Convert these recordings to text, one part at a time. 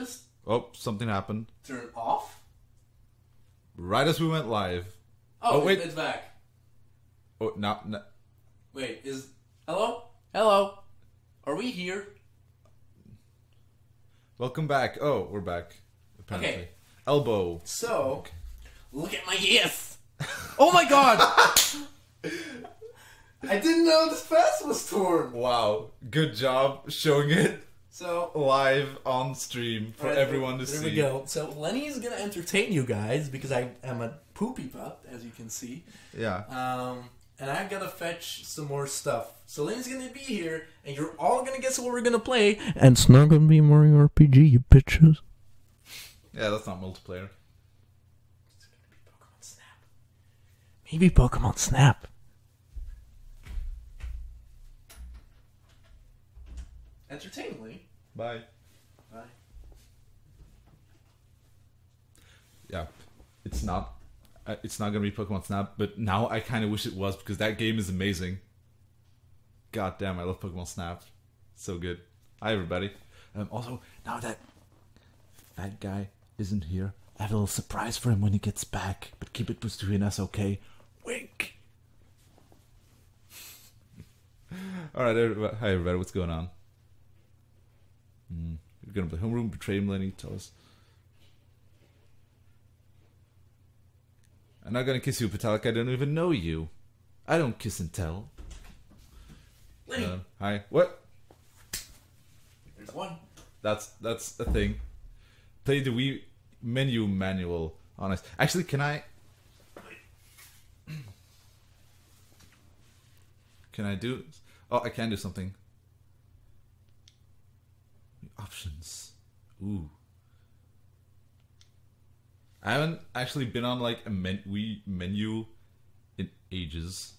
just Oh, something happened. turn off? Right as we went live. Oh, Oh, wait. it's back. Oh, now, now Wait, is hello? Hello? Are we here? welcome back. Oh, we're back. Apparently. Okay. Elbow. So, look at my yes. Oh my god! I didn't know this fast was torn. Wow. Good job showing it So, live on stream for Alright, everyone to there see. we go. So Lenny's gonna entertain you guys because I am a poopy pup, as you can see. Yeah. Um, and I gotta fetch some more stuff. So Lenny's gonna be here, and you're all gonna guess what we're gonna play. And it's not gonna be Mario RPG, you bitches. Yeah, that's not multiplayer. It's gonna be Pokemon Snap. Maybe Pokemon Snap. Entertainingly. Bye. Bye. Yeah. It's not. Uh, it's not gonna be Pokemon Snap, but now I kind of wish it was because that game is amazing. God damn, I love Pokemon Snap. So good. Hi everybody. Um, also, now that that guy isn't here, I have a little surprise for him when he gets back. But keep it between us, okay? Wink. All right, everybody. Hi everybody. What's going on? Hmm. You're gonna play homeroom, betray him, Lenny. Tell us. I'm not gonna kiss you, Patalik. I don't even know you. I don't kiss and tell. Lenny, Uh, hi. What? there's one. That's that's a thing. Play the Wii menu manual. Honest. Actually, can I? Can I do? Oh, I can do something. Options. Ooh. I haven't actually been on like a men- Wii menu in ages.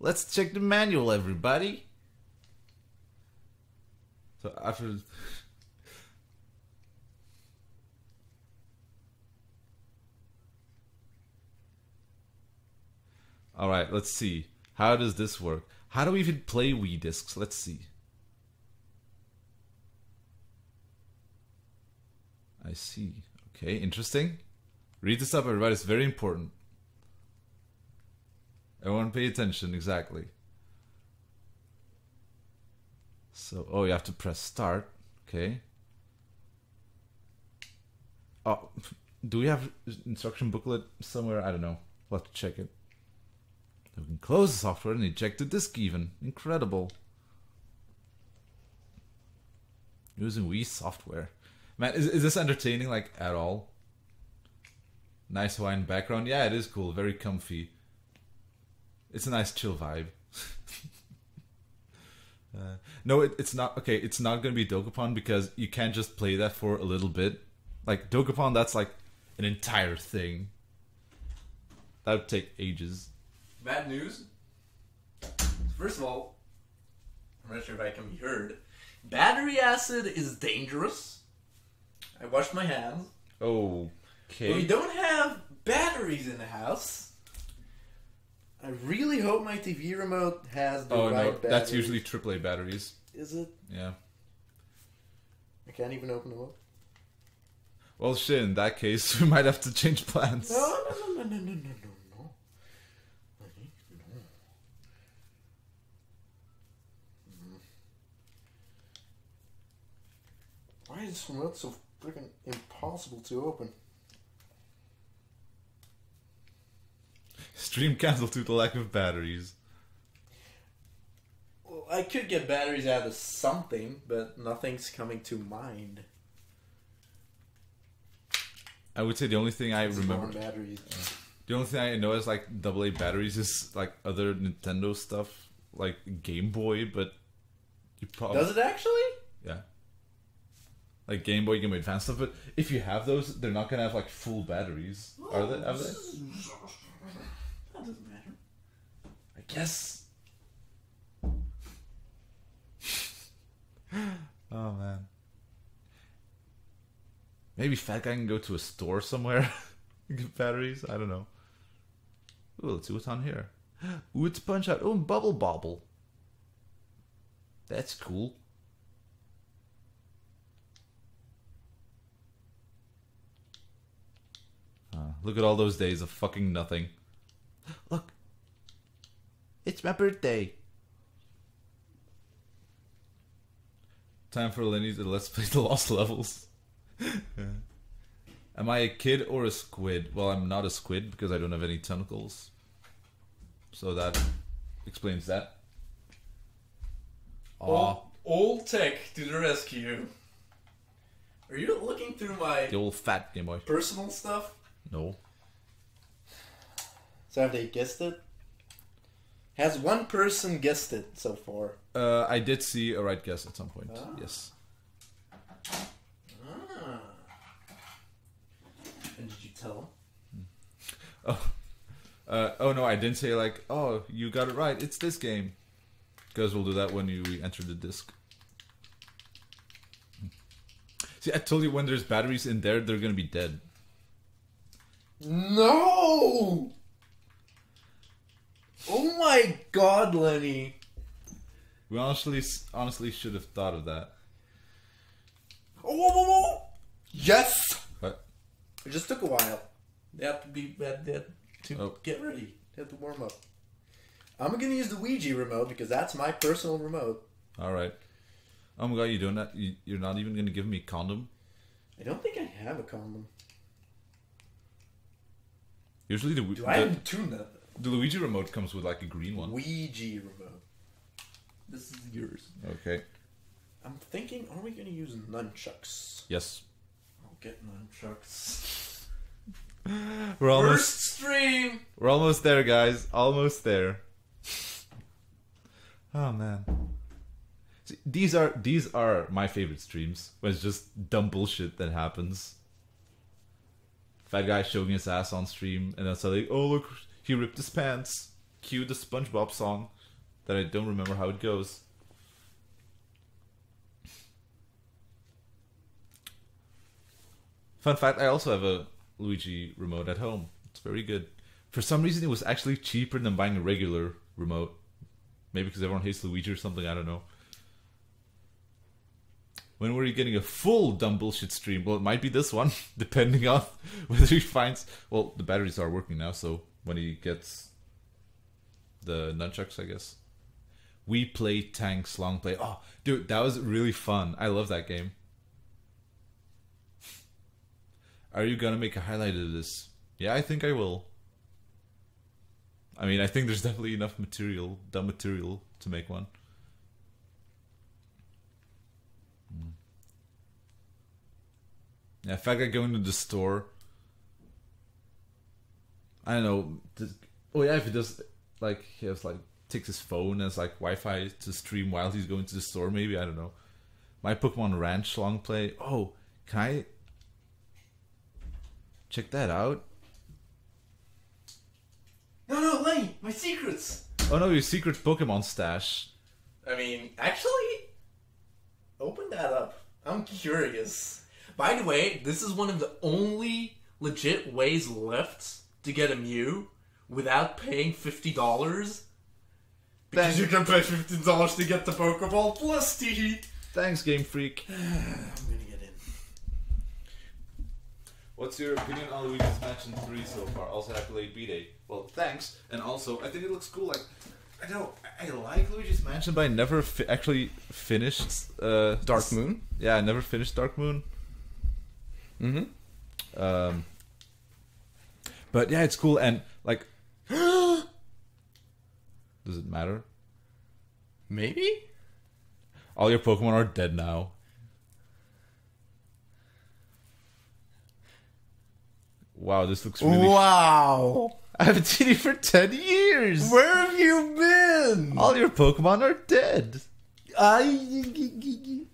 Let's check the manual, everybody. So after. All right, let's see. How does this work? How do we even play Wii discs? Let's see. I see. Okay, interesting. Read this up, everybody. It's very important. Everyone pay attention, exactly. So, oh, you have to press start. Okay. Oh, do we have instruction booklet somewhere? I don't know. We'll have to check it. We can close the software and eject the disk even. Incredible. Using Wii software. Man, is, is this entertaining, like, at all? Nice Hawaiian background. Yeah, it is cool. Very comfy. It's a nice chill vibe. uh, no, it, it's not. Okay, it's not going to be Dokapon because you can't just play that for a little bit. Like, Dokapon, that's like an entire thing. That would take ages. Bad news. First of all, I'm not sure if I can be heard. Battery acid is dangerous. I washed my hands. Oh, Okay. We don't have batteries in the house. I really hope my TV remote has the Oh right no, that's usually AAA batteries. Is it? Yeah. I can't even open them up. Well, shit. In that case, we might have to change plans. No, no, no, no, no, no, no, no, no. Honey, no. Mm. Why is this remote so freaking impossible to open? Stream cancelled due to lack of batteries. Well, I could get batteries out of something, but nothing's coming to mind. I would say the only thing I It's remember. Batteries. The only thing I know is like AA batteries is like other Nintendo stuff, like Game Boy, but you probably Does it actually? Yeah, like Game Boy, Game Boy Advance stuff. But if you have those, they're not gonna have like full batteries, are they? Have they? That doesn't matter. I guess. oh man. Maybe Fat Guy can go to a store somewhere get batteries. I don't know. Ooh, let's see what's on here. Ooh, it's Punch Out. Oh, and Bubble Bobble. That's cool. Uh, look at all those days of fucking nothing. Look. It's my birthday. Time for Lenny to let's play the lost levels. Am I a kid or a squid? Well, I'm not a squid because I don't have any tentacles. So that explains that. Aw, Old, old tech to the rescue. Are you looking through my the old fat Game Boy. personal stuff? No. So have they guessed it? Has one person guessed it so far? Uh, I did see a right guess at some point. Ah. Yes. Ah. And did you tell him? Oh. Uh, oh no, I didn't say like, oh, you got it right. It's this game. Because we'll do that when you enter the disc. See, I told you when there's batteries in there, they're gonna be dead. No! Oh my god, Lenny. We honestly, honestly should have thought of that. Oh, whoa, whoa, whoa. Yes! But It just took a while. They have to be they had to Oh. get ready. They have to warm up. I'm gonna use the Ouija remote because that's my personal remote. all right. Oh my god, you doing that? You, you're not even gonna give me a condom? I don't think I have a condom. Usually the Do the, I have tuna? the Luigi remote comes with like a green one. Ouija remote. This is yours. Okay. I'm thinking, are we gonna use nunchucks? Yes. I'll get nunchucks. We're almost First stream. we're almost there, guys. Almost there. Oh man. See, these are these are my favorite streams when it's just dumb bullshit that happens. Fat guy showing his ass on stream, and then suddenly, oh look, he ripped his pants. Cue the SpongeBob song that I don't remember how it goes. Fun fact: I also have a Luigi remote at home. It's very good. For some reason, it was actually cheaper than buying a regular remote. Maybe because everyone hates Luigi or something. I don't know. When were you getting a full dumb bullshit stream? Well, it might be this one, depending on whether he finds. Well, the batteries are working now, so when he gets the nunchucks, I guess. We play tanks long play. Oh, dude, that was really fun. I love that game. Are you gonna make a highlight of this? Yeah, I think I will. I mean, I think there's definitely enough material, dumb material, to make one. Yeah, in fact, I go into the store. I don't know. Oh yeah, if he does, like, he has like takes his phone as like Wi-Fi to stream while he's going to the store. Maybe I don't know. My Pokemon Ranch long play. Oh, can I check that out? No, no, Lenny, my secrets. Oh no, your secret Pokemon stash. I mean, actually, open that up. I'm curious. By the way, this is one of the only legit ways left to get a Mew without paying fifty dollars. Because Thank- you can pay fifteen dollars to get the Pokeball plus T. Thanks, Game Freak. I'm gonna get in. What's your opinion on Luigi's Mansion 3 so far? Also accolade B-Day. Well, thanks. And also, I think it looks cool. Like, I know, I I like Luigi's Mansion, but I never fi- actually finished uh, Dark Moon. Yeah, I never finished Dark Moon. Mm-hmm. Um, but yeah, it's cool and like. Does it matter? Maybe. All your Pokemon are dead now. Wow, this looks really. Wow. I haven't seen you for ten years. Where have you been? All your Pokemon are dead. I.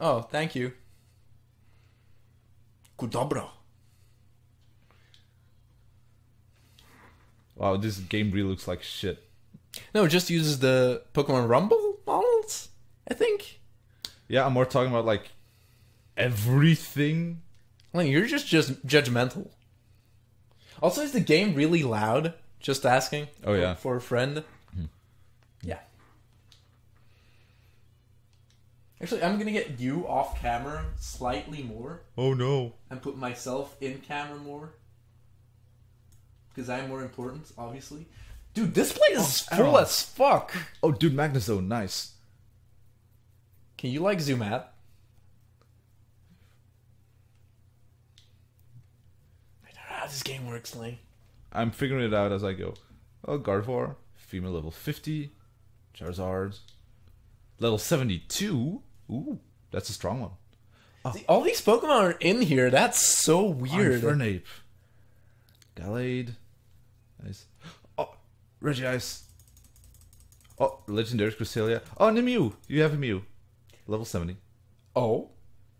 Oh, thank you. Kadabra. Wow, this game really looks like shit. No, it just uses the Pokemon Rumble models, I think. Yeah, I'm more talking about like everything. Well, you're just just judgmental. Also, is the game really loud? Just asking. Oh, yeah. For a friend. Yeah. Actually, I'm gonna get you off camera slightly more Oh no. and put myself in camera more. Because I'm more important, obviously. Dude, this place is Oh, full ow. as fuck. Oh, dude, Magnezone, oh, nice. Can you like zoom out? I don't know how this game works, Lane. I'm figuring it out as I go. Oh, Gardevoir, female level 50. Charizard, level 72. Ooh, that's a strong one. See, all these Pokemon are in here. That's so weird. Infernape. Gallade. Nice. Oh, Regice. Oh, legendary Cresselia. Oh, and a Mew. You have a Mew. Level 70. Oh,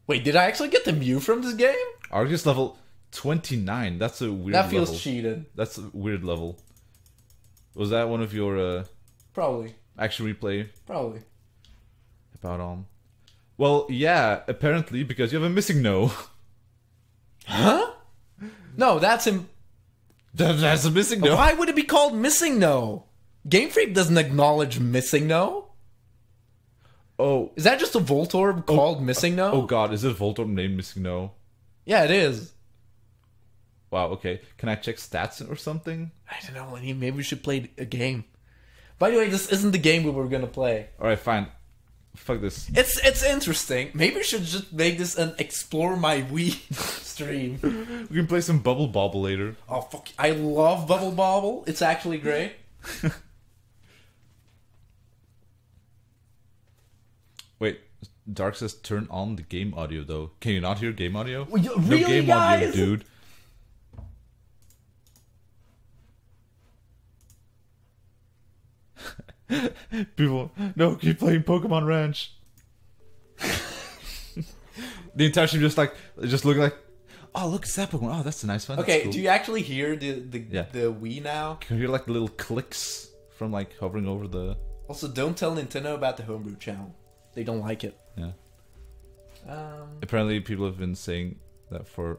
wait, did I actually get the Mew from this game? Argus level 29. That's a weird that feels level. cheated. That's a weird level. Was that one of your uh, Probably, action replay probably. about on? Well, yeah, apparently, because you have a missing no. Huh? No, that's him. That- That's a missing no. Why would it be called Missing No? Game Freak doesn't acknowledge Missing No. Oh, Is that just a Voltorb oh, called Missing No? oh god, is it Voltorb named missing no? Yeah, it is. Wow, okay. Can I check stats or something? I don't know, Maybe we should play a game. By the way, this isn't the game we were gonna play. Alright, fine. Fuck this. It's it's interesting. Maybe we should just make this an explore my Wii stream. We can play some Bubble Bobble later. Oh fuck! I love Bubble Bobble. It's actually great. Wait, Dark says turn on the game audio though. Can you not hear game audio? Well, no really, game audio, dude. People, no, keep playing Pokemon Ranch. the entire stream just like, just looking like, oh look, it's that Pokemon. Oh, that's a nice one. Okay, cool." do you actually hear the the, Yeah. the Wii now? Can you hear like little clicks from like hovering over the? Also, don't tell Nintendo about the homebrew channel. They don't like it. Yeah. Um, Apparently, people have been saying that for.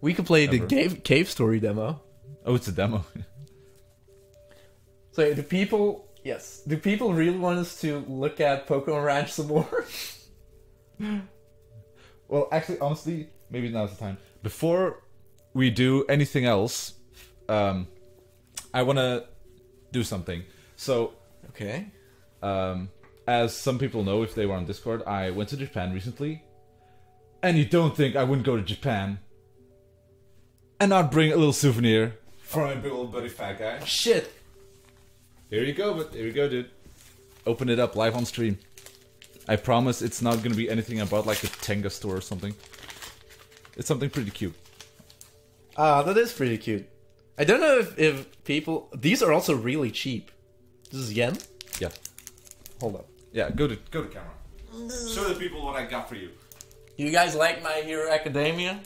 we could play the cave cave story demo. Oh, it's a demo. So the people? Yes. Do people really want us to look at Pokemon Ranch some more? Well, actually, honestly, maybe now's the time. Before we do anything else, um, I want to do something. So, okay. um, as some people know, if they were on Discord, I went to Japan recently. And you don't think I wouldn't go to Japan and not bring a little souvenir for my big old buddy fat guy? Shit. Here you go, but here you go, dude. Open it up live on stream. I promise it's not gonna be anything about like a Tenga store or something. It's something pretty cute. Ah, that is pretty cute. I don't know if, if people. These are also really cheap. This is yen. Yeah. Hold up. Yeah, go to go to camera. Show the people what I got for you. You guys like My Hero Academia?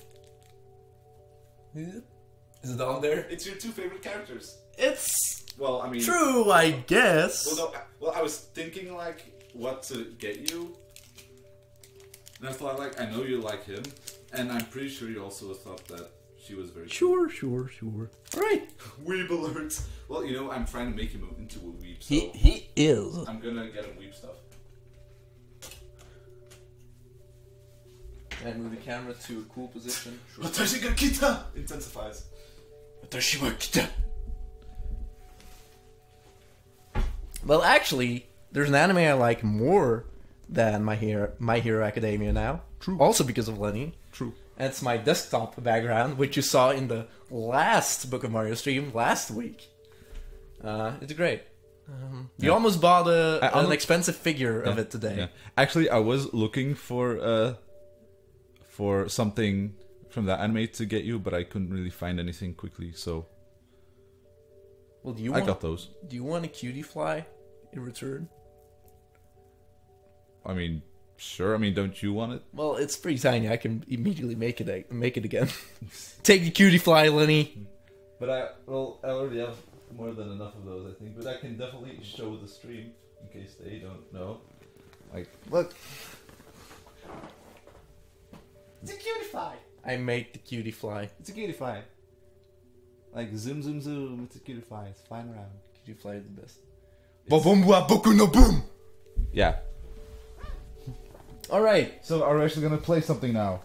Is it on there? It's your two favorite characters. It's Well, I mean true, I guess. Well, no, I- well, I was thinking like what to get you. And I thought like I know you like him, and I'm pretty sure you also thought that she was very Sure, sure, sure. All right. Weeb alert. Well, you know, I'm trying to make him into a weeb, so He he is. I'm gonna get him weeb stuff. Can move the camera to a cool position? Sure. Watashi ga kita intensifies. Well, actually, there's an anime I like more than My Hero My Hero Academia now. True. Also because of Lenny. True. And it's my desktop background, which you saw in the last Book of Mario stream last week. Uh, it's great. Um, you almost bought a, I an expensive figure of it today. Yeah. Actually, I was looking for uh for something from that anime to get you, but I couldn't really find anything quickly, so Well, do you I want, got those. do you want a cutie fly in return? I mean, sure. I mean, don't you want it? Well, it's pretty tiny. I can immediately make it make it again. Take the cutie fly, Lenny. But I well, I already have more than enough of those, I think. But I can definitely show the stream in case they don't know. Like, look, it's a cutie fly. I made the cutie fly. It's a cutie fly. Like zoom, zoom, zoom. It's a cutie fly. It's flying around. Cutie fly is the best. Bobombua Boku no Boom. Yeah. All right. So are we actually gonna play something now?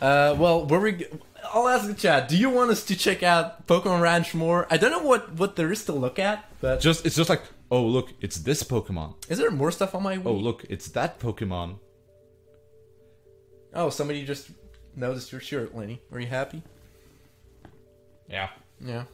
Uh, well, where we? g- I'll ask the chat. Do you want us to check out Pokemon Ranch more? I don't know what what there is to look at, but Just it's just like, oh look, it's this Pokemon. is there more stuff on my? Wii? Oh look, it's that Pokemon. Oh, somebody just noticed your shirt, Lenny. Are you happy? Yeah. Yeah.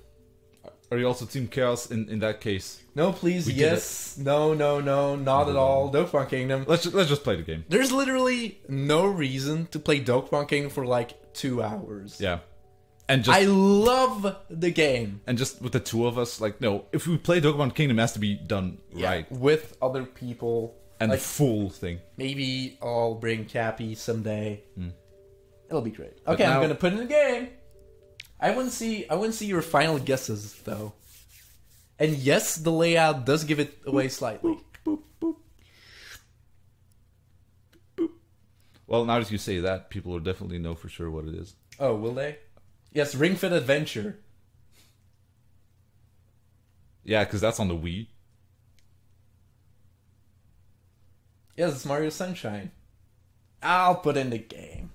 Are you also Team Chaos in, in that case? No, please. We yes. No, no, no. Not at all. Dokapon Kingdom. Let's just, let's just play the game. There's literally no reason to play Dokapon Kingdom for like two hours. Yeah. And just I love the game. and just with the two of us, like no, if we play Dokapon Kingdom, it has to be done right With other people. and like, the full thing. maybe I'll bring Cappy someday. Hmm. It'll be great. But Okay, I'm gonna put in the game. I wouldn't see. I wouldn't see your final guesses though. And yes, the layout does give it away slightly. Well, now that you say that, people will definitely know for sure what it is. Oh, will they? Yes, Ring Fit Adventure. Yeah, because that's on the Wii. Yes, it's Mario Sunshine. I'll put in the game.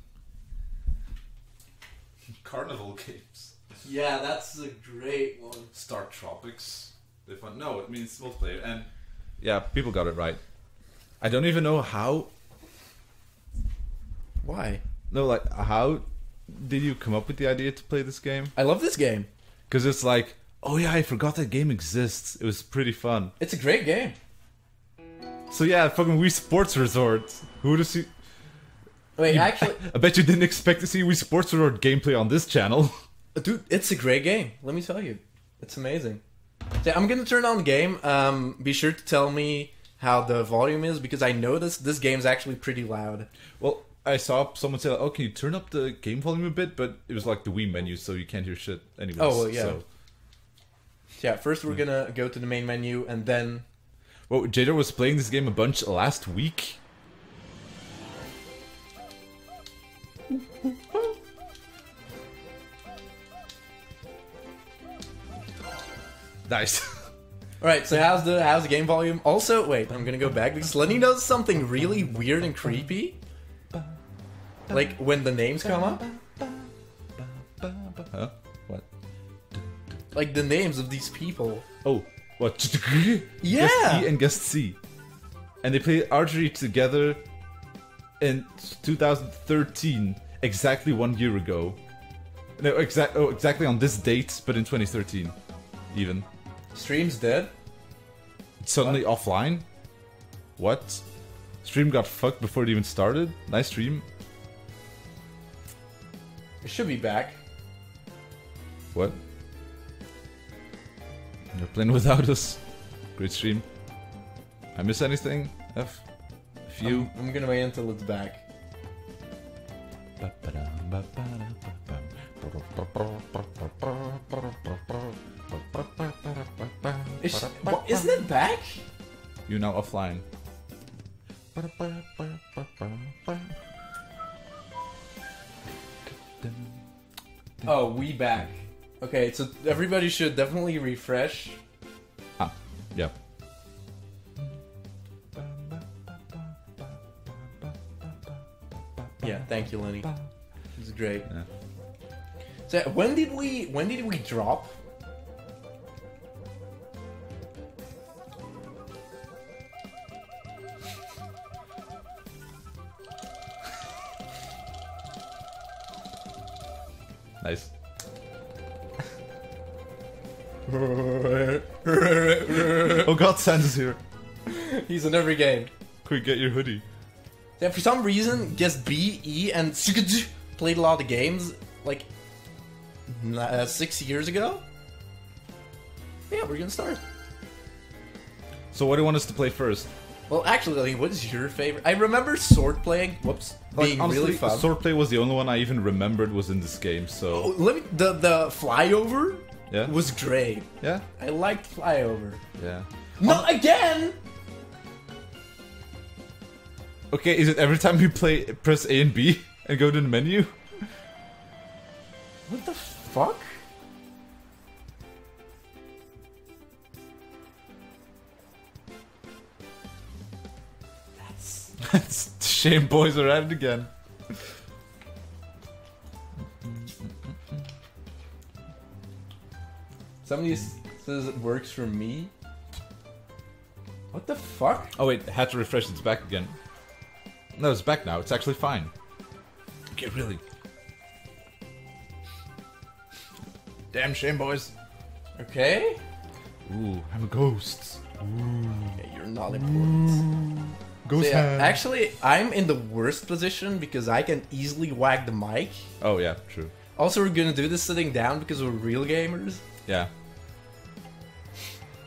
Carnival games. Yeah, that's a great one. Star Tropics. They fun. No, it means multiplayer. And yeah, people got it right. I don't even know how. Why? No, like how did you come up with the idea to play this game? I love this game. Because it's like, oh yeah, I forgot that game exists. It was pretty fun. It's a great game. So yeah, fucking Wii Sports Resort. Who would have seen? Wait, actually, I bet you didn't expect to see Wii Sports Resort gameplay on this channel. dude, it's a great game. Let me tell you, it's amazing. So I'm gonna turn on the game. Um, be sure to tell me how the volume is because I noticed this this game's actually pretty loud. Well, I saw someone say, like, "Oh, can you turn up the game volume a bit?" But it was like the Wii menu, so you can't hear shit. Anyways. Oh, well, yeah. So. Yeah, first we're gonna go to the main menu and then Well, Jada was playing this game a bunch last week. nice. All right, so how's the how's the game volume? Also, wait, I'm gonna go back because Lenny does something really weird and creepy. Like when the names come up, huh? What? like the names of these people. Oh, what? Yeah. Guest E and Guest C. And they played archery together in 2013, exactly one year ago. No, exact. Oh, exactly on this date, but in 2013, even. Stream's dead. Suddenly offline. What? Stream got fucked before it even started. Nice stream. It should be back. What? You're playing without us. Great stream. I miss anything? F. Few. I'm, I'm gonna wait until it's back. Is what, isn't it back? You now offline. Oh, we back. Okay, so everybody should definitely refresh. Ah, yeah. Yeah, thank you, Lenny. It's great. Yeah. So when did we when did we drop? Nice. Oh god, Santa's here. He's in every game. Quick, get your hoodie. Yeah, for some reason, just B, E, and Sukadu played a lot of games like n- uh, six years ago. Yeah, we're gonna start. So what do you want us to play first? Well, actually, Lenny, what is your favorite? I remember sword playing. Whoops, being honestly, really fun. Swordplay was the only one I even remembered was in this game, Oh, so... let me. The the flyover Yeah? was great. Yeah? I liked flyover. Yeah. Not um, again. Okay, is it every time you play, press A and B and go to the menu? What the fuck? Shame boys are at it again. Somebody says it works for me. What the fuck? Oh wait, had to refresh. It's back again. No, it's back now. It's actually fine. Okay, really. Damn shame boys. Okay. Ooh, I'm a ghost. Yeah, you're not important. Ghost so, yeah, hand. Actually, I'm in the worst position because I can easily whack the mic. Oh yeah, true. Also, we're gonna do this sitting down because we're real gamers. Yeah.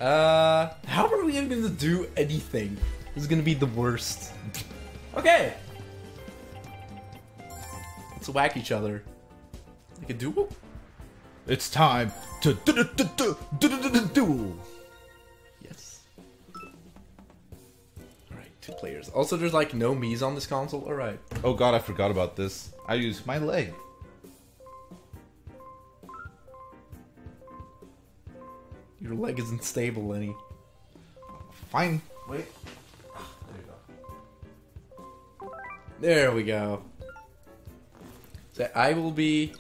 Uh, how are we even gonna do anything? This is gonna be the worst. Okay. Let's whack each other. Like a duel? It's time to duel. Two players. Also, there's like no Mii's on this console. Alright. Oh god, I forgot about this. I use my leg. Your leg isn't stable any. Fine. Wait. There we go. So I will be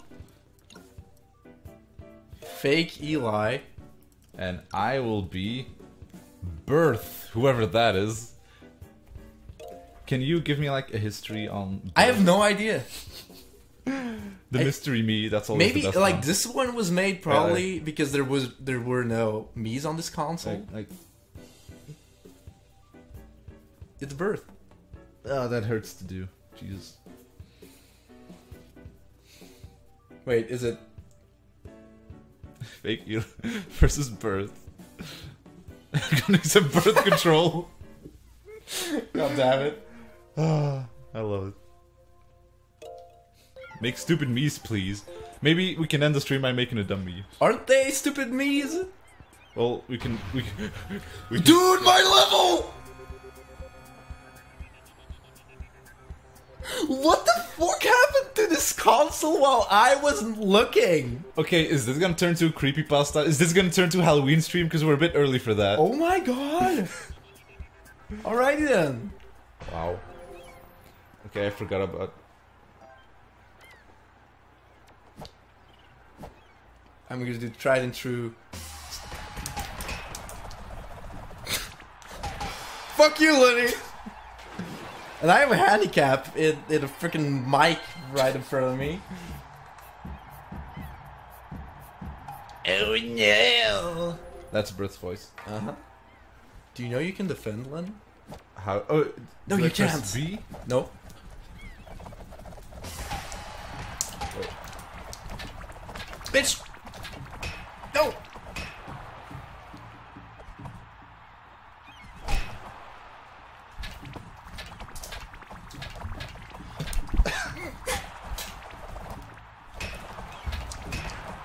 fake Eli. And I will be Birth, whoever that is. Can you give me like a history on I have no idea. the I- mystery me? That's all. Maybe like one. this one was made probably because there was there were no Mii's on this console. Like, like It's birth. oh, that hurts to do. Jesus. Wait, is it? Fake you versus birth. Gonna birth control. God damn it! I love it. Make stupid me's, please. Maybe we can end the stream by making a dumb me. Aren't they stupid Mii's? Well, we can. We, can- we can, Dude, my level! What the fuck happened to this console while I wasn't looking? Okay, is this gonna turn to a creepypasta? Is this gonna turn to Halloween stream? Because we're a bit early for that. Oh my god! Alrighty then. Wow. Okay, I forgot about. I'm gonna do tried and true. Fuck you, Lenny! And I have a handicap in, in a freaking mic right in front of me. Oh no! That's Birth's voice. Uh huh. Do you know you can defend, Len? How? Oh, No, you can't. B? No. Bitch! No!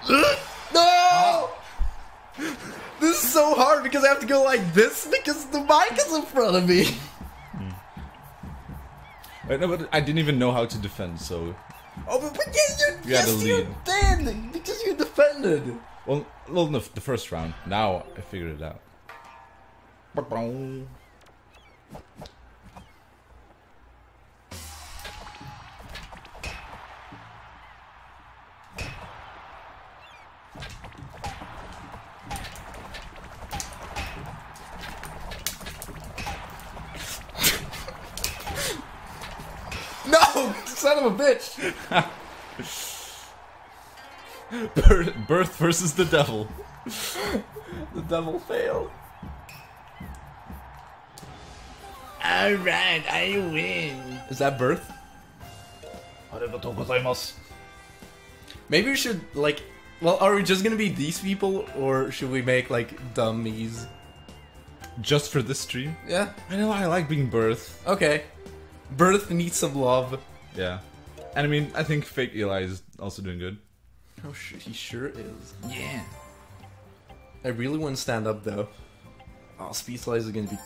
no! This is so hard because I have to go like this because the mic is in front of me. Uh, no, but I didn't even know how to defend, so. Oh, but, yes, you, You had yes, the you lead. did because you defended. Well, well, no, the first round. Now I figured it out. Son of a bitch. Birth, birth versus the devil. The devil failed. Alright, I win. Is that birth? Maybe we should, like, well, are we just gonna be these people, or should we make, like, dummies? Just for this stream? Yeah, I know I like being birth. okay. Birth needs some love. Yeah. And I mean, I think fake Eli is also doing good. Oh, sh- he sure is. Yeah. I really want to stand up, though. Oh, speed slides are gonna be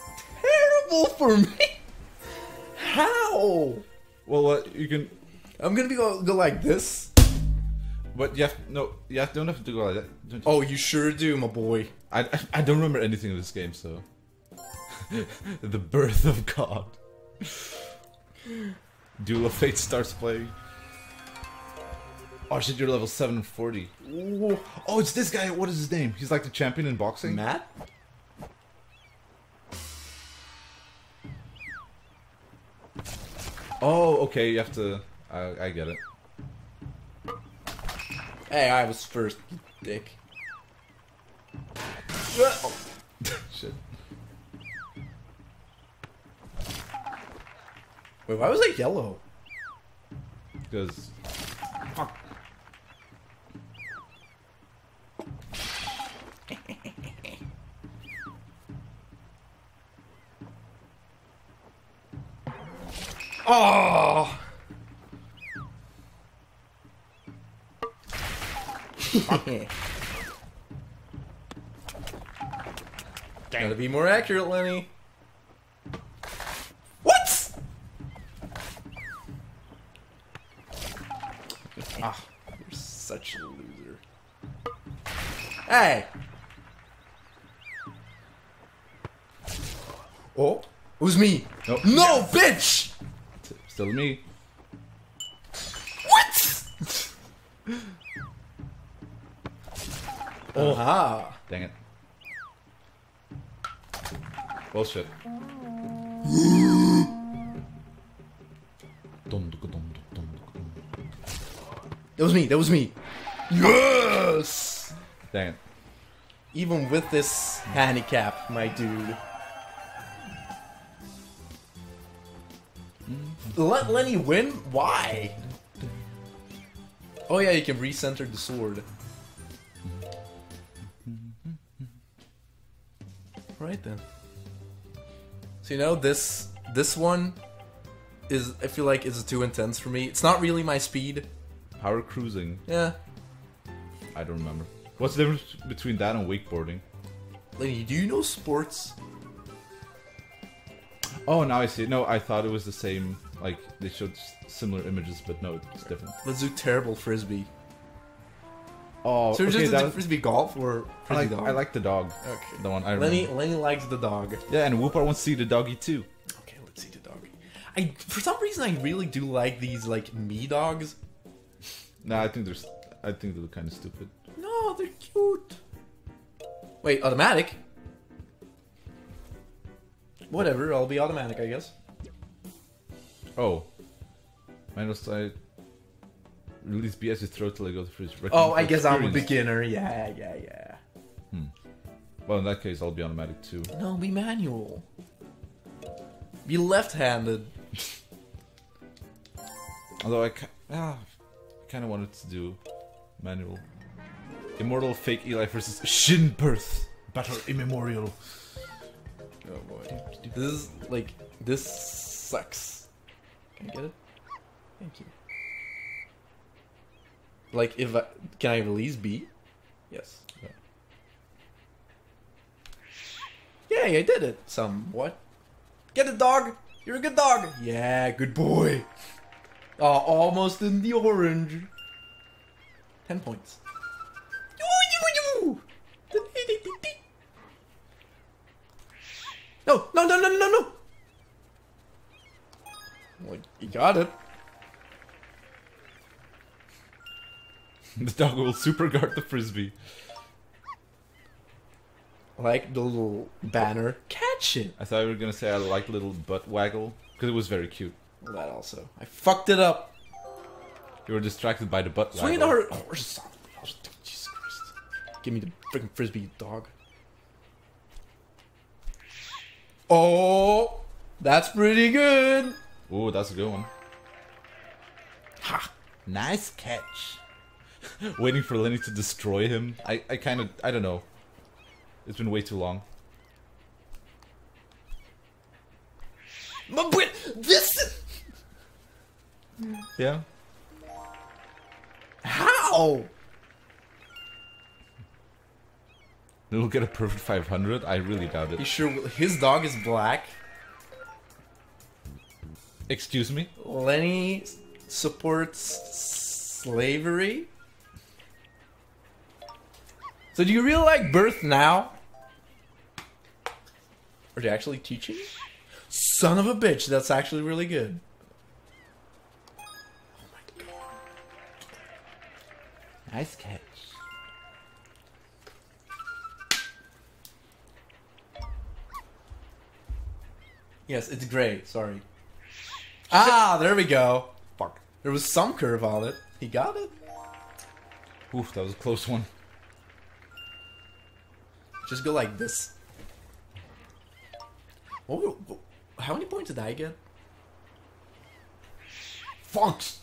terrible for me. How? Well, what you can, I'm gonna be go, go like this. but you have no, you have, don't have to go like that. Don't? Oh, you sure do, my boy. I, I, I don't remember anything of this game, so. the birth of God. Duel of Fate starts playing. Oh shit, you're level 740. Ooh. Oh, it's this guy. What is his name? He's like the champion in boxing. Matt? Oh, okay. You have to. I, I get it. Hey, I was first, dick. Shit. Wait, why was I yellow? Because. Fuck. Oh! Gotta be more accurate, Lenny. Ah, you're such a loser. Hey! Oh, it was me. No, bitch! Still me. What? Aha. Dang it. Bullshit. That was me. That was me. Yes. Dang it. Even with this handicap, my dude. Let Lenny win? Why? Oh yeah, you can recenter the sword. Right then. So you know this this one is I feel like is too intense for me. It's not really my speed. Power cruising. Yeah. I don't remember. What's the difference between that and wakeboarding? Lenny, do you know sports? Oh, now I see. No, I thought it was the same. Like they showed similar images, but no, it's different. Let's do terrible frisbee. Oh, So okay. just That was, frisbee golf or I frisbee like, dog? I like the dog. Okay. The one I Lenny. Lenny likes the dog. Yeah, and Whoopar wants to see the doggy too. Okay, let's see the doggy. I for some reason I really do like these like me dogs. Nah, I think there's. I think they're kind of stupid. No, they're cute. Wait, automatic? Whatever, I'll be automatic, I guess. Oh, minus I release B as you throw till I go to freeze. Oh, I guess I'm a beginner. Yeah, yeah, yeah. Hmm. Well, in that case, I'll be automatic too. No, be manual. Be left-handed. Although I, ki- ah, I kind of wanted to do manual. Immortal fake Eli versus Shin Birth Battle Immemorial. Oh boy. This is like this sucks. Can I get it? Thank you. Like if I can I release B? Yes. Yay, I did it. Somewhat. Get it, dog. You're a good dog. Yeah, good boy. Oh, almost in the orange. Ten points. No, no, no, no, no, no. Well, you got it. the dog will super guard the frisbee. Like the little banner. Catch it. I thought you were gonna say I like little butt waggle because it was very cute. That also. I fucked it up. You were distracted by the butt Swing the horse. Jesus Christ. Give me the freaking frisbee, dog. Oh, that's pretty good. Ooh, that's a good one. Ha. Nice catch. Waiting for Lenny to destroy him. I, I kind of, I don't know. It's been way too long. But this. Mm. Yeah. How? Then we'll get a perfect 500. I really doubt You it. sure his dog is black? Excuse me? Lenny supports slavery. So do you really like birth now? Are they actually teaching? Son of a bitch, that's actually really good. Nice catch. Yes, it's gray. Sorry. Ah, there we go. Fuck. There was some curve on it. He got it. Oof, that was a close one. Just go like this. What, what- how many points did I get? Fox.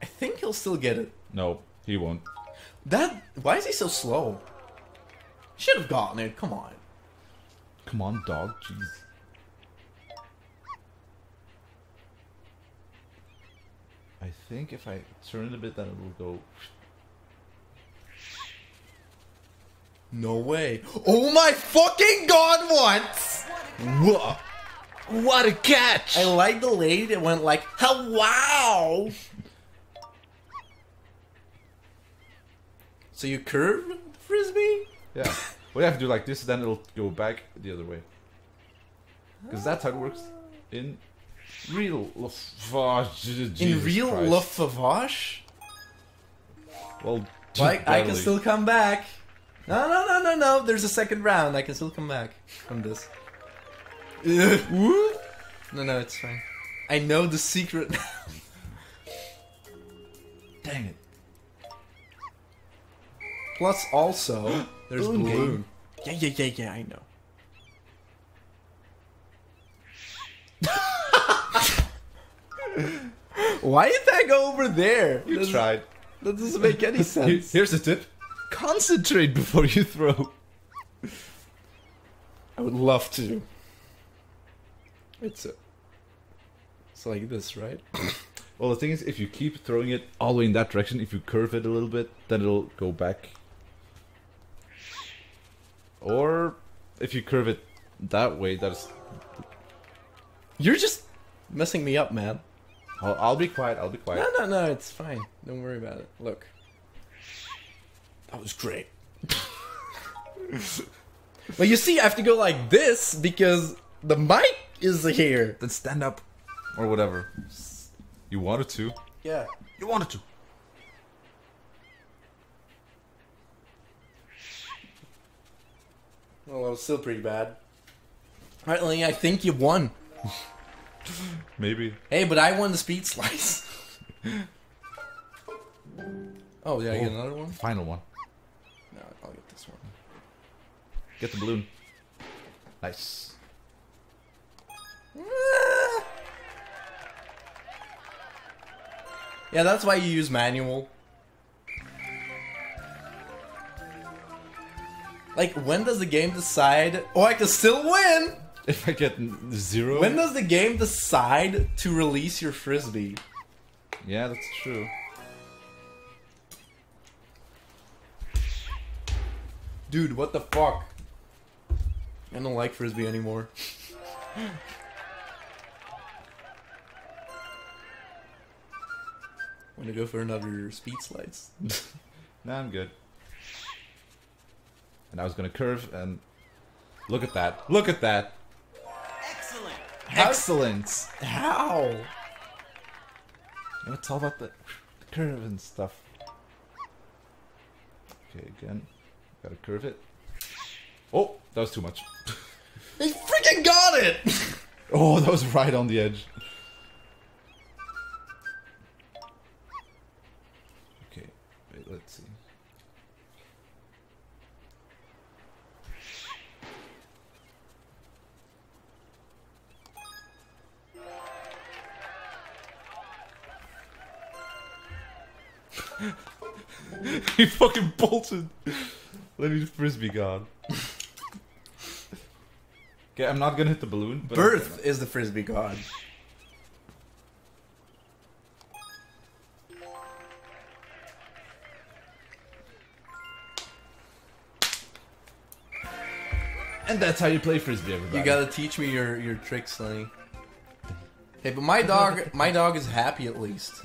I think he'll still get it. No, he won't. That why is he so slow? Should have gotten it. Come on. Come on, dog. Jeez. I think if I turn it a bit, then it will go. No way. Oh my fucking god! What? Whoa! What a catch! I like the lady that went like, "Oh So you curve the frisbee? Yeah. Well, you have to do like this, then it'll go back the other way. Because that's how it works in real love. In real love favage? Well, Like I can still come back. No, no, no, no, no. There's a second round. I can still come back from this. no, no, it's fine. I know the secret. now. Dang it. Plus, also, there's Balloon balloon. Yeah, yeah, yeah, yeah. I know. Why did that go over there? You Doesn't- tried. That doesn't make any sense. Here's a tip concentrate before you throw. I would love to. It's a, it's like this, right? Well, the thing is, if you keep throwing it all the way in that direction, if you curve it a little bit, then it'll go back. Or if you curve it that way, that's. You're just messing me up, man. I'll, I'll be quiet. I'll be quiet. No, no, no, it's fine. Don't worry about it. Look. That was great. but you see, I have to go like this because the mic is here. Then stand up, or whatever. You wanted to. Yeah. You wanted to. Well, that was still pretty bad. Alright, Lenny, I think you won. Maybe. Hey, but I won the speed slice. oh, yeah, I get oh, another one? Final one. No, I'll get this one. Get the balloon. Nice. Yeah, that's why you use manual. Like, when does the game decide? Oh, I can still win! If I get zero. When does the game decide to release your frisbee? Yeah, that's true. Dude, what the fuck? I don't like frisbee anymore. Wanna go for another speed slice? Nah, I'm good. And I was gonna curve and look at that. Look at that. Excellent. Excellent. How? You know, it's all about the, the curve and stuff. Okay, again, gotta curve it. Oh, that was too much. They freaking got it! Oh, that was right on the edge. He fucking bolted. Let me frisbee god. Okay, I'm not gonna hit the balloon. But I'm Burth is the frisbee god. And that's how you play frisbee, everybody. You gotta teach me your, your tricks, Lenny. Hey, but my dog, my dog is happy at least.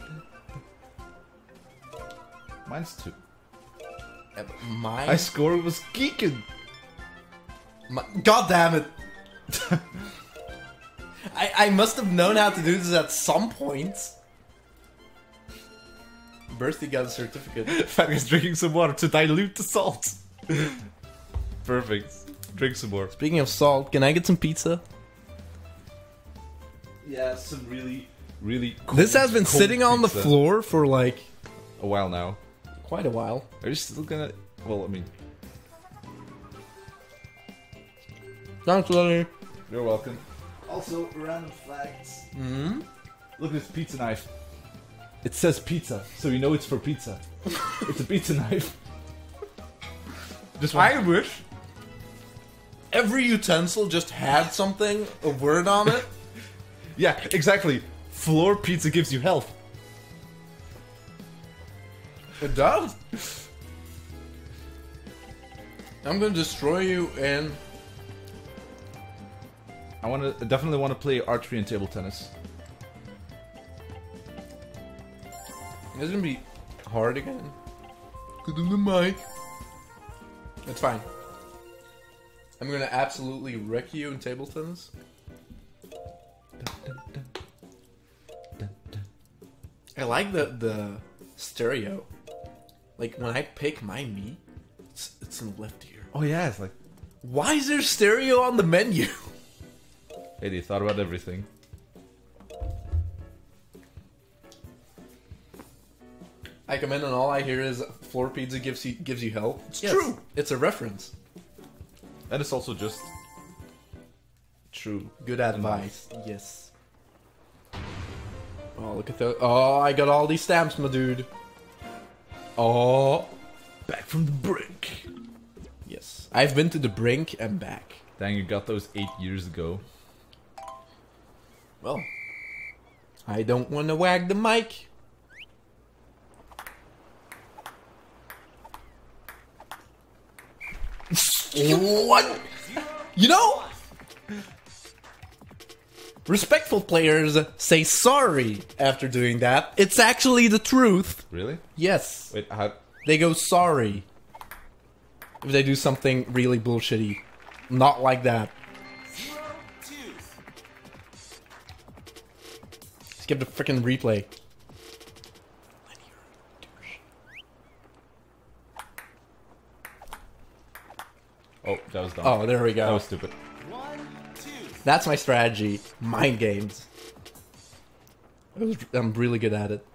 Mine's two. Yeah, but Mine, I score was geeking. my, God damn it! I I must have known how to do this at some point. Birthday got a certificate. Fat guy's drinking some water to dilute the salt. Perfect. Drink some more. Speaking of salt, can I get some pizza? Yeah, some really, really. Cold, This has been cold sitting on the floor for like a while now. Quite a while. Are you still gonna? Well, I mean, Thanks, Lenny. you're welcome. Also, random facts. hmm Look at this pizza knife. It says pizza, so you know it's for pizza. it's a pizza knife. Just one. I wish every utensil just had something, a word on it. yeah, exactly. Floor pizza gives you health. It does. I'm gonna destroy you and I want to definitely want to play archery and table tennis. it's gonna be hard again. Good on the mic. It's fine. I'm gonna absolutely wreck you in table tennis. I like the the stereo. Like when I pick my me, it's it's in the left ear. Oh yeah, it's like, Why is there stereo on the menu? hey, they thought about everything. I come in and all I hear is floor pizza gives you gives you help. It's Yes. true. It's a reference. And it's also just true. Good advice. Yes. Oh, look at that. Oh, I got all these stamps, my dude. Oh, Back from the brink. yes. I've been to the brink and back. Dang, you got those eight years ago. Well, I don't want to wag the mic. what? You know? Respectful players say sorry after doing that. It's actually the truth. Really? Yes. Wait, how? They go sorry if they do something really bullshitty. Not like that. Skip the freaking replay. Oh, that was dumb. Oh, there we go. that was stupid. That's my strategy. Mind games. I was, I'm really good at it.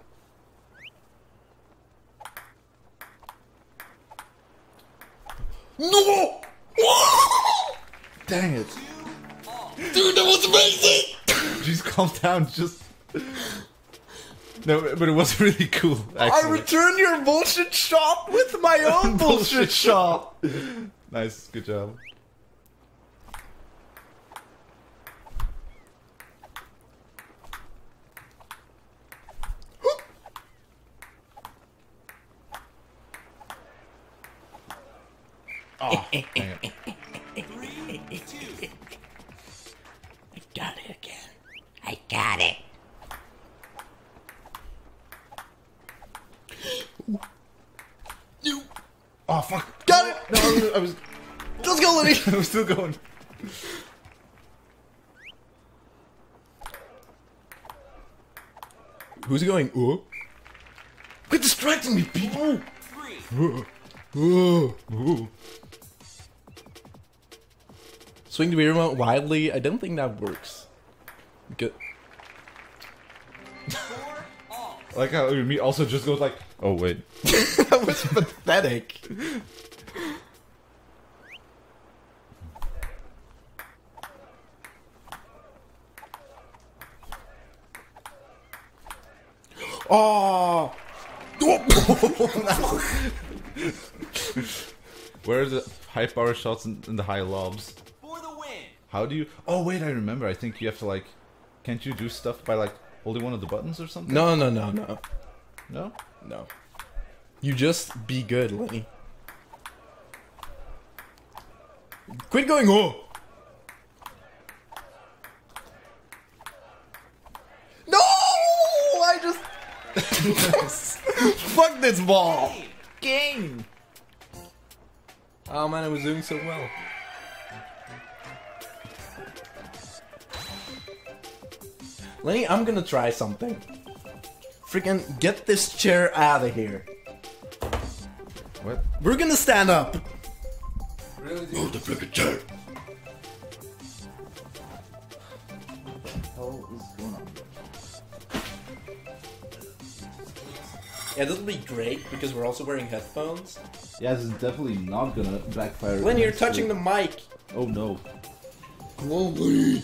No! Dang it. Dude, that was amazing! Just calm down. Just. No, but it was really cool. I Actually. returned your bullshit shot with my own bullshit shot. nice, good job. Oh, dang it. Got it again. I got it. You Oh, fuck. got it! No, I was, I was, Let's go, Lenny! I was still going. Who's going? Oh. Quit distracting me, people! Oh. Swing the beer remote wildly. I don't think that works. Good. Like how me also just goes like, oh wait. that was pathetic. Oh! Where are the high power shots and, and the high lobs? For the win. How do you? Oh wait, I remember. I think you have to like, can't you do stuff by like holding one of the buttons or something? No, no, no, no, No. no. You just be good, Lenny. Quit going, oh! No! I just. Fuck this ball! Game. Oh man, I was doing so well. Lenny, I'm gonna try something. Freaking get this chair out of here. What? We're gonna stand up. Really? Move the freaking chair. hell is going on? Yeah, this will be great because we're also wearing headphones. Yeah, this is definitely not gonna backfire. Lynn, you're touching the mic. Oh no. Globally.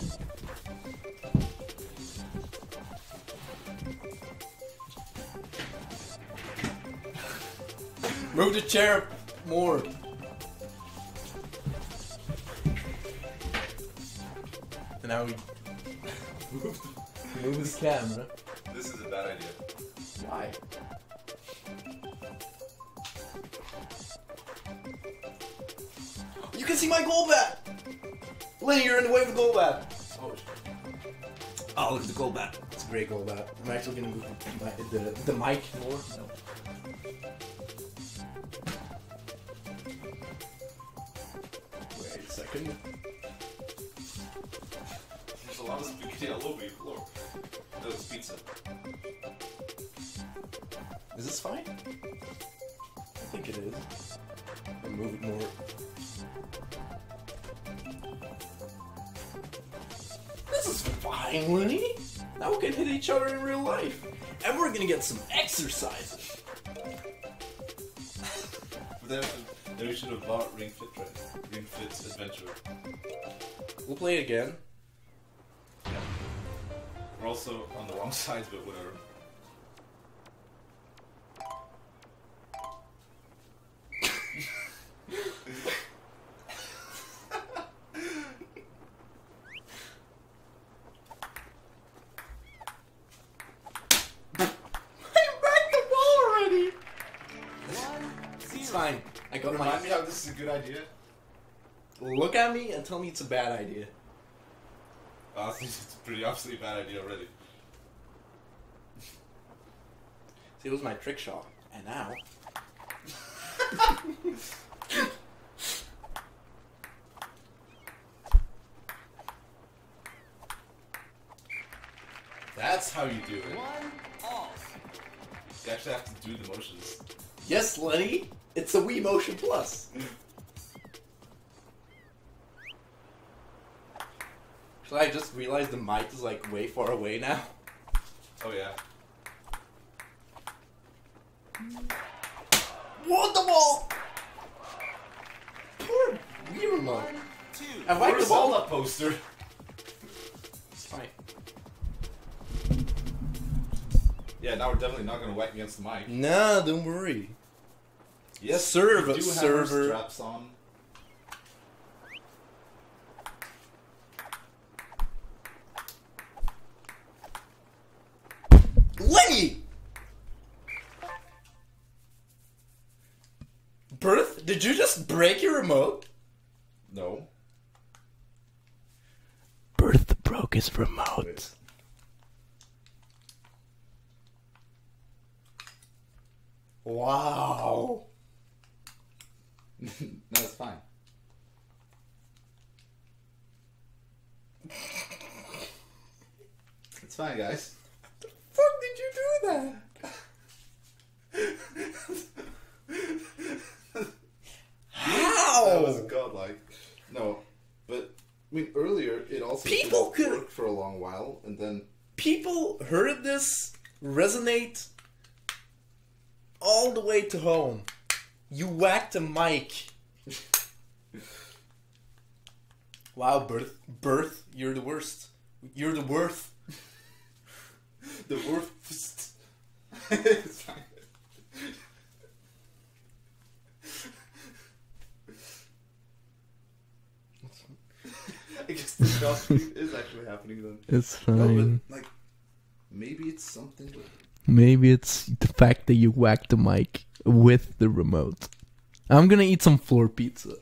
Move the chair more. And now we move, move his camera. This is a bad idea. Why? You can see my Golbat! Lenny, you're in the way of the Golbat. Oh, Oh, look at the Golbat. It's a great Golbat. I'm actually gonna move the, the, the mic more. No. Wait a second. there's a lot of spaghetti all over your floor. That was pizza. Is this fine? I think it is. I'll move it more. This is fine, Lenny. Now we can hit each other in real life. And we're gonna get some exercises. Then, then we should have bought Ring Fit right? Ring Fit's Adventure. We'll play it again. We're also on the wrong sides, but whatever. is a good idea. Look at me and tell me it's a bad idea. I think it's a pretty obviously bad idea already. See, it was my trick shot. And now. That's how you do it. You actually have to do the motions. Yes, Lenny! It's a Wii Motion Plus! Should I just realize the mic is like way far away now? Oh yeah. What the ball? Poor Wii remote. I like the ball. Zelda poster? Yeah, now we're definitely not gonna whack against the mic. Nah, don't worry. Yes, server- we do server. our straps on. Lenny! Burth, did you just break your remote? No. Burth broke his remote. Wait. Wow. no, it's fine. It's fine, guys. Fuck did you do that? That was How? godlike. No, but I mean earlier it also People didn't could- work for a long while, and then People heard this resonate all the to home. You whacked a mic. wow, Burth, Burth, you're the worst. You're the worst. the worst. it's fine. I guess the cross is actually happening then. It's No, but like maybe it's something. But Maybe it's the fact that you whacked the mic with the remote. I'm gonna eat some floor pizza.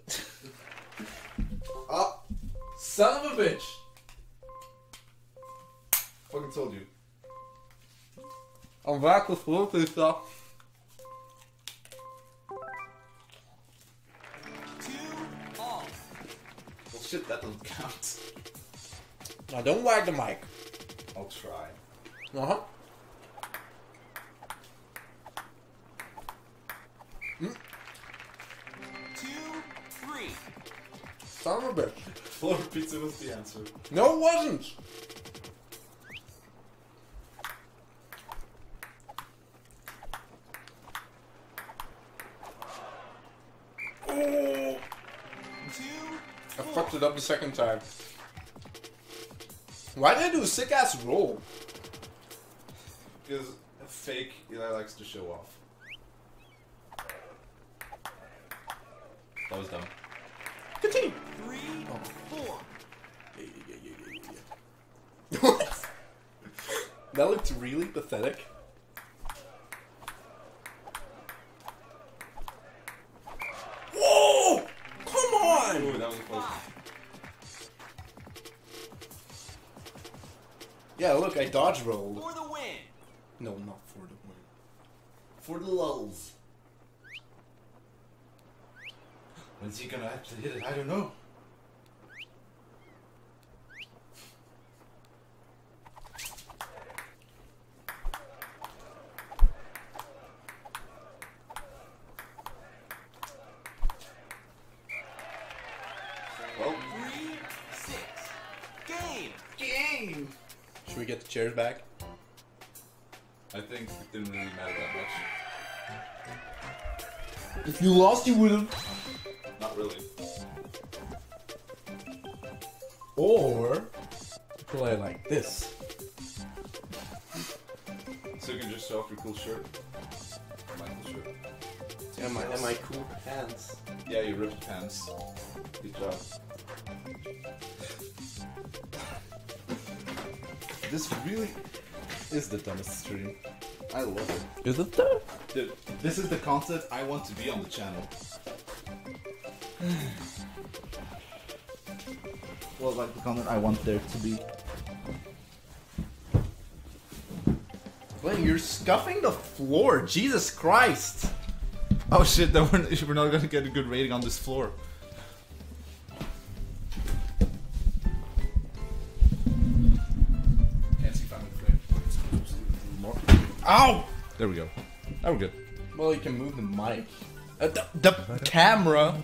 oh, Son of a bitch! fucking told you. I'm back with floor pizza. Well, shit, that doesn't count. Now don't wag the mic. I'll try. Uh huh. Two, three. Son of a bitch. Floor pizza was the answer. No, it wasn't. Oh, Two, I fucked it up the second time. Why did I do a sick ass roll? Because a fake Eli likes to show off. That was dumb. Continue. Three, oh. four. what? that looked really pathetic. Whoa! Come on! Ooh, that was close. Yeah, look, I dodge rolled. For the win. No, not for the win. For the lulls. When's he gonna actually hit it? I don't know. Well, Three, six. Game. game. Should we get the chairs back? I think it didn't really matter that much. If you lost, you would've. Not Or play like this. So you can just show off your cool shirt. My cool shirt. And my, and my cool pants. Yeah, you ripped pants. Good job. This really is the dumbest stream. I love it. Is it though? Dude, this is the content I want to be on the channel. Well, like the content I want there to be. Glenn, you're scuffing the floor. Jesus Christ. Oh shit, then we're, we're not gonna get a good rating on this floor. Can't see if I'm in frame. More. Ow! There we go. Now we're good. Well, you can move the mic. Uh, the, the camera.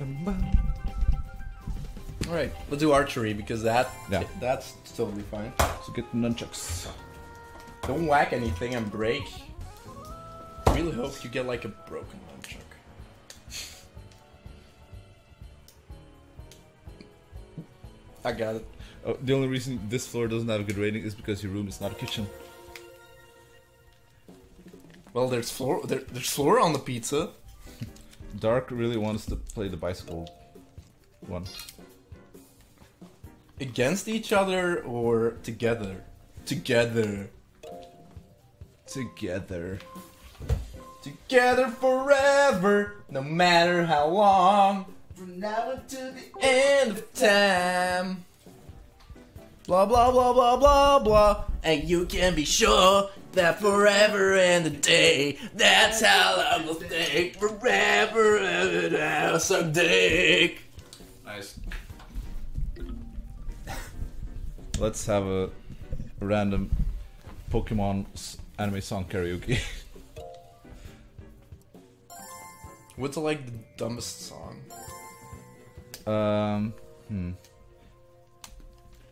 All right, let's do archery because that Yeah. that's totally fine. So get the nunchucks. Don't whack anything and break. Really hope you get like a broken nunchuck. I got it. Oh, the only reason this floor doesn't have a good rating is because your room is not a kitchen. Well, there's floor. There, there's floor on the pizza. Dark really wants to play the bicycle one. Against each other or together? Together. Together. Together forever, no matter how long. From now until the end of time. Blah blah blah blah blah blah. And you can be sure that forever and a day, that's how long will stay. Forever and a day. Nice. Let's have a random Pokemon anime song karaoke. What's like the dumbest song? um, hmm.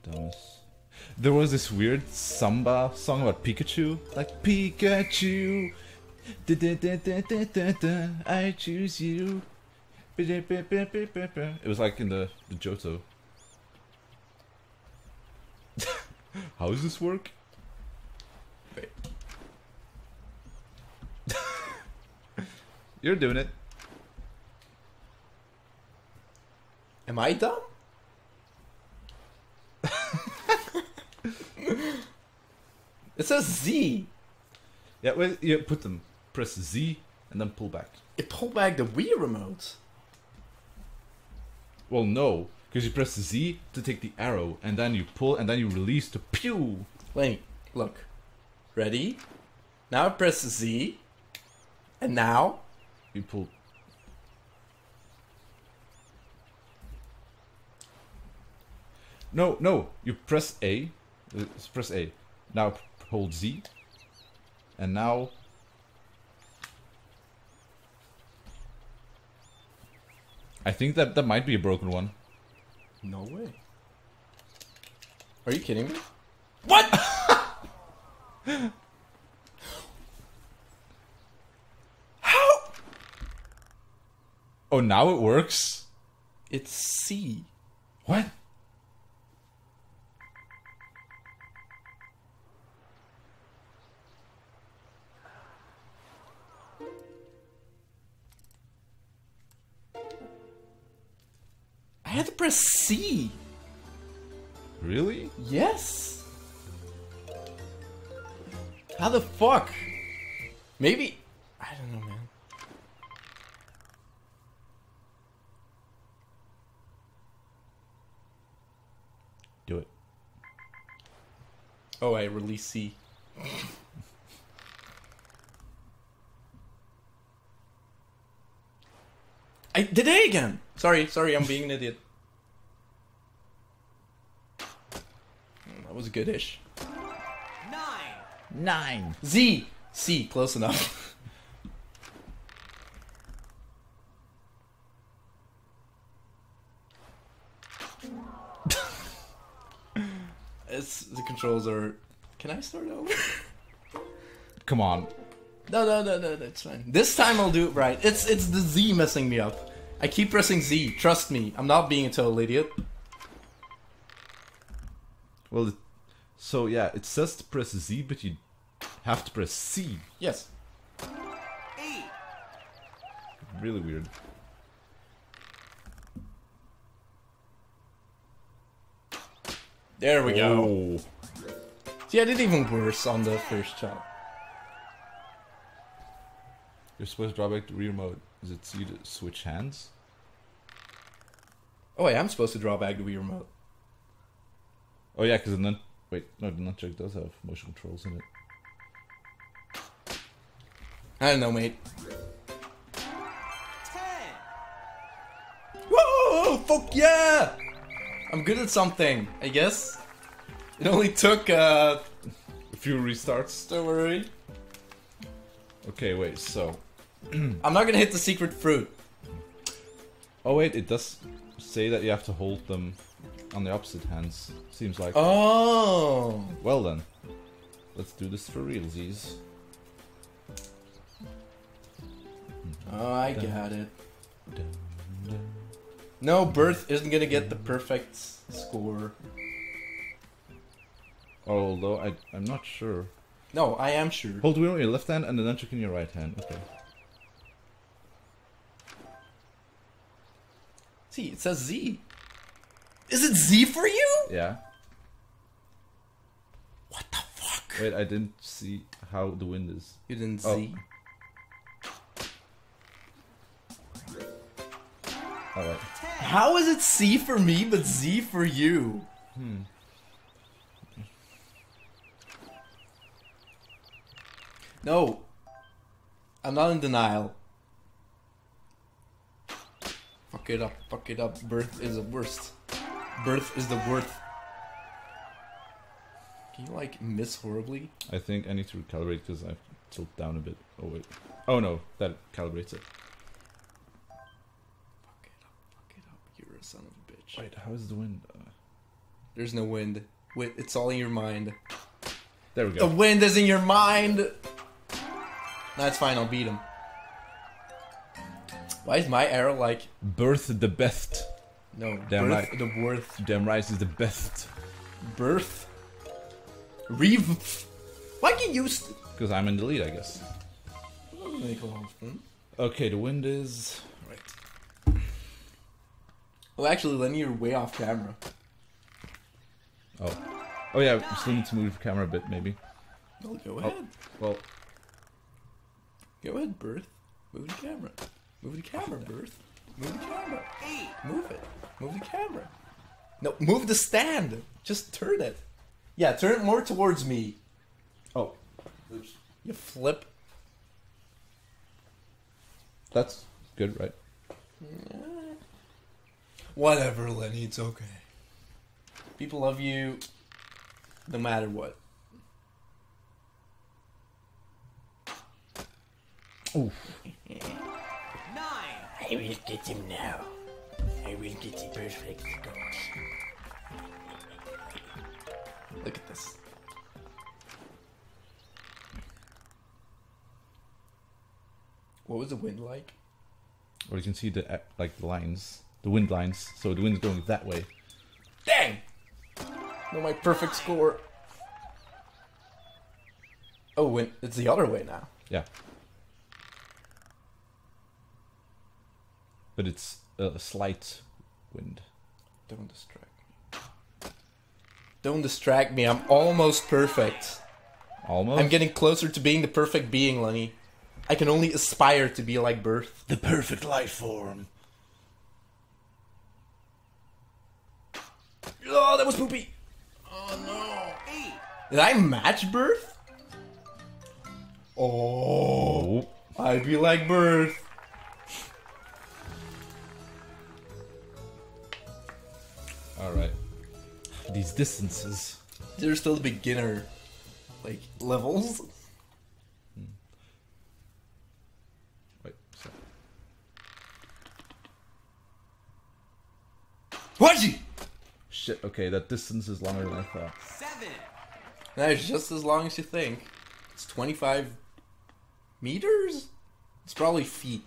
Dumbest. There was this weird samba song about Pikachu, like Pikachu. Da-da-da-da-da-da-da, I choose you. It was like in the, the Johto. How does this work? Wait. You're doing it. Am I dumb? it says Z. Yeah, well, you put them. Press Z and then pull back. It pulled back the Wii remote. Well, no, because you press the Z to take the arrow, and then you pull, and then you release to pew. Wait, look. Ready? Now I press the Z. And now? You pull. No, no, you press A. uh, press A. Now hold Z. And now. I think that that might be a broken one. No way. Are you kidding me? What? How? Oh, now it works. It's C. What? I had to press C. Really? Yes. How the fuck? Maybe. I don't know, man. Do it. Oh, I release C. I did A again. Sorry, sorry, I'm being an idiot. That was a goodish. Nine. Nine. Z. C. Close enough. it's the controls are. Can I start over? Come on. No, no, no, no, that's fine. This time I'll do it right. It's it's the Z messing me up. I keep pressing Z. Trust me, I'm not being a total idiot. Well, so yeah, it says to press Z, but you have to press C. Yes. Eight. Really weird. There we go. Oh. See, I did even worse on the first shot. You're supposed to draw back to rear mode. Is it C to switch hands? Oh, wait, I'm supposed to draw back the Wii remote. Oh yeah, because the nun. Wait, no, the nunchuck does have motion controls in it. I don't know, mate. Ten. Whoa! Fuck yeah! I'm good at something, I guess. It only took, uh, A few restarts. don't worry. Okay, wait. So, I'm not gonna hit the secret fruit. oh wait, it does say that you have to hold them on the opposite hands. Seems like. Oh! Well then, let's do this for realsies. Oh, I got it. No, Burth isn't gonna get the perfect score. Although I, I'm not sure. No, I am sure. Hold wheel in your left hand and the nunchuck in your right hand. Okay. See, it says Z. Is it Z for you? Yeah. What the fuck? Wait, I didn't see how the wind is. You didn't Oh. Z. Alright. How is it C for me but Z for you? Hmm. No. I'm not in denial. Fuck it up, fuck it up. Burth is the worst. Burth is the worst. Can you like miss horribly? I think I need to recalibrate because I've tilted down a bit. Oh wait. Oh no, that calibrates it. Fuck it up, fuck it up. You're a son of a bitch. Wait, how is the wind? Uh, There's no wind. Wait, it's all in your mind. there we go. The wind is in your mind. That's fine. I'll beat him. Why is my arrow like Burth the best. no Damn Burth right. the worth Damn right is the best. Burth? Reeve. Why can you Because I'm in the lead, I guess. make a lot of sense. Okay, the wind is. Right. Oh, actually, Lenny, you're way off camera. Oh. Oh yeah, we still need to move the camera a bit, maybe. Well, go oh, ahead. Well, Go ahead, Burth. Move the camera. Move the camera, Burth. Move the camera. Hey, Move it. Move the camera. No, move the stand. Just turn it. Yeah, turn it more towards me. oh, You flip. that's good, right? Yeah. Whatever, Lenny. It's okay. People love you no matter what. Oof. Nine. I will get him now. I will get the perfect score. Look at this. What was the wind like? Or you can see the uh, like the lines, the wind lines. So the wind's going that way. Dang! No, my perfect score. Oh, win- it's the other way now. Yeah. But it's a slight wind. Don't distract me. Don't distract me. I'm almost perfect. Almost. I'm getting closer to being the perfect being, Lenny. I can only aspire to be like Burth. the perfect life form. Oh, that was poopy. Oh no. Did I match Burth? Oh, Oh. I'd be like Burth. These distances. They're still the beginner, like levels. Hmm. Wait. So. What'd? Shit. Okay, that distance is longer than I thought. Seven. That's just as long as you think. It's 25 meters? It's probably feet.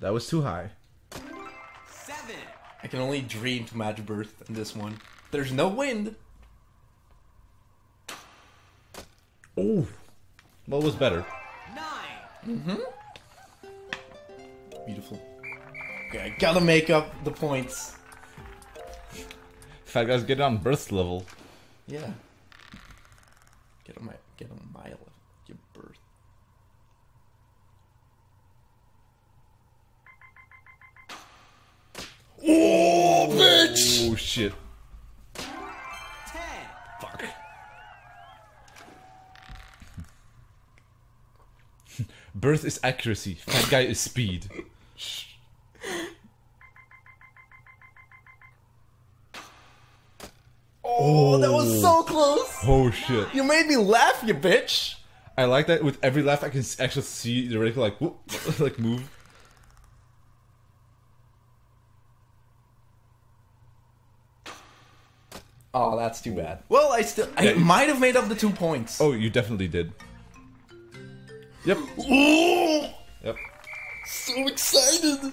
That was too high. Seven. I can only dream to match Burth in this one. There's no wind. Oh. What was better? Nine. Mhm. Beautiful. Okay, I gotta make up the points. Fat guys get on Burth level. Yeah. Get on my get on my level. Your Burth. Oh, bitch! Oh shit. Burth is accuracy. Fat guy is speed. Oh, that was so oh. close. Oh shit. You made me laugh, you bitch. I like that with every laugh I can actually see the reticle like whoop, like move. Oh, that's too bad. Well, I still I Yeah, might have made up the two points. Oh, you definitely did. Yep. Oh, Yep. so excited.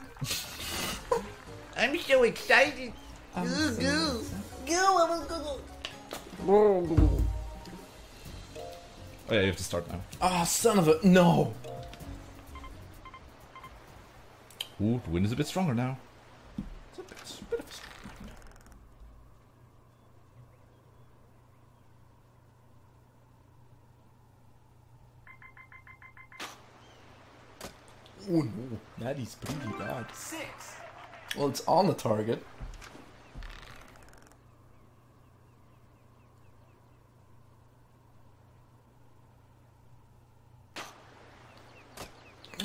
I'm so excited. I'm Go, so go. Go, I will go. Oh yeah, you have to start now. Ah, son of a no. Ooh, the wind is a bit stronger now. It's a bit, it's a bit of a strong wind. Oh no, that is pretty bad. Six. Well, it's on the target.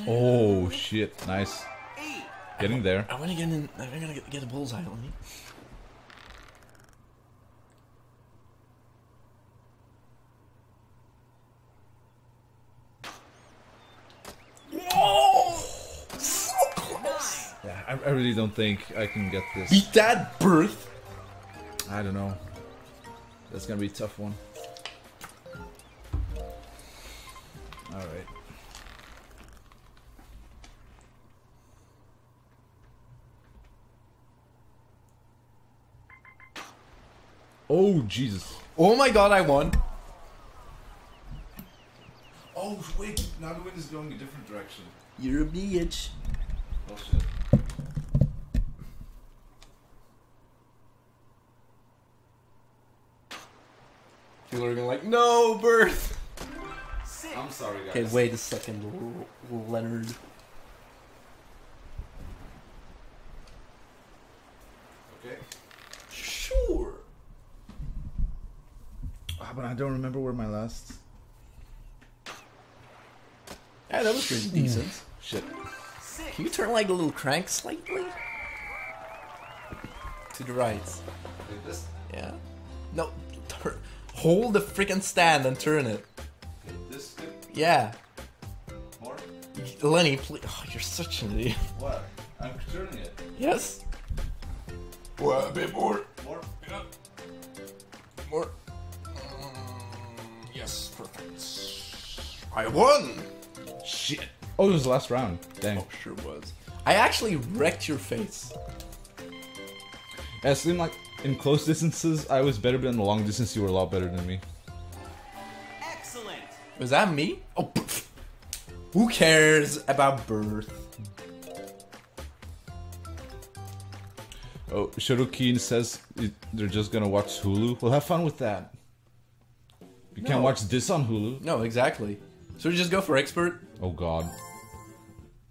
Oh shit, nice. Getting there. I want to get in. I'm gonna get, get a bullseye on me. Oh, so close. Yeah, I, I really don't think I can get this. Beat that Burth. I don't know. That's gonna be a tough one. Alright. Oh, Jesus. Oh my god, I won. Oh, wait. Now the wind is going a different direction. You're a bitch. Oh, shit. People are gonna like, no, Burth. Six. I'm sorry, guys. Okay, wait a second, Leonard. Okay. Sure. Ah, but I don't remember where my last. Yeah, that was pretty decent. Shit. Can you turn like a little crank slightly? To the right. Like this? Yeah. No, turn. Hold the freaking stand and turn it. This good? Yeah. More? Lenny, please. Oh, you're such an idiot. What? I'm turning it. Yes. Well, a bit more. More. Yeah. More. Mm, yes, perfect. I won! Shit. Oh, it was the last round. Dang. Oh, sure was. I actually wrecked your face. It seemed like in close distances I was better, but in the long distance you were a lot better than me. Excellent. Was that me? Oh, pff. who cares about Burth? Oh, Shadowkeen says it, they're just gonna watch Hulu. Well, have fun with that. You can't watch this on Hulu. No, exactly. So we just go for expert? Oh God.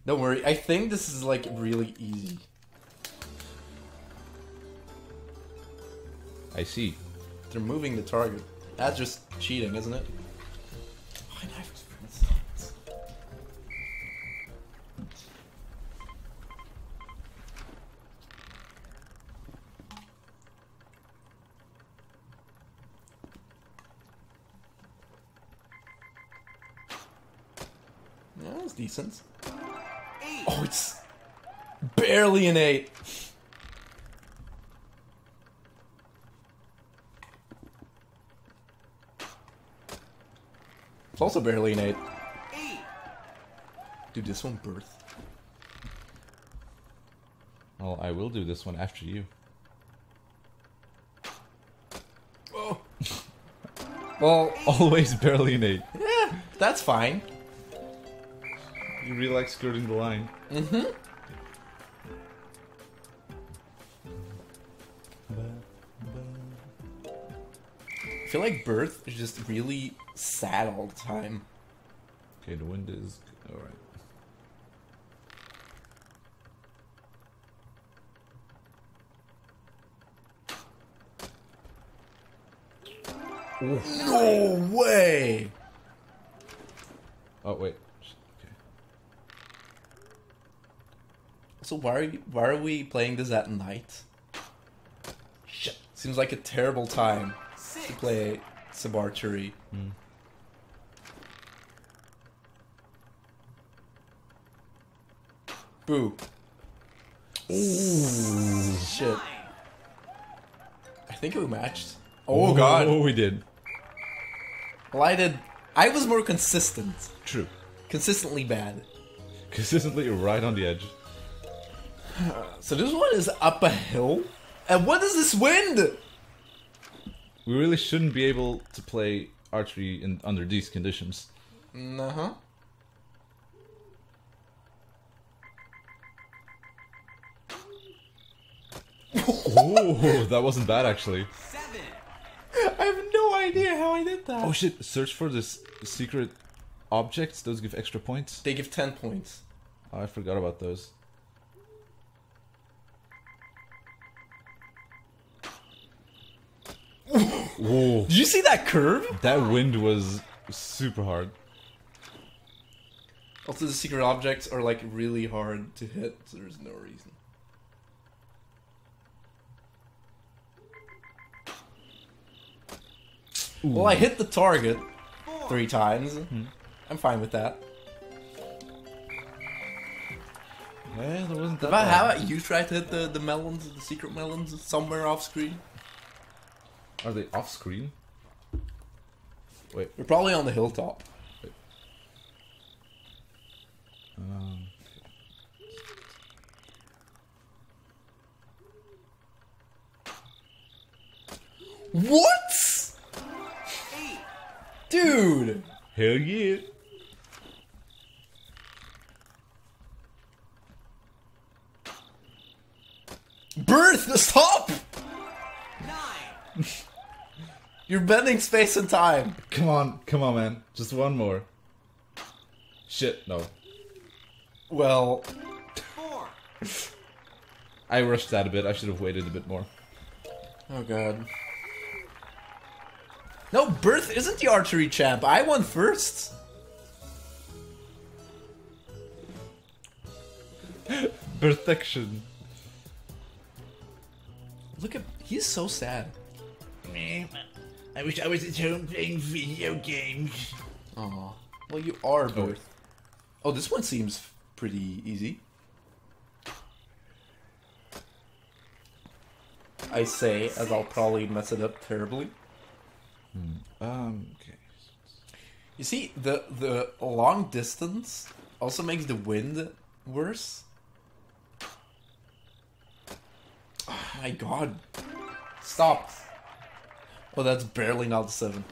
Don't worry. I think this is like really easy. I see. They're moving the target. That's just cheating, isn't it? Why knife was Prince? Yeah, that was decent. Eight. Oh, it's barely an eight. It's also barely an eight. Eight. Dude, this one Burth. Well, I will do this one after you. Oh. well, Always barely an eight. yeah, that's fine. You really like skirting the line. Mhm. I feel like Burth is just really sad all the time. Okay, the wind is all right. No way! Oh wait. Okay. So why are, why are we playing this at night? Shit. Seems like a terrible time Six. to play subarchery. Hmm. Boo. Ooh. Shit. I think we matched. Oh god. Oh, we did. Well, I did. I was more consistent. True. Consistently bad. Consistently right on the edge. So this one is up a hill? And what is this wind? We really shouldn't be able to play archery in under these conditions. Uh Oh, that wasn't bad actually. Seven. I have no idea how I did that. Oh shit! Search for this secret objects. Those give extra points. They give 10 points. Oh, I forgot about those. Whoa! Did you see that curve? That wind was super hard. Also, the secret objects are like really hard to hit, so there's no reason. Well, I hit the target three times. I'm fine with that. Yeah, there wasn't that. But how about you try to hit the, the melons, the secret melons, somewhere off screen? Are they off screen? Wait. We're probably on the hilltop. Um, What? Eight. Dude! hell yeah! Burth, stop! Nine. You're bending space and time. Come on, come on, man. Just one more. Shit, no. Well, Four. I rushed that a bit. I should have waited a bit more. oh god. No, Burth isn't the archery champ. I won first. Perfection. Look at he's so sad. Man, I wish I was at home playing video games. Aw. Well, you are oh. Burth. Oh, this one seems pretty easy. I say, as I'll probably mess it up terribly. Um. Okay. You see, the the long distance also makes the wind worse. Oh my god. Stop. Oh, that's barely not the seven.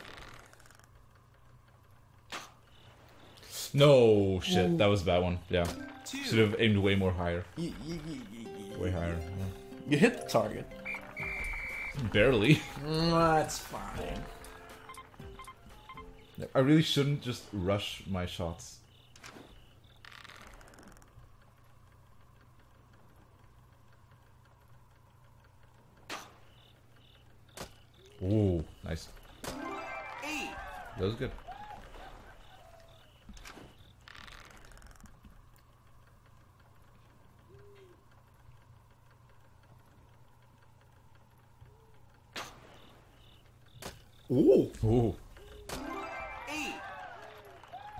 No shit. That was a bad one. Yeah. Two. Should have aimed way more higher. You, you, you, Way higher. you hit the target. Barely. That's fine. I really shouldn't just rush my shots. Ooh, nice. That was good. Ooh. Ooh.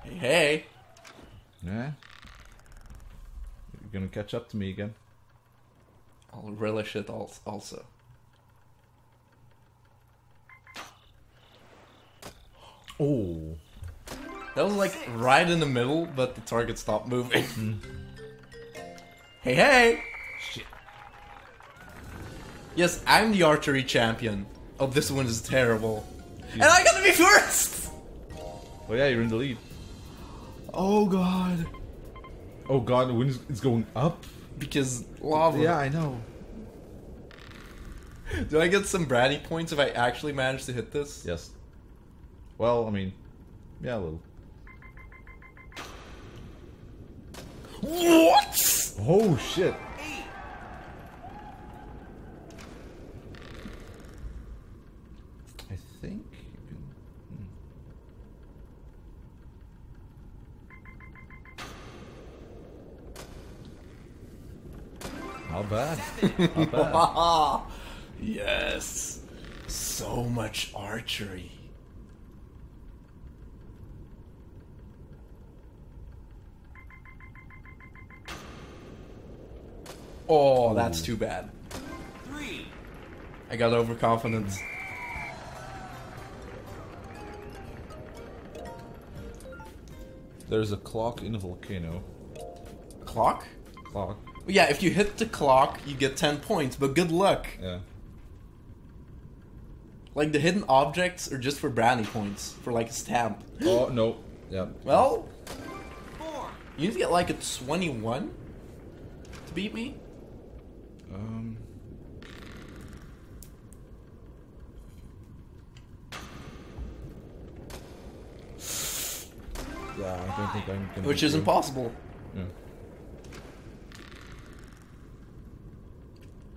Hey, hey. Yeah. You're gonna catch up to me again. I'll relish it al- also. Oh. That was like right in the middle, but the target stopped moving. Mm-hmm. hey, hey! Shit. Yes, I'm the archery champion. Oh, this one is terrible. And I gotta be first! Oh yeah, you're in the lead. Oh god. Oh god, the wind is is going up. Because lava. Yeah, I know. Do I get some bratty points if I actually manage to hit this? Yes. Well, I mean, yeah, a little. What? Oh shit. Eight. I think you can. hmm. Not bad. Not bad. Yes. So much archery. Oh, that's too bad. Three. I got overconfidence. There's a clock in a volcano. Clock? Clock. Yeah, if you hit the clock, you get 10 points, but good luck. Yeah. Like, the hidden objects are just for brownie points, for like a stamp. Oh no. Yeah. Well, Four. you need to get like a 21 to beat me. Um. Yeah, I don't think I'm gonna. Which is impossible. Yeah.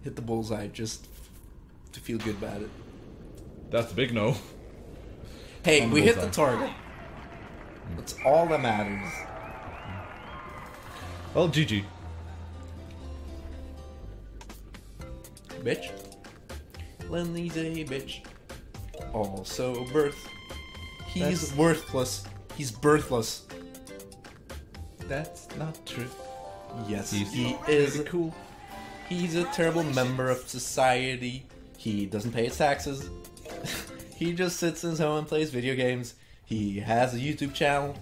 Hit the bullseye just to feel good about it. That's a big no. Hey, we hit the target. That's all that matters. Well, GG. Bitch. Lenny's a bitch. Oh, also Burth. He's That's- worthless. He's birthless. That's not true. Yes, He's he is cool. He's a terrible member of society. He doesn't pay his taxes. he just sits in his home and plays video games. He has a YouTube channel.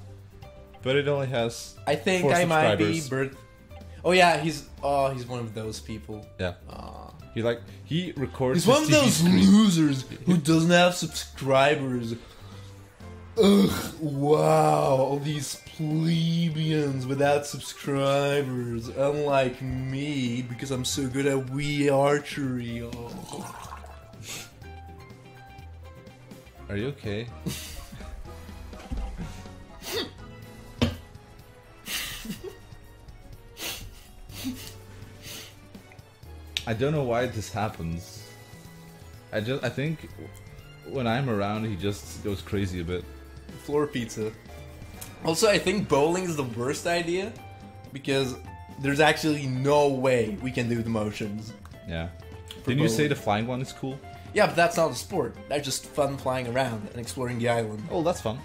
But it only has. I think I might be Burth. Oh yeah, he's oh he's one of those people. Yeah. Aw. He like he records. He's one of TV those screen. losers who doesn't have subscribers. Ugh, wow, all these plebeians without subscribers, unlike me, because I'm so good at Wii archery. Oh. Are you okay? I don't know why this happens. I just I think when I'm around he just goes crazy a bit. Floor pizza. Also, I think bowling is the worst idea because there's actually no way we can do the motions. Yeah. Didn't you say the flying one is cool? Yeah, but that's not a sport. That's just fun flying around and exploring the island. Oh, that's fun.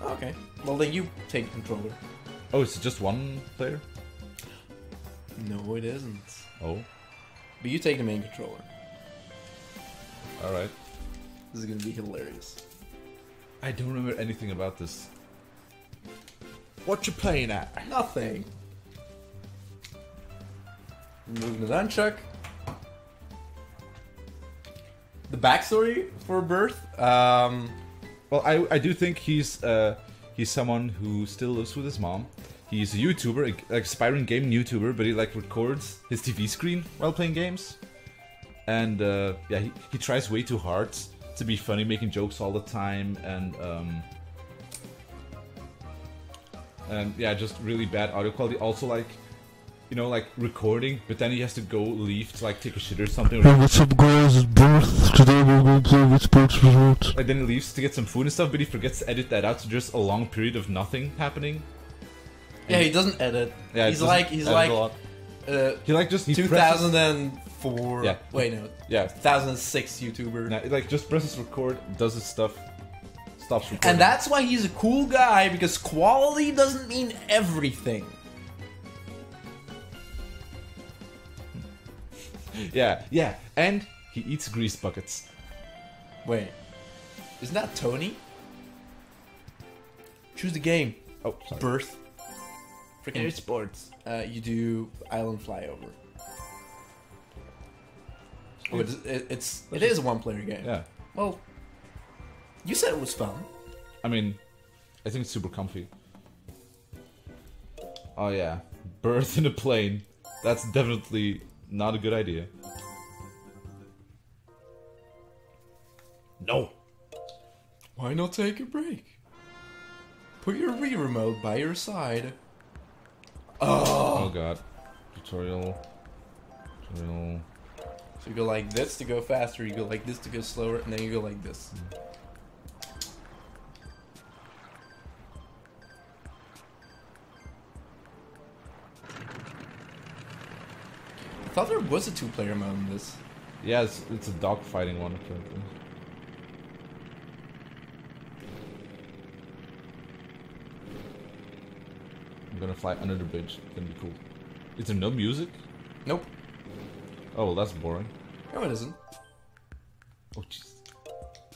Okay. Well, then you take controller. Oh, it's just one player? No, it isn't. Oh. But you take the main controller. All right. This is gonna be hilarious. I don't remember anything about this. What you playing at? Nothing. Moving the nunchuck. The backstory for Burth. Um, Well, I, I do think he's uh, he's someone who still lives with his mom. He's a YouTuber, a- aspiring game YouTuber, but he like records his TV screen while playing games. And uh, yeah, he, he tries way too hard to be funny, making jokes all the time, and um, and yeah, just really bad audio quality. Also, like you know, like recording, but then he has to go leave to like take a shit or something. Hey, what's up, guys? It's Burth. Today we're going to play with Sports Resort. Like then he leaves to get some food and stuff, but he forgets to edit that out to just a long period of nothing happening. yeah, he doesn't edit. Yeah, he's like he's edit a like lot. uh, he like just he 2004. Yeah. Wait, no, yeah, 2006 YouTuber. nah, he, like just presses record, does his stuff, stops recording. And that's why he's a cool guy because quality doesn't mean everything. yeah, yeah, and he eats grease buckets. Wait, isn't that Tony? Choose the game. Oh, sorry. Burth. Freaking sports. Uh, you do island flyover. Oh, it's, it, it's it is a one player game. Yeah, Well, you said it was fun. I mean, I think it's super comfy. Oh yeah, Burth in a plane. That's definitely not a good idea. No. Why not take a break? Put your Wii remote by your side. Oh Oh god. Tutorial. Tutorial. So you go like this to go faster, you go like this to go slower, and then you go like this. I thought there was a two-player mode in this. Yeah, it's, it's a dog fighting one apparently. I'm gonna fly under the bridge. It's gonna be cool. Is there no music? Nope. Oh, well, that's boring. No, it isn't. Oh, jeez.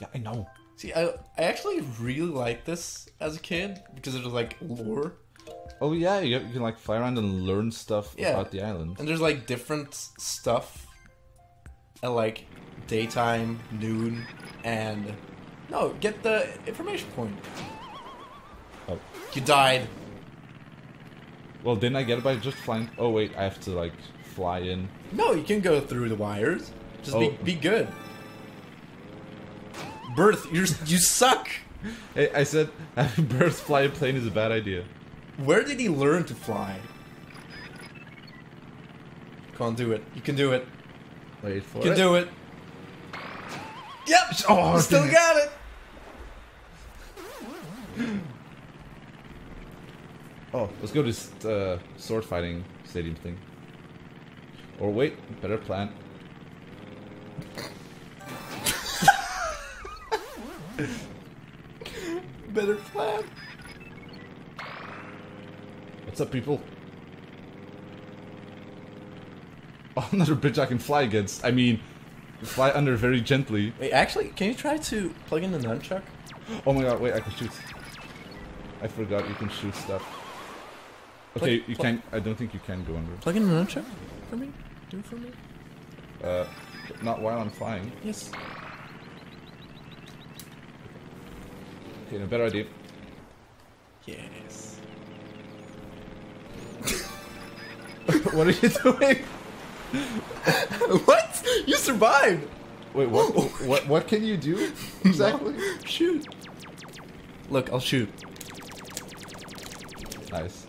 Yeah, I know. See, I, I actually really liked this as a kid because it was like lore. Oh yeah, you, you can like fly around and learn stuff Yeah. about the island. And there's like different s- stuff at like daytime, noon, and no, get the information point. Oh. You died. Well, didn't I get it by just flying? Oh wait, I have to like fly in. No, you can go through the wires. Just Oh. be be good. Burth, you you suck. Hey, I said having birds fly a plane is a bad idea. Where did he learn to fly? Come on, do it. You can do it. Wait for it. You can it. do it. Yep. Oh, you still got it. Oh, let's go to this uh, sword fighting stadium thing. Or wait, better plan. Better plan. What's up, people? Oh, another bridge I can fly against. I mean, fly under very gently. Wait, actually, can you try to plug in the nunchuck? Oh my god, wait, I can shoot. I forgot you can shoot stuff. Okay, Plug- you plug- can. I don't think you can go under. Plug in the nunchuck for me. Do it for me. Uh, not while I'm flying. Yes. Okay, no better idea. Yes. what are you doing? what? You survived. Wait, what? Oh. what? What can you do exactly? Shoot. Look, I'll shoot. Nice.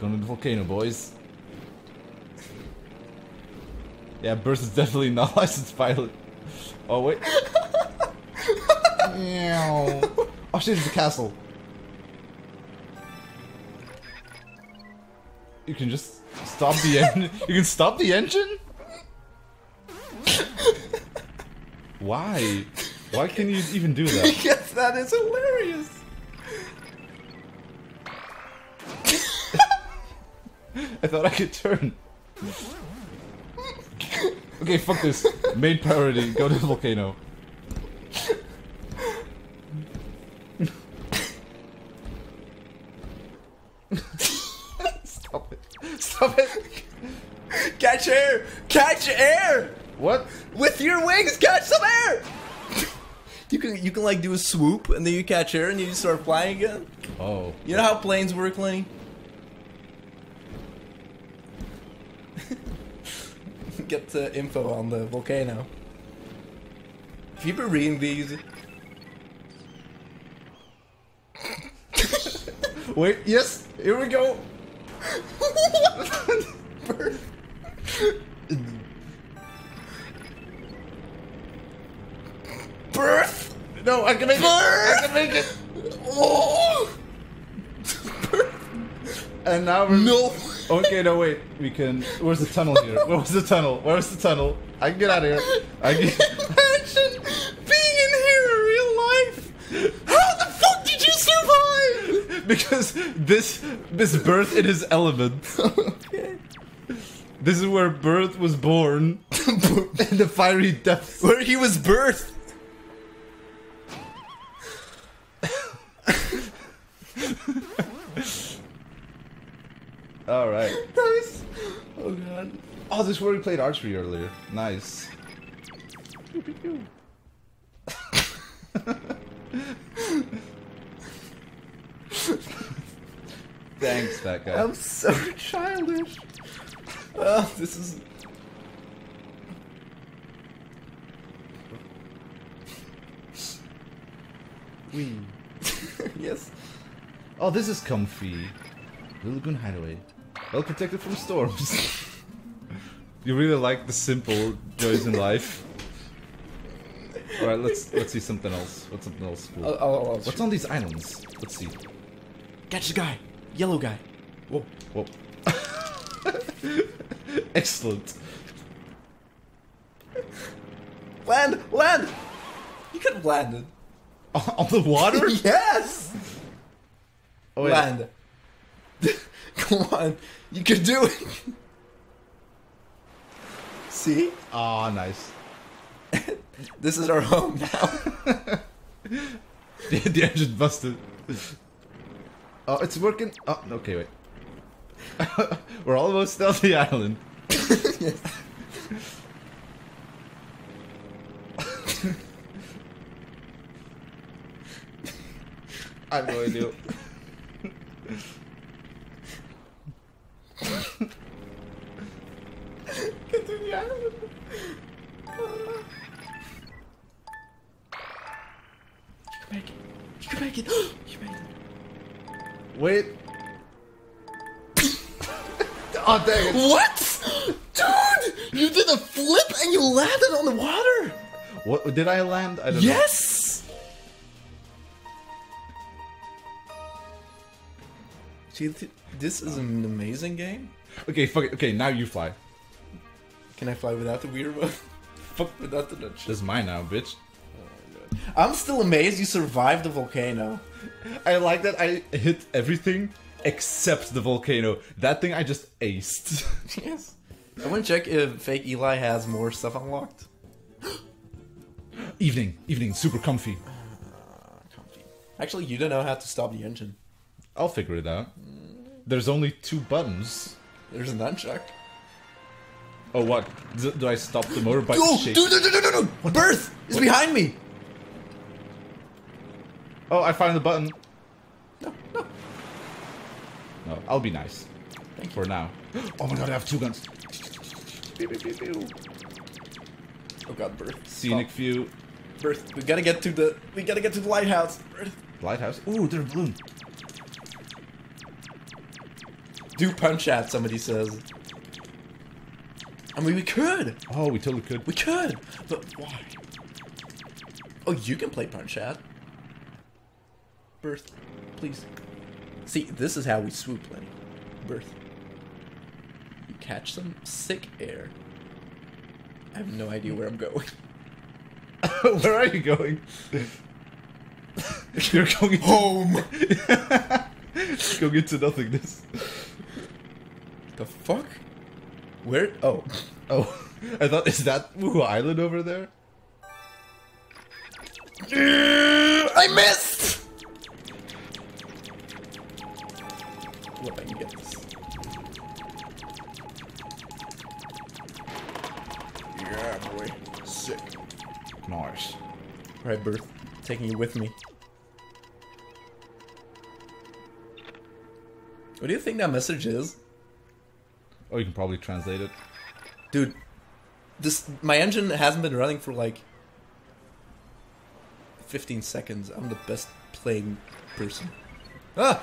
Going to the volcano, boys. Yeah, Burth is definitely not licensed pilot. Oh wait. Oh shit, it's a castle. You can just stop the engine. you can stop the engine. Why? Why can you even do that? Yes, that is hilarious. I thought I could turn. Okay, fuck this. Main priority, go to the volcano. Stop it. Catch air! Catch air! What? With your wings, catch some air! you can you can like do a swoop and then you catch air and you start flying again. Oh. You know how planes work, Lenny? Get the info on the volcano. Have you been reading these? Wait, yes, here we go. Burth! No, I can make it. I can make it. Oh! And now we're No! Okay, no wait. We can. Where's the tunnel here? Where's the tunnel? Where's the tunnel? I can get out of here. I can. Imagine being in here in real life! How the fuck did because this this Burth in his element. This is where Burth was born in the fiery depths. Where he was birthed. All right. Nice. Oh god. Oh, this is where we played archery earlier. Nice. Thanks, that guy. I'm so childish. Oh, this is. Wee. yes. Oh, this is comfy. The Lagoon Hideaway. Well protected from storms. you really like the simple joys in life. Alright, let's let's see something else. What's something else cool? I'll, I'll, I'll What's on these islands? Let's see. Catch the guy. Yellow guy. Whoa, whoa. Excellent. Land! Land! You could have landed. on the water? yes! Oh. Land. Come on. You can do it. See? Ah, nice. This is our home now. the, the engine busted. Oh, it's working. Oh, okay, wait. We're almost on the island. yes. I'm going to. Get to the island. You can make it. You can make it. you made it. Wait. oh, dang it. What? Dude! You did a flip and you landed on the water! What did I land? I don't know. Yes! See, this is an amazing game. Okay, fuck it. Okay, now you fly. Can I fly without the weird mode? Fuck without the nudge. This is mine now, bitch. I'm still amazed you survived the volcano. I like that I hit everything except the volcano. That thing I just aced. Yes. I want to check if fake Eli has more stuff unlocked. evening, evening, super comfy. Uh, comfy. Actually, you don't know how to stop the engine. I'll figure it out. There's only two buttons. There's a nunchuck. Oh, what? Do, do I stop the motorbike? Oh, shaking? dude, dude, dude, dude, dude! Burth is behind me. Oh, I found the button. No, no. No, I'll be nice. Thank For now. Oh my god, I have two guns. Oh god, Burth. Scenic Stop. view. Burth. We gotta get to the. We gotta get to the lighthouse. Burth. Lighthouse. Ooh, there's a balloon. Do punch at somebody says. I mean, we could. Oh, we totally could. We could. But why? Oh, you can play punch at. Burth, please. See, this is how we swoop, Lenny. Burth. You catch some sick air. I have no idea where I'm going. Where are you going? You're going Home. going into nothingness. the fuck? Where? Oh. Oh. I thought, is that Wuhu Island over there? I missed! What I can get this. Yeah, boy. Sick. Nice. Alright, Burth. Taking you with me. What do you think that message is? Oh, you can probably translate it. Dude, this my engine hasn't been running for like 15 seconds. I'm the best playing person. Ah!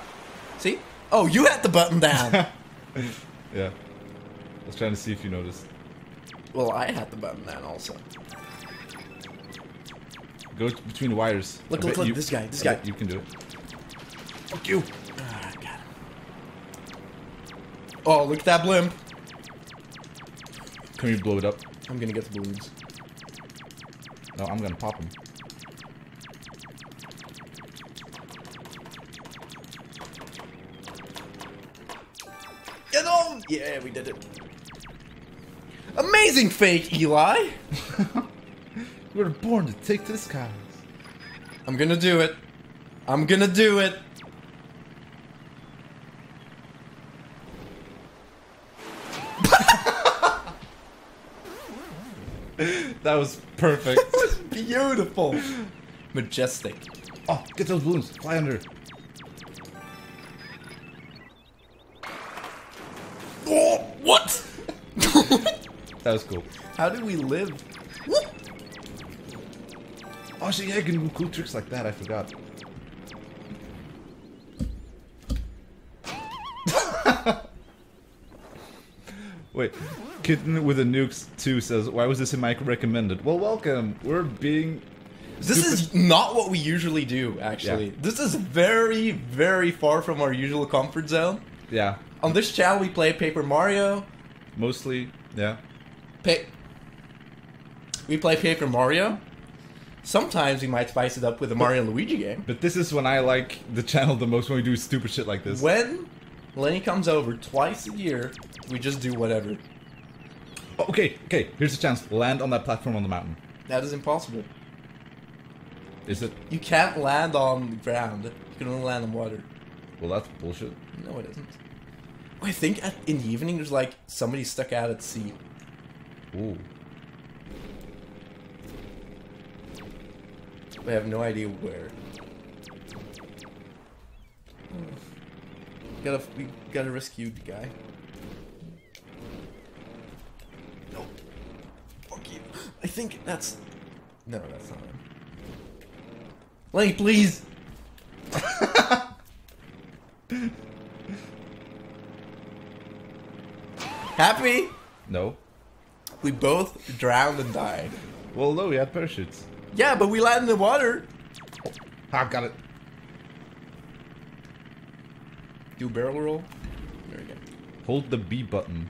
See? Oh, you had the button down! Yeah. I was trying to see if you noticed. well, I had the button down also. Go between the wires. Look, look, look, you- this guy, this guy. You can do it. Fuck you! Ah, got him. Oh, look at that blimp! Can you blow it up? I'm gonna get the balloons. No, I'm gonna pop him. Get on! Yeah, we did it. Amazing fake, Eli! We were born to take the skies. I'm gonna do it. I'm gonna do it. That was perfect. Beautiful. Majestic. oh, get those balloons. Fly under. Oh, what? That was cool. How did we live? Oh shit, yeah, you can do cool tricks like that. I forgot. Wait, Kitten with the Nukes 2 says, Why was this in my recommended? Well, welcome. We're being. This is not what we usually do, actually. Yeah. This is very, very far from our usual comfort zone. Yeah, On this channel, we play Paper Mario. mostly, yeah. Pa- we play Paper Mario. Sometimes we might spice it up with a Mario and Luigi game. But this is when I like the channel the most when we do stupid shit like this. When Lenny comes over twice a year, we just do whatever. Oh, okay, okay, here's a chance. Land on that platform on the mountain. That is impossible. Is it? You can't land on the ground. You can only land on water. Well, that's bullshit. No, it isn't. I think at, in the evening there's like somebody stuck out at sea. Ooh. I have no idea where. We Gotta we gotta rescue the guy. No. Fuck you. I think that's no, that's not him. Lenny, please. Happy? No. We both drowned and died. Well, no, we had parachutes. Yeah, but we landed in the water. Ah, got it. Do barrel roll. There we go. Hold the B button.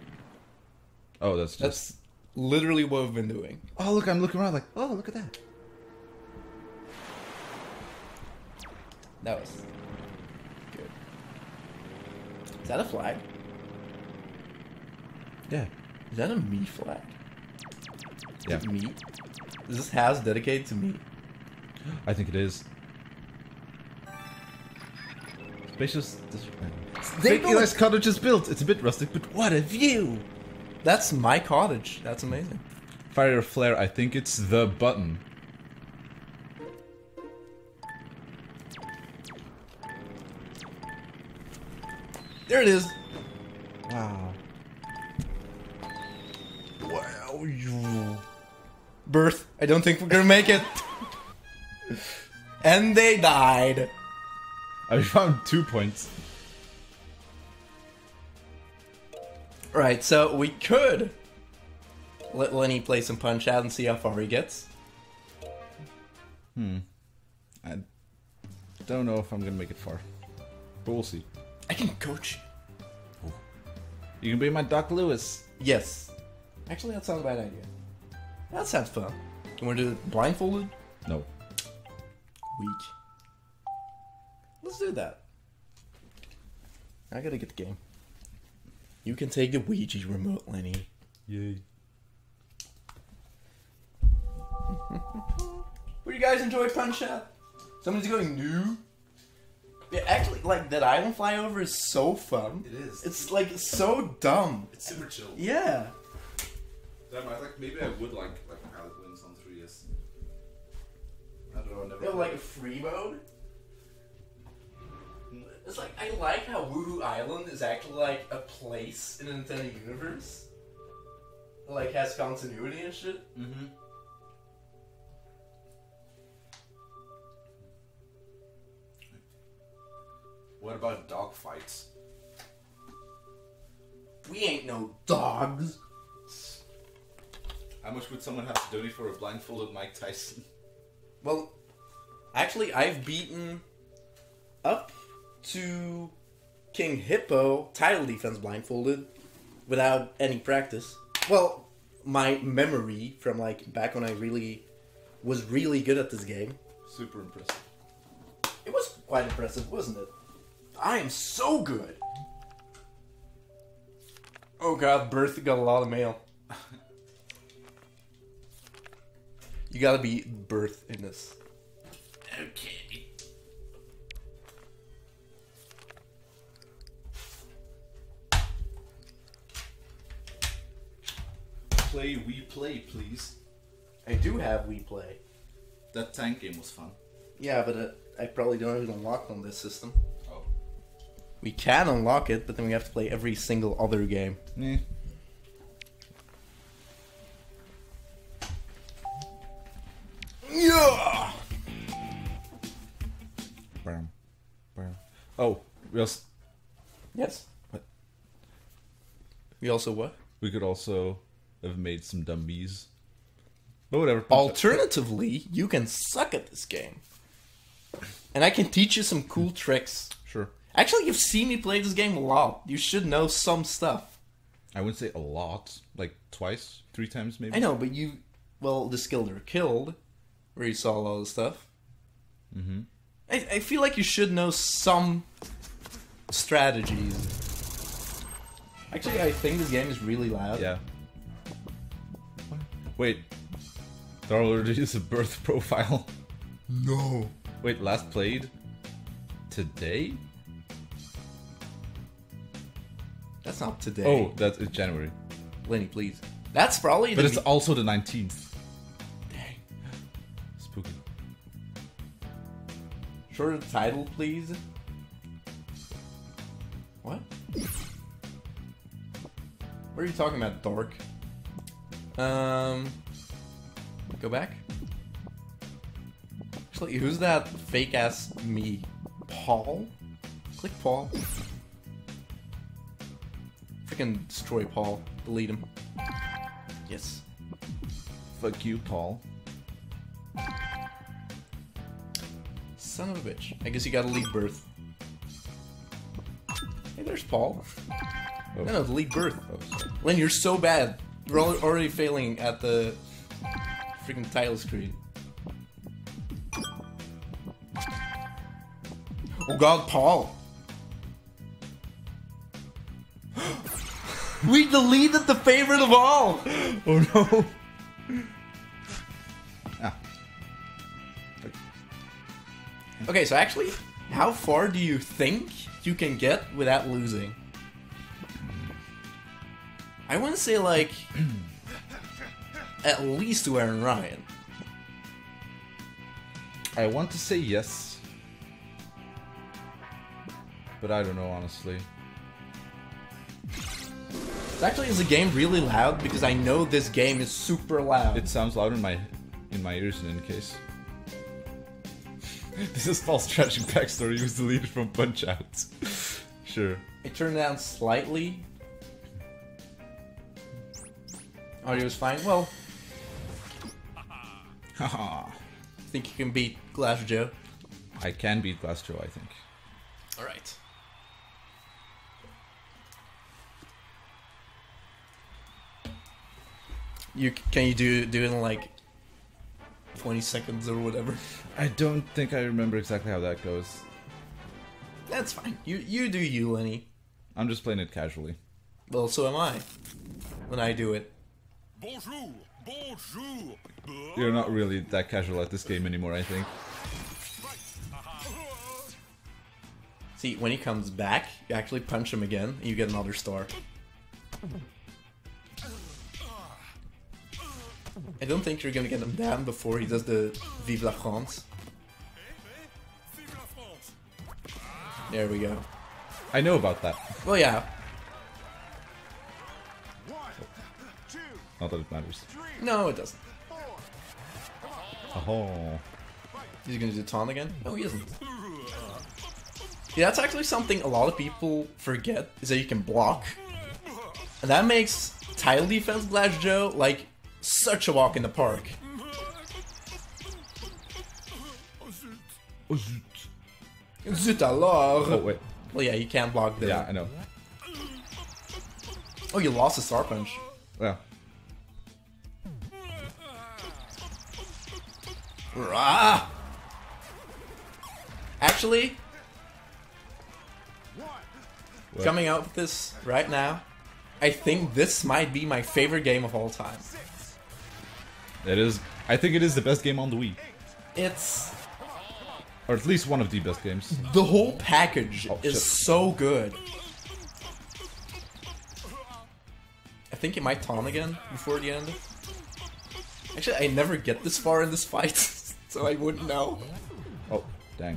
Oh, that's just. That's literally what we've been doing. Oh, look, I'm looking around like, oh, look at that. That was good. Is that a flag? Yeah. Is that a me flag? Yeah. Is me? Is this house dedicated to me? I think it is. Spacious. Fake cottage is built. It's a bit rustic, but what a view! That's my cottage. That's amazing. Fire or flare, I think it's the button. There it is. Burth. I don't think we're gonna make it. and they died. I found two points. Right, so we could let Lenny play some Punch Out and see how far he gets. Hmm. I don't know if I'm gonna make it far. But we'll see. I can coach. You can be my Doc Louis. Yes. Actually, that sounds a bad idea. That sounds fun. You want to do it blindfolded? No. Weak. Let's do that. I gotta get the game. You can take the Ouija remote, Lenny. Yay. Would you guys enjoy Punch Out? Somebody's going new. Yeah, actually, like that island flyover is so fun. It is. It's like so dumb. It's super chill. Yeah. Damn, I like maybe I would like like Pilot Wings on 3DS. I don't know. I never. You know, like a free mode. It's like I like how Wuhu Island is actually like a place in the Nintendo universe. It, like has continuity and shit. Mm-hmm. What about dog fights? We ain't no dogs. How much would someone have to donate for a blindfolded Mike Tyson? Well, actually, I've beaten up to King Hippo title defense blindfolded without any practice. Well, my memory from like back when I really was really good at this game. Super impressive. It was quite impressive, wasn't it? I am so good. Oh god, Bertha got a lot of mail. you gotta be Burth in this. Okay. Play, Wii Play, please. I do have Wii Play. That tank game was fun. Yeah, but uh, I probably don't have it unlocked on this system. Oh. We can unlock it, but then we have to play every single other game. Yeah. Yeah. Bam. Bam. Oh, we also, Yes. What? We also what? we could also have made some dummies. But whatever. Alternatively, you can suck at this game, and I can teach you some cool tricks. Sure. Actually, you've seen me play this game a lot. You should know some stuff. I wouldn't say a lot. Like twice, three times maybe. I know, but you, well, the skill they're killed, where you saw all the stuff. Mm-hmm. I, I feel like you should know some strategies. Actually, I think this game is really loud. Yeah. Wait. There already is a Burth profile. No. Wait, last played today? That's not today. Oh, that's it's January. Lenny, please. That's probably But the it's also the 19th. Shorter title, please. What? What are you talking about, dork? Um, go back. Actually, who's that fake ass me? Paul? Click Paul. Freaking destroy Paul. Delete him. Yes. Fuck you, Paul. Son of a bitch. I guess you gotta leave Burth. Hey, there's Paul. Oh. No, delete Burth. Oh, sorry. Len, you're so bad. You're al- already failing at the freaking title screen. Oh god, Paul. we deleted the favorite of all. Oh no. Okay, so actually, how far do you think you can get without losing? I want to say like at least to Aran Ryan. I want to say yes. But I don't know, honestly. Actually is the game really loud because I know this game is super loud. It sounds loud in my in my ears in any case. this is false tragic backstory. He was deleted from Punch Out. sure. It turned down slightly. Audio was fine. Well, Haha. think you can beat Glass Joe. I can beat Glass Joe, I think. All right. You can you do do it in like twenty seconds or whatever? I don't think I remember exactly how that goes. That's fine. You you do you, Lenny. I'm just playing it casually. Well, so am I. When I do it. Bonjour, Bonjour. You're not really that casual at this game anymore, I think. See, when he comes back, you actually punch him again, and you get another star. I don't think you're gonna get him down before he does the Vive la France. There we go. I know about that. Well, yeah. Not that it matters. No, it doesn't. Oh. He's gonna do taunt again? No, he isn't. Yeah, that's actually something a lot of people forget, is that you can block. And that makes title defense Glass Joe, like, such a walk in the park. Zut alors! Oh, wait. Well, yeah, you can't block the... Yeah, I know. Oh, you lost a Star Punch. Yeah. Rah! Actually, What? coming out with this right now, I think this might be my favorite game of all time. It is. I think it is the best game on the Wii. It's Or at least one of the best games. the whole package Oh, is shit. so good. I think it might taunt again before the end. Actually, I never get this far in this fight, so I wouldn't know. Oh, dang.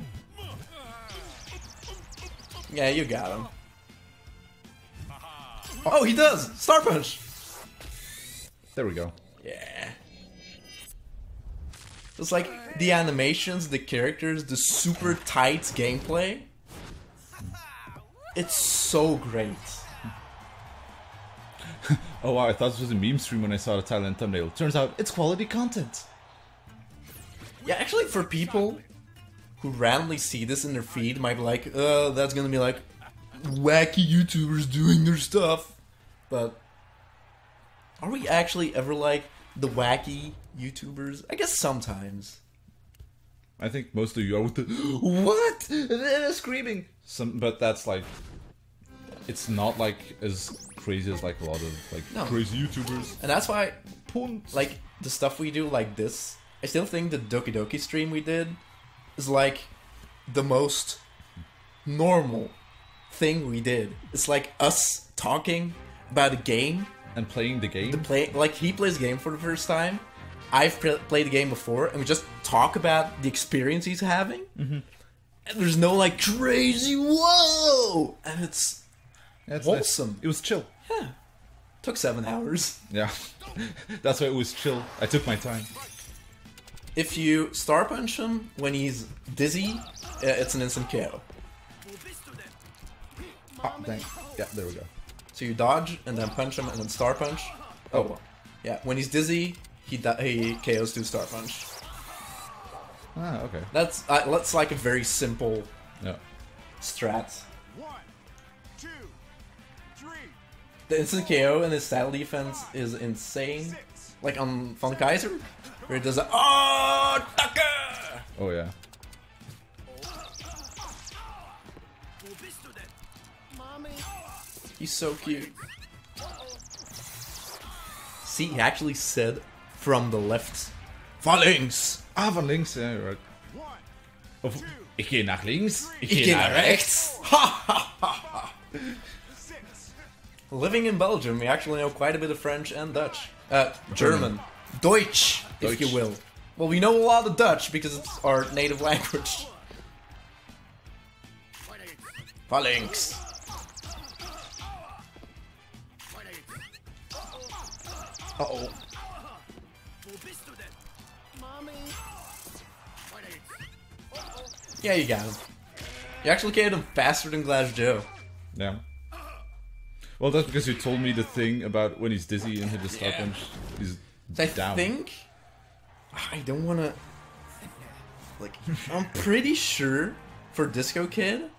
Yeah, you got him. Oh, he does! Star Punch! There we go. Yeah. It's like the animations, the characters, the super tight gameplay. It's so great. Oh wow, I thought this was a meme stream when I saw the title and thumbnail. Turns out it's quality content. Yeah, actually, for people who randomly see this in their feed, might be like, "Uh, that's gonna be like wacky YouTubers doing their stuff." But are we actually ever like the wacky YouTubers? I guess sometimes. I think most of you are with the what? They're screaming. Some, but that's like, it's not like as crazy as like a lot of like No. crazy YouTubers. And that's why like the stuff we do like this i still think the doki doki stream we did is like the most normal thing we did it's like us talking about a game and playing the game. the play like he plays game for the first time i've pl- played the game before and we just talk about the experience he's having and there's no like crazy whoa and it's That's wholesome. nice. It was chill. yeah took seven hours Yeah, that's why it was chill. I took my time. If you star punch him when he's dizzy, uh, it's an instant KO. Ah, dang. Yeah, there we go. So you dodge and then punch him and then star punch. Oh, well. yeah. When he's dizzy, he di- he KOs to star punch. Ah, okay. That's uh, that's like a very simple Yeah. strat. One, two, three, The instant KO and his style defense is insane. Like on Von Kaiser, where it does a oh Tucker. Oh yeah. He's so cute. See, he actually said from the left, Phalanx. Ah, van links. Ja, you're right. one, Of, ik ga naar links. Ik Ik ga ga naar naar rechts. Living in Belgium, we actually know quite a bit of French and Dutch. Uh, German. Deutsch, if you will. Well, we know a lot of Dutch because it's our native language. Phalanx. Uh-oh. Yeah, you got him. You actually killed him faster than Glass Joe. Yeah. Well, that's because you told me the thing about when he's dizzy and hit the star Yeah. punch. He's I down. think I don't want to. Like, I'm pretty sure for Disco Kid,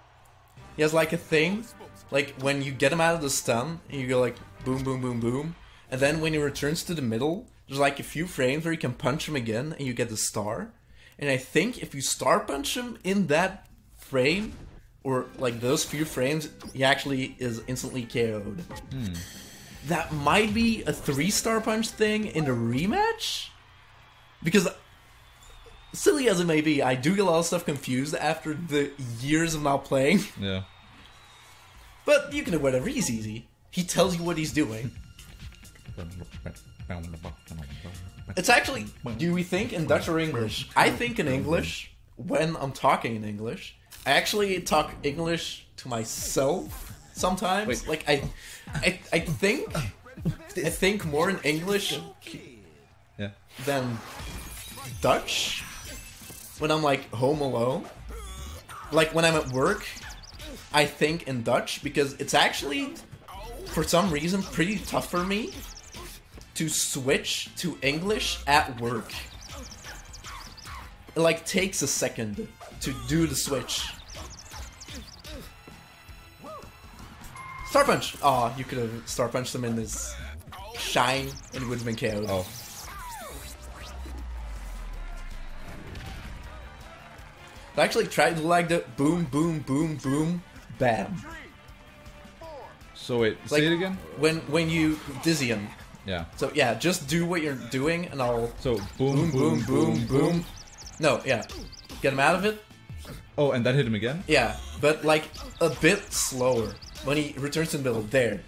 he has like a thing, like when you get him out of the stun, and you go like boom, boom, boom, boom, and then when he returns to the middle, there's like a few frames where you can punch him again, and you get the star. And I think if you star punch him in that frame, or like those few frames, he actually is instantly KO'd. Hmm. that might be a three star punch thing in a rematch. Because, silly as it may be, I do get a lot of stuff confused after the years of not playing. Yeah. But you can do whatever, he's easy. He tells you what he's doing. It's actually, do we think in Dutch or English? I think in English when I'm talking in English. I actually talk English to myself sometimes. Wait. Like I, I, I think, I think more in English Yeah. than Dutch when I'm like home alone. Like when I'm at work, I think in Dutch because it's actually, for some reason, pretty tough for me to switch to English at work. It like takes a second to do the switch. Star Punch! Aw, you could have Star Punched him in his shine and it would have been KO'd. Oh. I actually tried to like the boom, boom, boom, boom, bam. So wait, Like say it again. when when you dizzy him. Yeah. So yeah, just do what you're doing, and I'll So boom, boom, boom, boom, boom. No, yeah, get him out of it. Oh, and that hit him again. Yeah, but like a bit slower when he returns to the middle. There,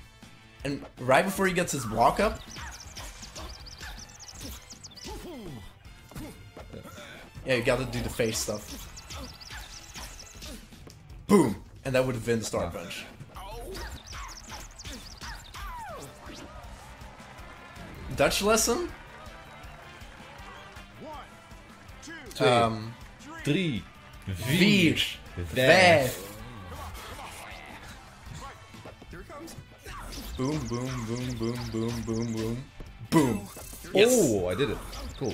and right before he gets his block up. Yeah, you gotta do the face stuff. Boom! And that would have been the Star Punch. Dutch lesson? One, two, Twee, Um, drie, vier, vijf. here it comes. Boom, boom, boom, boom, boom, boom, boom. Boom. Yes. Oh, I did it. Cool.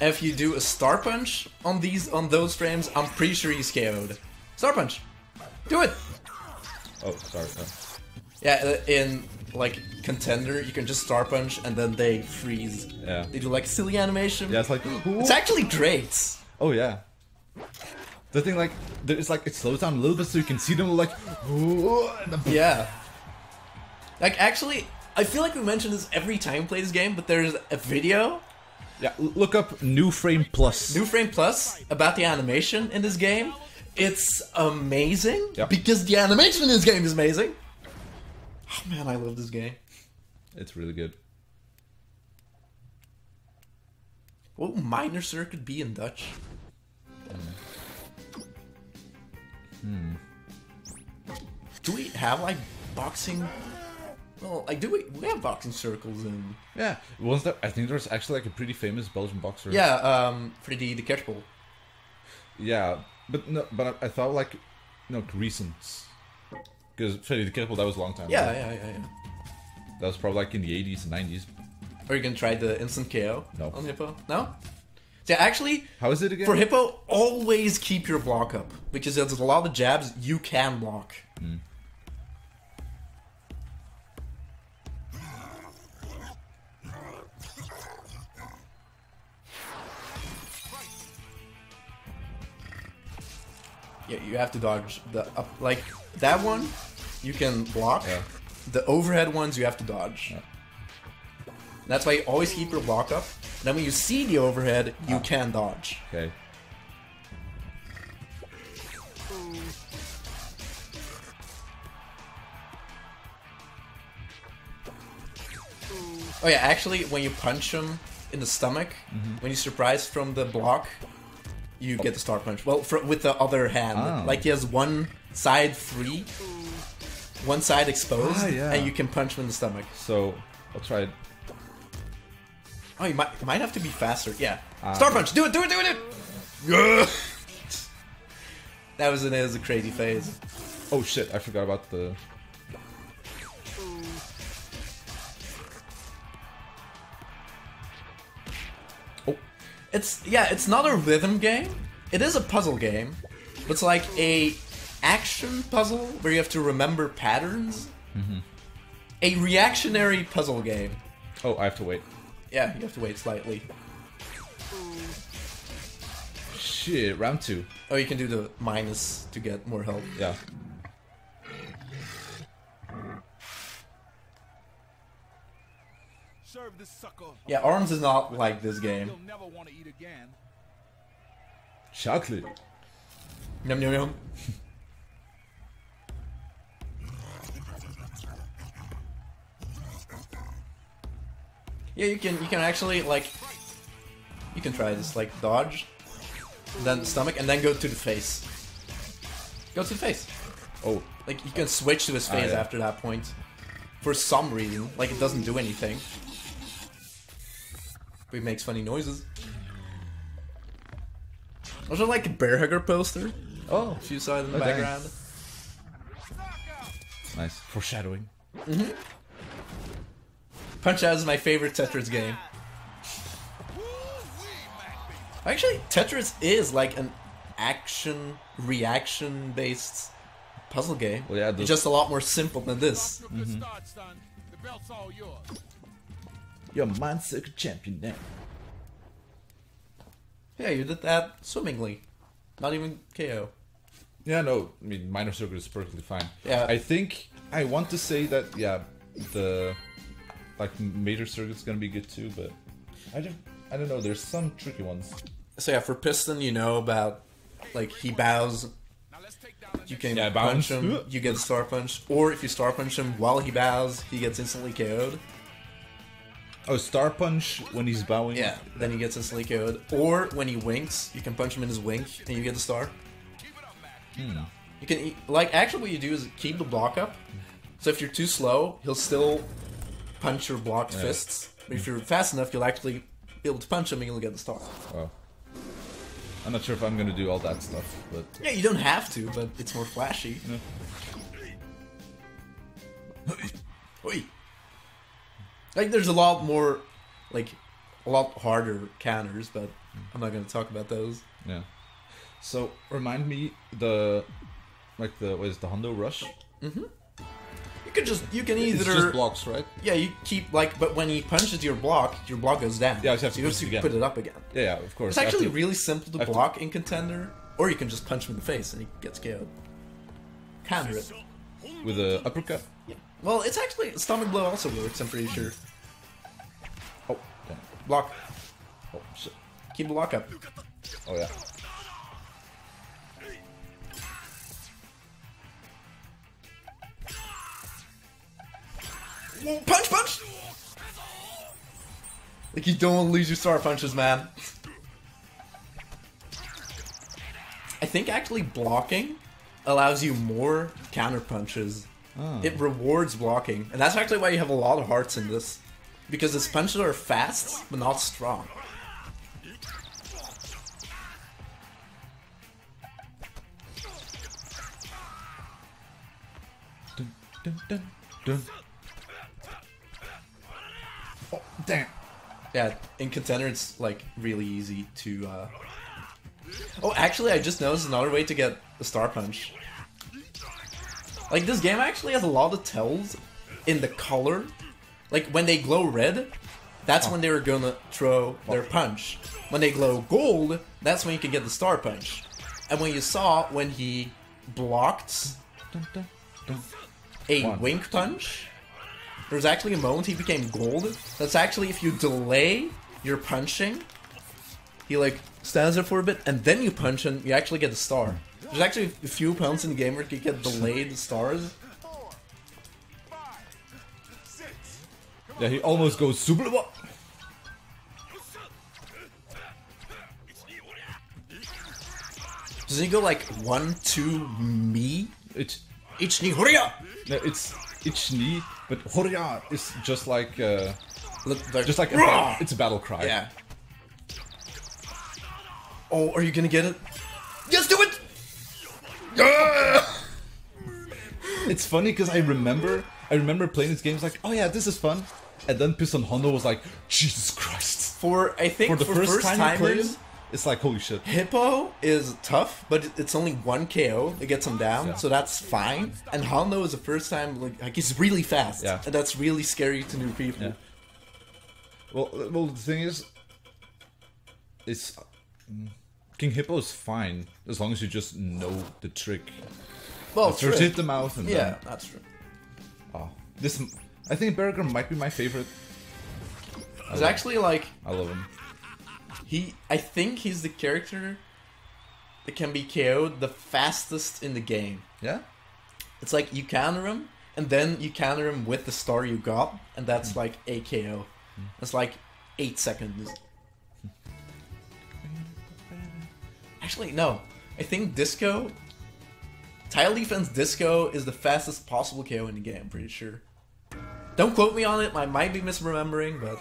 If you do a star punch on these on those frames, I'm pretty sure he's KO'd. Star punch. Do it. Oh, sorry. uh, Yeah, uh, in like contender, you can just star punch and then they freeze. Yeah. They do like silly animation. Yeah, it's like. It's actually great. Oh yeah. The thing like there- it's like it slows down a little bit so you can see them like. Yeah. Like actually, I feel like we mention this every time we play this game, but there's a video, Yeah, look up New Frame Plus. New Frame Plus, about the animation in this game. It's amazing Yep. because the animation in this game is amazing. Oh man, I love this game. It's really good. What would minor circuit be in Dutch? Hmm. Do we have like boxing? Well, like do we? We have boxing circles in. Yeah, wasn't there? I think there's actually like a pretty famous Belgian boxer. Yeah, um, Freddy the Catchball. Yeah, but no, but I, I thought like, no, recent. Because Freddy De Kerpel, that was a long time. Yeah, ago. yeah, yeah, yeah. That was probably like in the 80s and 90s. Or you can try the instant KO No. on Hippo. No? Yeah, actually, How is it again? for Hippo, always keep your block up. Because there's a lot of jabs you can block. Yeah, you have to dodge the up, like that one. You can block. Yeah. The overhead ones you have to dodge. Yeah. That's why you always keep your block up. Then when you see the overhead, Ah. you can dodge. Okay. Oh yeah, actually, when you punch him in the stomach, Mm-hmm. when you surprise from the block, you get the star punch. Well, fr- with the other hand, Ah. like he has one side free, one side exposed, Ah, yeah. and you can punch him in the stomach. So, I'll try it. Oh, you might you might have to be faster. Yeah, Ah. star punch. Do it. Do it. Do it. Do it. that was an it was a crazy phase. Oh shit, I forgot about the. Oh, It's yeah, it's not a rhythm game. It is a puzzle game. But it's like a action puzzle where you have to remember patterns. Mm-hmm. A reactionary puzzle game. oh, I have to wait. Yeah, you have to wait slightly. Shit, round two. Oh, you can do the minus to get more health. Yeah. serve this sucker. Yeah, Arms is not like this game. He'll never want to eat again. Chocolate. Yum yum yum. Yeah, you can you can actually like you can try this like dodge, then stomach, and then go to the face. Go to the face. Oh, Like you can switch to his ah, face yeah. after that point. For some reason, like it doesn't do anything. But it makes funny noises. Also like a bear hugger poster. oh, If you saw it in the Oh, dang. background. nice foreshadowing. Mm-hmm. Punch Out is my favorite Tetris game. Actually, Tetris is like an action reaction based puzzle game. Well, yeah, it's just a lot more simple than this. Mm-hmm. Off to a good start, son. The belt's all yours. You're Minor Circuit champion now. Yeah, you did that swimmingly. Not even KO. Yeah, no, I mean minor circuit is perfectly fine. Yeah. I think I want to say that yeah, the like major circuit's gonna be good too, but I don't I don't know. There's some tricky ones. So yeah, for Piston, you know about like he bows, Now let's take down the you can Yeah, punch him, you get a star punch, or if you star punch him while he bows, he gets instantly KO'd. Oh, star punch when he's bowing. Yeah, then he gets instantly KO'd. Or when he winks, you can punch him in his wink and you get the star. Hmm. You can like actually what you do is keep the block up. So if you're too slow, he'll still punch your blocked Yeah. fists. If you're fast enough, you'll actually be able to punch them and you'll get the star. Wow. I'm not sure if I'm gonna do all that stuff, but Yeah, you don't have to, but it's more flashy. Oi. Like there's a lot more, like a lot harder counters, but mm. I'm not gonna talk about those. yeah. So remind me the like the what is the Hondo Rush? You can just you can either It's just blocks, right? yeah you keep like but when he punches your block, your block goes down. Yeah, you have to so you push it put it up again. Yeah, yeah, of course. It's actually to- really simple to have to- block in contender, or you can just punch him in the face and he gets KO'd. Counter it. with a uppercut. Yeah. Well, it's actually stomach blow also works. I'm pretty sure. Oh, damn. Block. Oh shit. Keep the block up. Oh yeah. Punch, punch! Like you don't want to lose your star punches, man. I think actually blocking allows you more counter punches. Hmm. It rewards blocking, and that's actually why you have a lot of hearts in this, because his punches are fast but not strong. Dun, dun, dun, damn. Yeah, in contender it's like really easy to. uh... Oh, actually, I just noticed another way to get the star punch. Like this game actually has a lot of tells in the color. Like when they glow red, that's when they were gonna throw their punch. When they glow gold, that's when you can get the star punch. And when you saw when he blocked a One. wink punch. There was actually a moment he became gold. That's actually if you delay your punching, he like stands there for a bit, and then you punch him, you actually get the star. There's actually a few opponents in the game where you get delayed stars. four, five, six. Yeah, he almost goes super. Does he go like one, two, me? It's knee, hurry no, it's it's knee, but Horia is just like uh, just like a it's a battle cry. Yeah. Oh, are you gonna get it? Yes, do it! It's funny because I remember I remember playing this game. It's like, oh yeah, this is fun. And then Piston Hondo was like, Jesus Christ. For I think For the first, time you play timers, it, it's like holy shit. Hippo is tough, but it's only one KO that gets him down, Yeah. so that's fine. And Hondo is the first time like, like he's really fast, Yeah. and that's really scary to new people. Yeah. Well, uh, well, the thing is, it's mm, King Hippo is fine as long as you just know the trick. Well, true. hit the mouth and Yeah, then that's true. oh, this. I think Berger might be my favorite. He's love- actually like I love him. He. I think he's the character that can be KO'd the fastest in the game. Yeah. It's like you counter him, and then you counter him with the star you got, and that's mm. like a KO. Mm. It's like eight seconds. Actually, no. I think Disco. Title Defense Disco is the fastest possible KO in the game, I'm pretty sure. Don't quote me on it, I might be misremembering, but.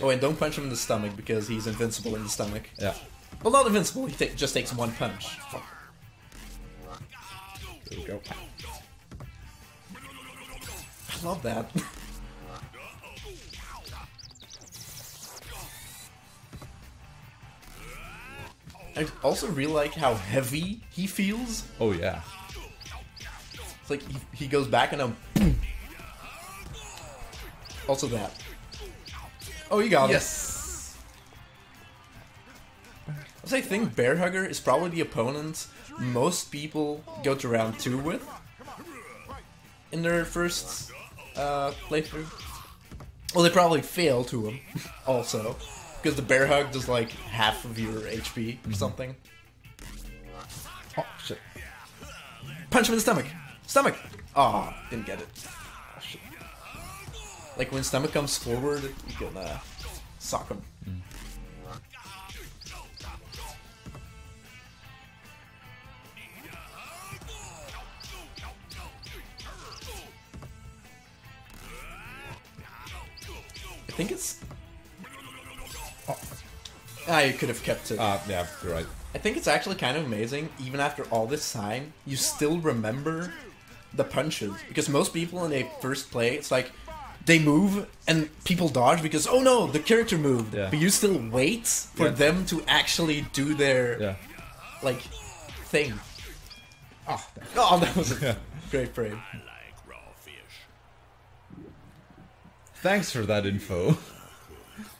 Oh, and don't punch him in the stomach because he's invincible in the stomach. Yeah. Well, not invincible, he ta- just takes one punch. There we go. I love that. I also really like how heavy he feels. Oh yeah. It's like he, he goes back and I'm. Also that. Oh, you got. Yes. Also, I think Bear Hugger is probably the opponent most people go to round two with in their first uh, playthrough. Well, they probably fail to him also because the Bear Hug does like half of your HP or something. Oh shit. Punch him in the stomach. Stomach. Oh, didn't get it. Oh. Like when stomach comes forward, you can uh, sock him. I think it's. Ah, you could have kept it. Ah, yeah, you're right. I think it's actually kind of amazing, even after all this time, you still remember the punches. Because most people when they first play, it's like they move and people dodge because oh no, the character moved. Yeah. But you still wait for Yeah. them to actually do their Yeah. like thing. Oh, Oh, that was a great frame. Thanks for that info.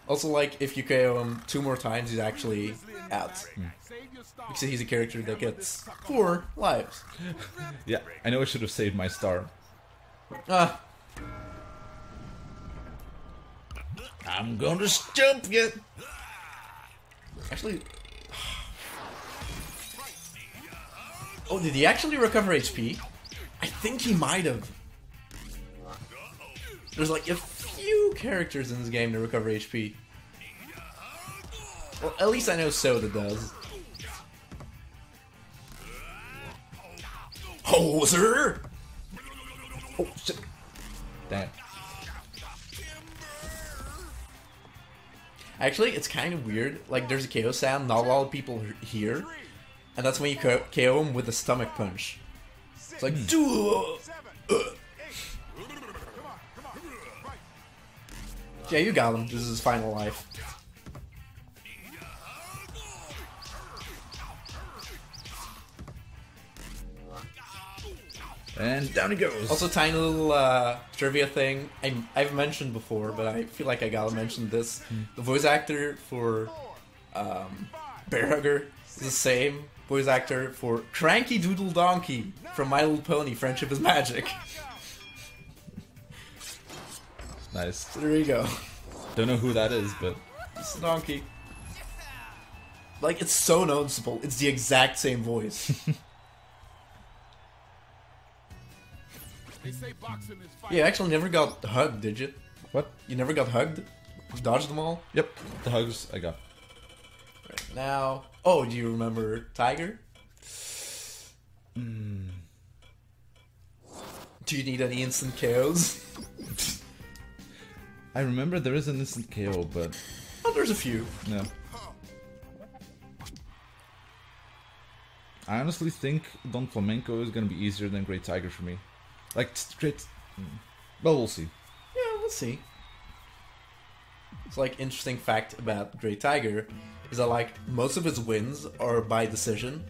Also, like if you KO him two more times, he's actually out. Hmm. Because he's a character that gets four lives. yeah, I know I should have saved my star. Ah, I'm gonna stump you. Actually. Oh, did he actually recover HP? I think he might have. There's like a few characters in this game to recover HP. Well, at least I know Soda does. Hoser! Oh shit. Damn. Actually, it's kind of weird. Like, there's a KO sound not a lot of people he- hear, and that's when you ko- KO him with a stomach punch. It's like, hmm. "Duh." yeah, you got him. This is his final life. And down he goes. Also, tiny little uh, trivia thing I, I've mentioned before, but I feel like I gotta mention this. The voice actor for um, Bear Hugger is the same voice actor for Cranky Doodle Donkey from My Little Pony: Friendship is Magic. nice. So there you go. Don't know who that is, but It's donkey. Like it's so noticeable. It's the exact same voice. you actually never got hugged, did you? what? You never got hugged? You dodged them all? Yep, the hugs I got. Right now. Oh, do you remember Tiger? Hmm. Do you need any instant KOs? I remember there is an instant KO, but Oh, there's a few. no. I honestly think Don Flamenco is gonna be easier than Great Tiger for me. Like t- Great. mm. Well, we'll see. Yeah, we'll see. It's like interesting fact about Great Tiger is that like most of his wins are by decision,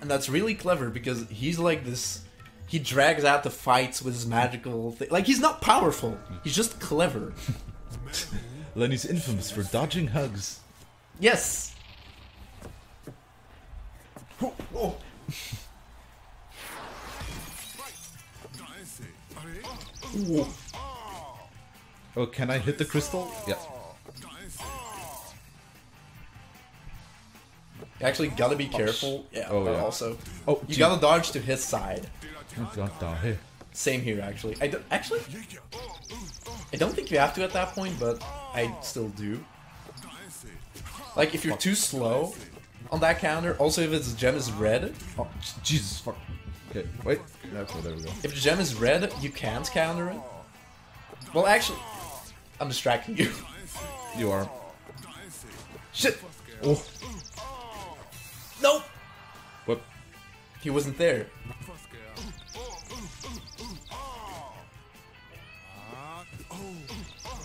and that's really clever because he's like this. He drags out the fights with his magical thing. Like he's not powerful. He's just clever. Lenny's infamous for dodging hugs. Yes. Oh, Oh, can I hit the crystal? Yeah. You actually gotta be careful. Yeah. Oh, yeah. Also, Oh, you gotta dodge to his side. Same here, actually. I don't, actually, I don't think you have to at that point, but I still do. Like, if you're too slow on that counter, also if its gem is red, Oh, Jesus fuck. Okay, wait. Okay, there we go. if the gem is red, you can't counter it. Well, actually, I'm distracting you. You are. Shit! Oh, nope! what? He wasn't there.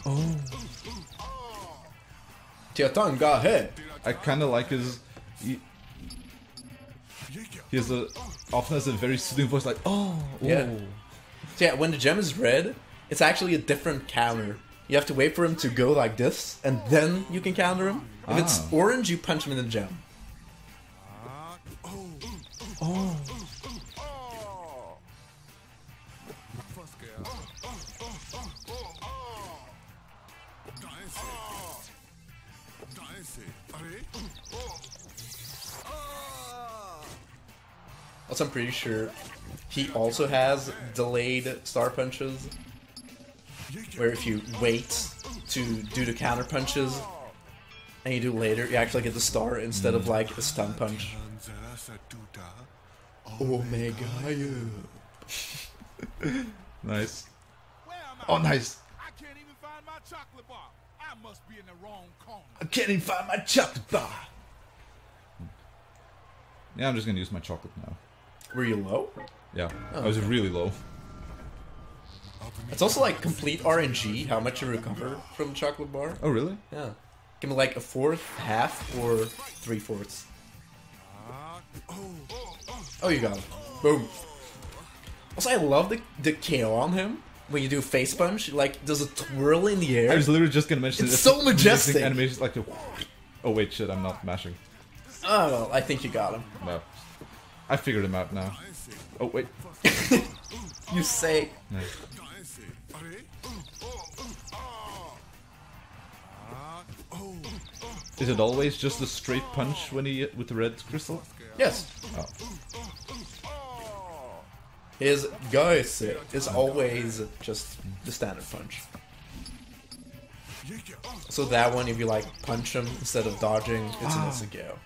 Oh. Tiatang got hit. I kind of like his. He, he has a often has a very soothing voice, like oh, Yeah. oh. So yeah, when the gem is red, it's actually a different counter. You have to wait for him to go like this, and then you can counter him. If it's Ah. orange, you punch him in the gem. Also, I'm pretty sure he also has delayed star punches, where if you wait to do the counter punches and you do later, you actually get the star instead of like a stun punch. Oh my god! Nice. Where am I? Oh, nice. I can't even find my chocolate bar. I must be in the wrong corner. I can't even find my chocolate bar. Yeah, I'm just gonna use my chocolate now. Were you low? Yeah, oh, I was really low. It's also like complete RNG how much you recover from the chocolate bar. Oh, really? Yeah, give me like a fourth, half, or three fourths. Oh, you got it. Boom. Also, I love the the KO on him when you do face punch. Like, does a twirl in the air. I was literally just gonna mention it. It's this so majestic. Animation like a. Oh wait, shit! I'm not mashing. Oh, well, I think you got him. No, I figured him out now. Oh wait. You say. Is it always just a straight punch when he with the red crystal? Yes. Oh. His guys is always just the standard punch. So that one, if you like punch him instead of dodging, it's an ah. Isageo.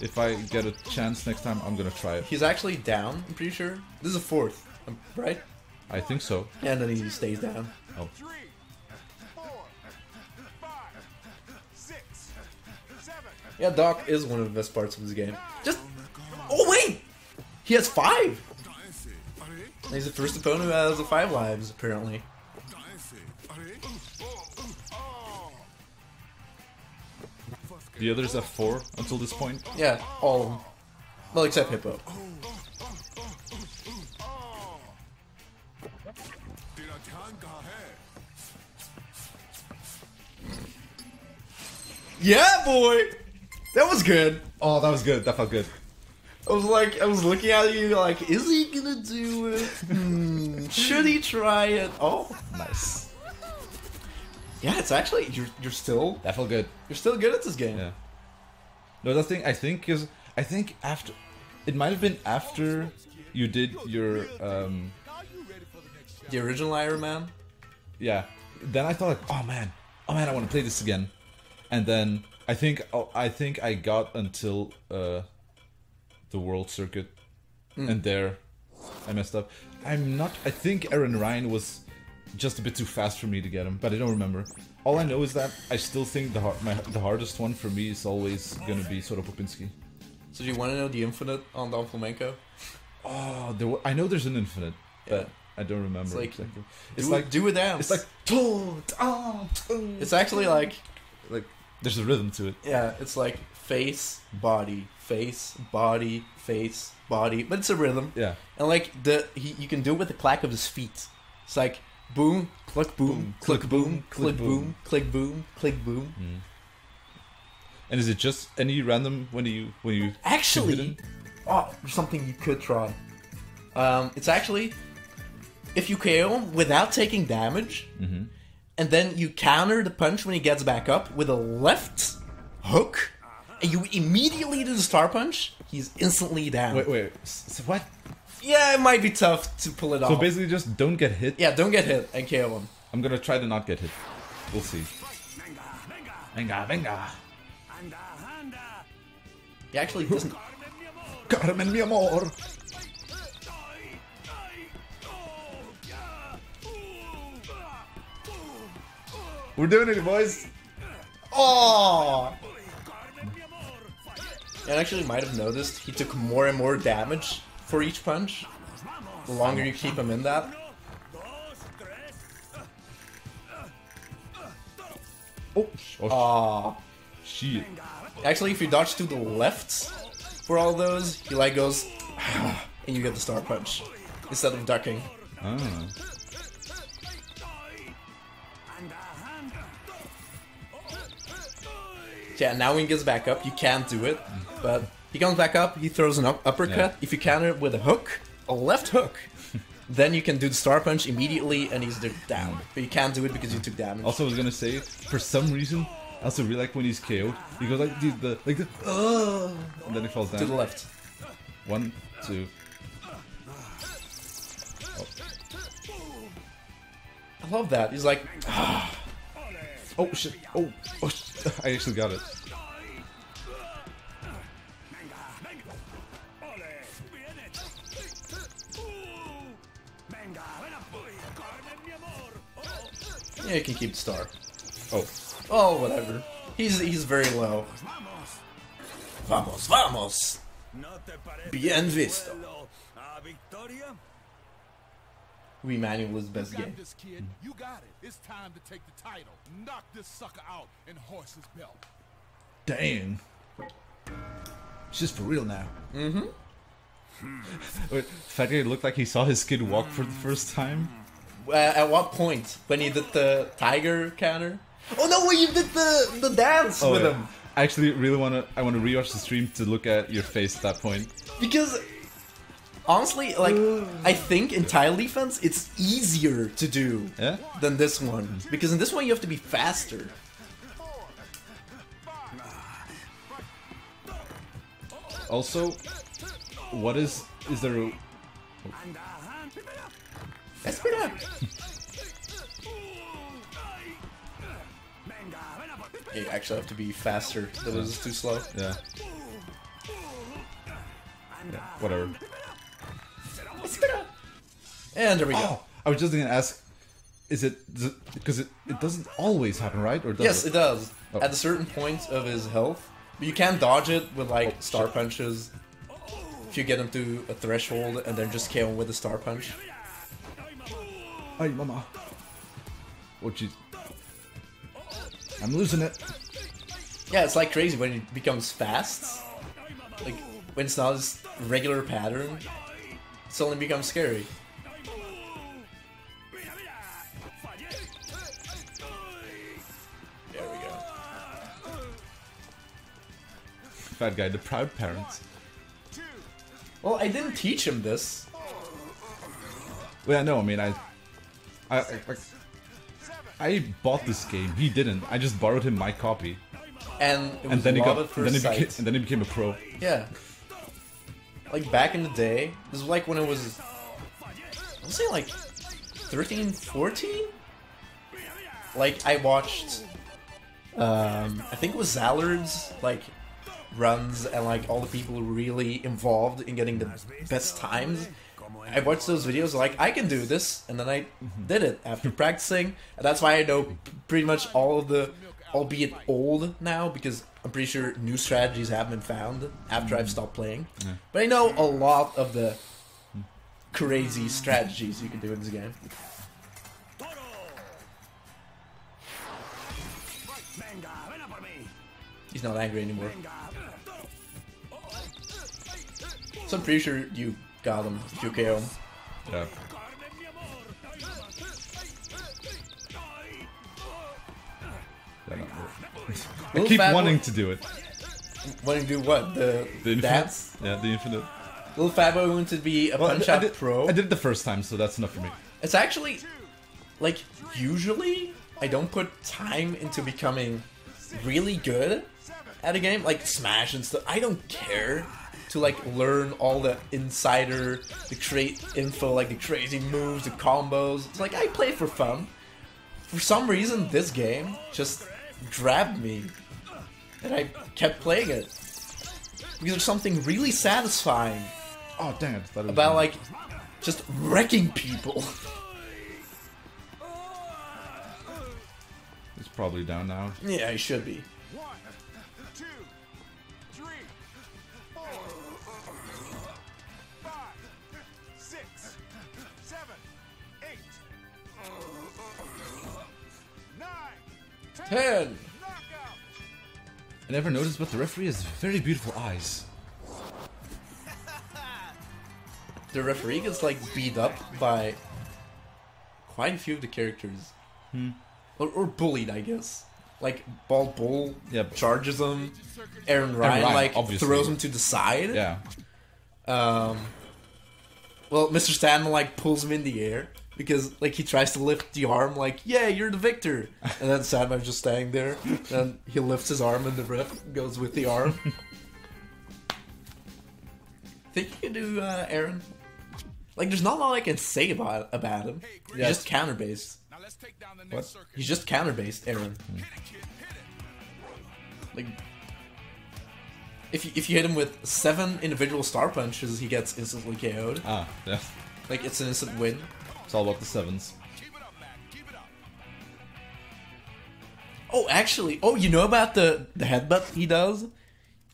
If I get a chance next time, I'm gonna try it. He's actually down, I'm pretty sure. This is a fourth, um, right? I think so. And then he stays down. Oh. Three, four, five, six, seven. Yeah, Doc is one of the best parts of this game. Just. Oh, wait! He has five! He's the first opponent who has five lives, apparently. The others have four until this point. Yeah, all of them. Well, except Hippo. Yeah, boy! That was good. Oh, that was good. That felt good. I was like, I was looking at you like, is he gonna do it? Hmm, should he try it? Oh, Nice. Yeah, it's actually you're you're still That felt good. you're still good at this game. Yeah. No, the thing I think is I think after it might have been after you did your um The original Iron Man. yeah. Then I thought like, oh man, oh man, I want to play this again. And then I think oh, I think I got until uh the world circuit, and there I messed up. I'm not. I think Aran Ryan was just a bit too fast for me to get him, but I don't remember. All I know is that I still think the hard, my, the hardest one for me is always gonna be Soda Popinski. So do you want to know the infinite on Don Flamenco? Oh, there I know there's an infinite, but I don't remember It's like exactly. do, It's like do a dance. it's like it's actually like like there's a rhythm to it. yeah, it's like face body face body face body, but it's a rhythm. Yeah. And like the he, you can do it with the clack of his feet. It's like boom, click, boom, click, boom, click, boom, click, boom, click, boom. And is it just any random when you when you Actually, oh, something you could try. Um, it's actually if you KO him without taking damage, and then you counter the punch when he gets back up with a left hook, and you immediately do the star punch, he's instantly down. Wait, wait. s- s- what? Yeah, it might be tough to pull it off. So basically, just don't get hit. yeah, don't get hit and KO him. I'm gonna try to not get hit. We'll see. Venga, venga. He actually doesn't. Carmen, mi amor. We're doing it, boys. Oh! And actually, might have noticed he took more and more damage for each punch. The longer you keep him in that. Oh, oh Aw. shit. Actually, if you dodge to the left for all those, he like goes, and you get the star punch instead of ducking. Ah. Yeah, now when he gets back up, you can't do it, but he comes back up, he throws an up- uppercut. Yeah. If you counter it with a hook, a left hook, then you can do the star punch immediately and he's down. But you can't do it because you took damage. Also, I was gonna say, for some reason, I also really like when he's KO'd. He goes like the, the like the, uh, and then he falls down. to the left. One, two. I love that. He's like, Oh shit! Oh, oh! sh- I actually got it. Yeah, you can keep the star. Oh, Oh, whatever. He's he's very low. Vamos, vamos. Bien visto. Wii Manual is the best You got game. this, kid. You got it. It's time to take the title. Knock this sucker out and horse his belt. dang! It's just for real now. Mm-hmm. Wait, Fat guy looked like he saw his kid walk for the first time. Uh, at what point? When he did the tiger counter? Oh no, when you did the the dance with yeah. him. I actually really want to. I want to rewatch the stream to look at your face at that point. Because honestly, like I think in title defense it's easier to do Yeah. than this one. Because in this one you have to be faster. Also, what is is there? A, Espera. You actually have to be faster. That was too slow. yeah. Yeah, whatever. And there we go. Oh, I was just gonna ask, is it because it, it doesn't always happen, right? Or does Yes, it does. Oh. At a certain point of his health, but you can dodge it with like Oh, star punches. If you get him to a threshold and then just kill him with a star punch. Hey, mama. What you? I'm losing it. Yeah, it's like crazy when it becomes fast. Like when it's not his regular pattern, it suddenly becomes scary. There we go. Fat guy, the proud parents. Well, I didn't teach him this. Well, yeah, no, I mean, I, I, like, I bought this game. He didn't. I just borrowed him my copy, And it and then he got, then he became, and then he became a pro. Yeah. Like back in the day, this was like when I was, I'll say like 13, 14? Like I watched, um, I think it was Zallard's like runs and like all the people really involved in getting the best times. I watched those videos like I can do this, and then I did it after practicing, and that's why I know pretty much all of the, albeit old now, because I'm pretty sure new strategies have been found after I've stopped playing. But I know a lot of the crazy strategies you can do in this game. He's not angry anymore. So I'm pretty sure you got him if you KO him. Yeah. Yeah, no, I keep wanting to do it. Wanting to do what? The, The infinite. dance? Yeah, the infinite. Little Fabo wanted to be a Well, punch out pro. I did it the first time, so that's enough for me. It's actually like usually I don't put time into becoming really good at a game like Smash and stuff. I don't care to like learn all the insider, the create info, like the crazy moves, the combos. It's like I play for fun. For some reason, this game just grabbed me, and I kept playing it because there's something really satisfying Oh dang it! I thought it was about like just wrecking people. it's probably down now. Yeah, he should be. 10. I never noticed, but the referee has very beautiful eyes. The referee gets like beat up by quite a few of the characters. Hmm. Or, or, bullied, I guess. Like Bald Bull yep. charges him. Aran Ryan, Aran Ryan like obviously. throws him to the side. Yeah. Um. Well, Mr. Sandman like pulls him in the air because like he tries to lift the arm, like yeah, you're the victor, and then Sandman's just standing there. Then he lifts his arm, and the ref goes with the arm. Think you can do uh, Aran? Like, there's not a lot I can say about about him. He's just counter based. Now let's take down the next What? He's just counter based, Aran. Hit it, kid. Hit it. Like, if you, if you hit him with seven individual star punches, he gets instantly KO'd. Ah, yeah. Like, it's an instant win. It's all about the sevens. Keep it up, Mac. Keep it up. Oh, actually, oh, you know about the the headbutt he does?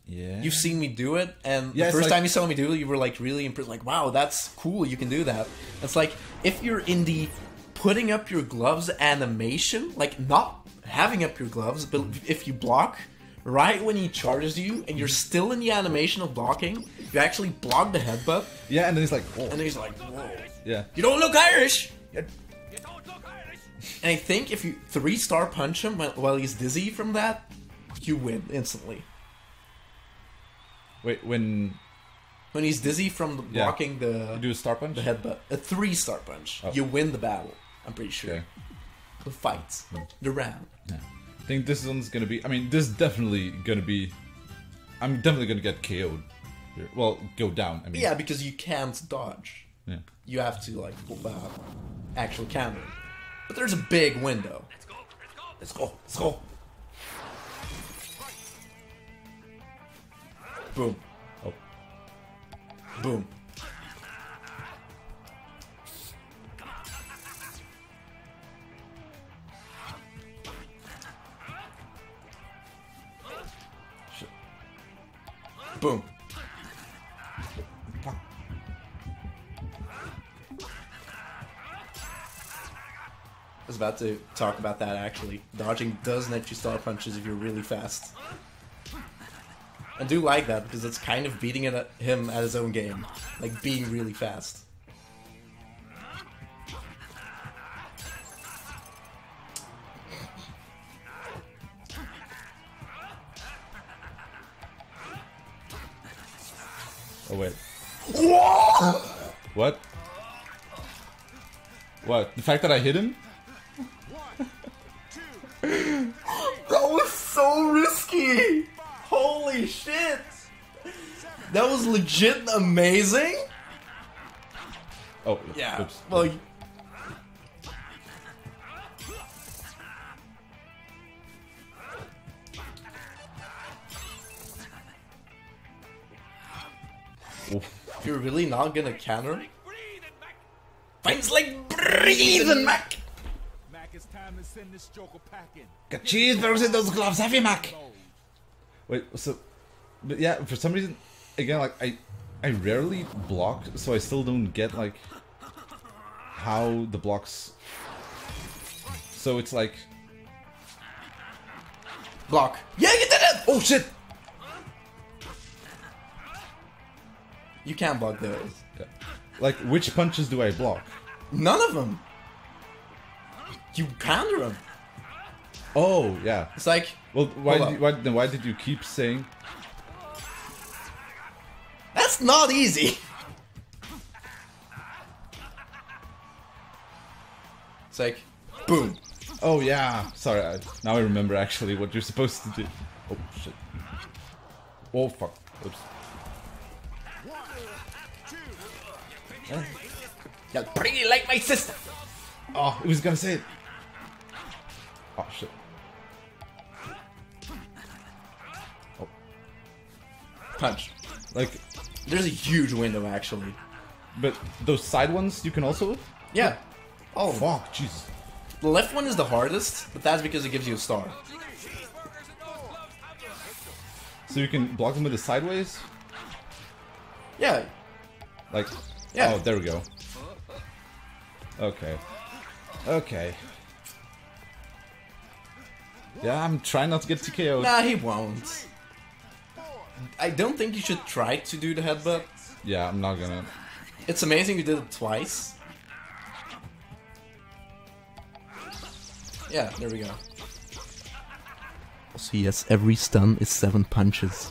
Yeah. You've seen me do it, and Yeah, the first like- time you saw me do it, you were like really impressed. Like, wow, that's cool. You can do that. It's like if you're in the putting up your gloves animation, like not having up your gloves, but if you block right when he charges you, and you're still in the animation of blocking, you actually block the headbutt, Yeah, and then he's like, oh, and then he's like, whoa, yeah. you don't look Irish. You don't look Irish. And I think if you three star punch him while- he's dizzy from that, you win instantly. Wait, when When he's dizzy from the Yeah. blocking the you do a star punch? the headbutt, a three star punch, Oh. you win the battle. I'm pretty sure. Okay. The fight, hmm. the round. Yeah. I think this one's gonna be. I mean, this is definitely gonna be. I'm definitely gonna get KO'd. here. Well, go down. I mean, Yeah, because you can't dodge. yeah. You have to like uh, actual counter. But there's a big window. Let's go. Let's go. Let's go. Boom. Oh, Boom. Boom. I was about to talk about that actually. Dodging does net you star punches if you're really fast. I do like that because it's kind of beating it at him at his own game, like being really fast. Oh wait. What? What? The fact that I hit him? That was so risky! Holy shit! That was legit amazing. Oh, Yeah. Oops. Well, Oof. you're really not gonna counter, Fights like breathing, Mac. Mac, it's time to send this joker packing. Got cheeseburgers in those gloves, have you, Mac? Wait, so, but yeah, for some reason, again, like I, I rarely block, so I still don't get like how the blocks. So it's like, Block. Yeah, you did it! oh shit! You can't block those. Like, which punches do I block? None of them. You counter them. Oh yeah. It's like. Well, why did, why then why did you keep saying? That's not easy. It's like, boom. Oh yeah. Sorry. I, now I remember actually what you're supposed to do. Oh shit. Oh fuck. Oops. You're pretty like my sister. Oh, it was gonna say it. Oh shit. Oh. Punch. Like, There's a huge window actually. but those side ones you can also. Yeah. Oh fuck, Jesus. The left one is the hardest, but that's because it gives you a star. So you can block them with the sideways. Yeah. Like, Yeah. oh, there we go. Okay. Okay. Yeah, I'm trying not to get TKO'd. Nah, he won't. I don't think you should try to do the headbutt. Yeah, I'm not gonna. It's amazing you did it twice. Yeah, there we go. So yes, every stun is seven punches.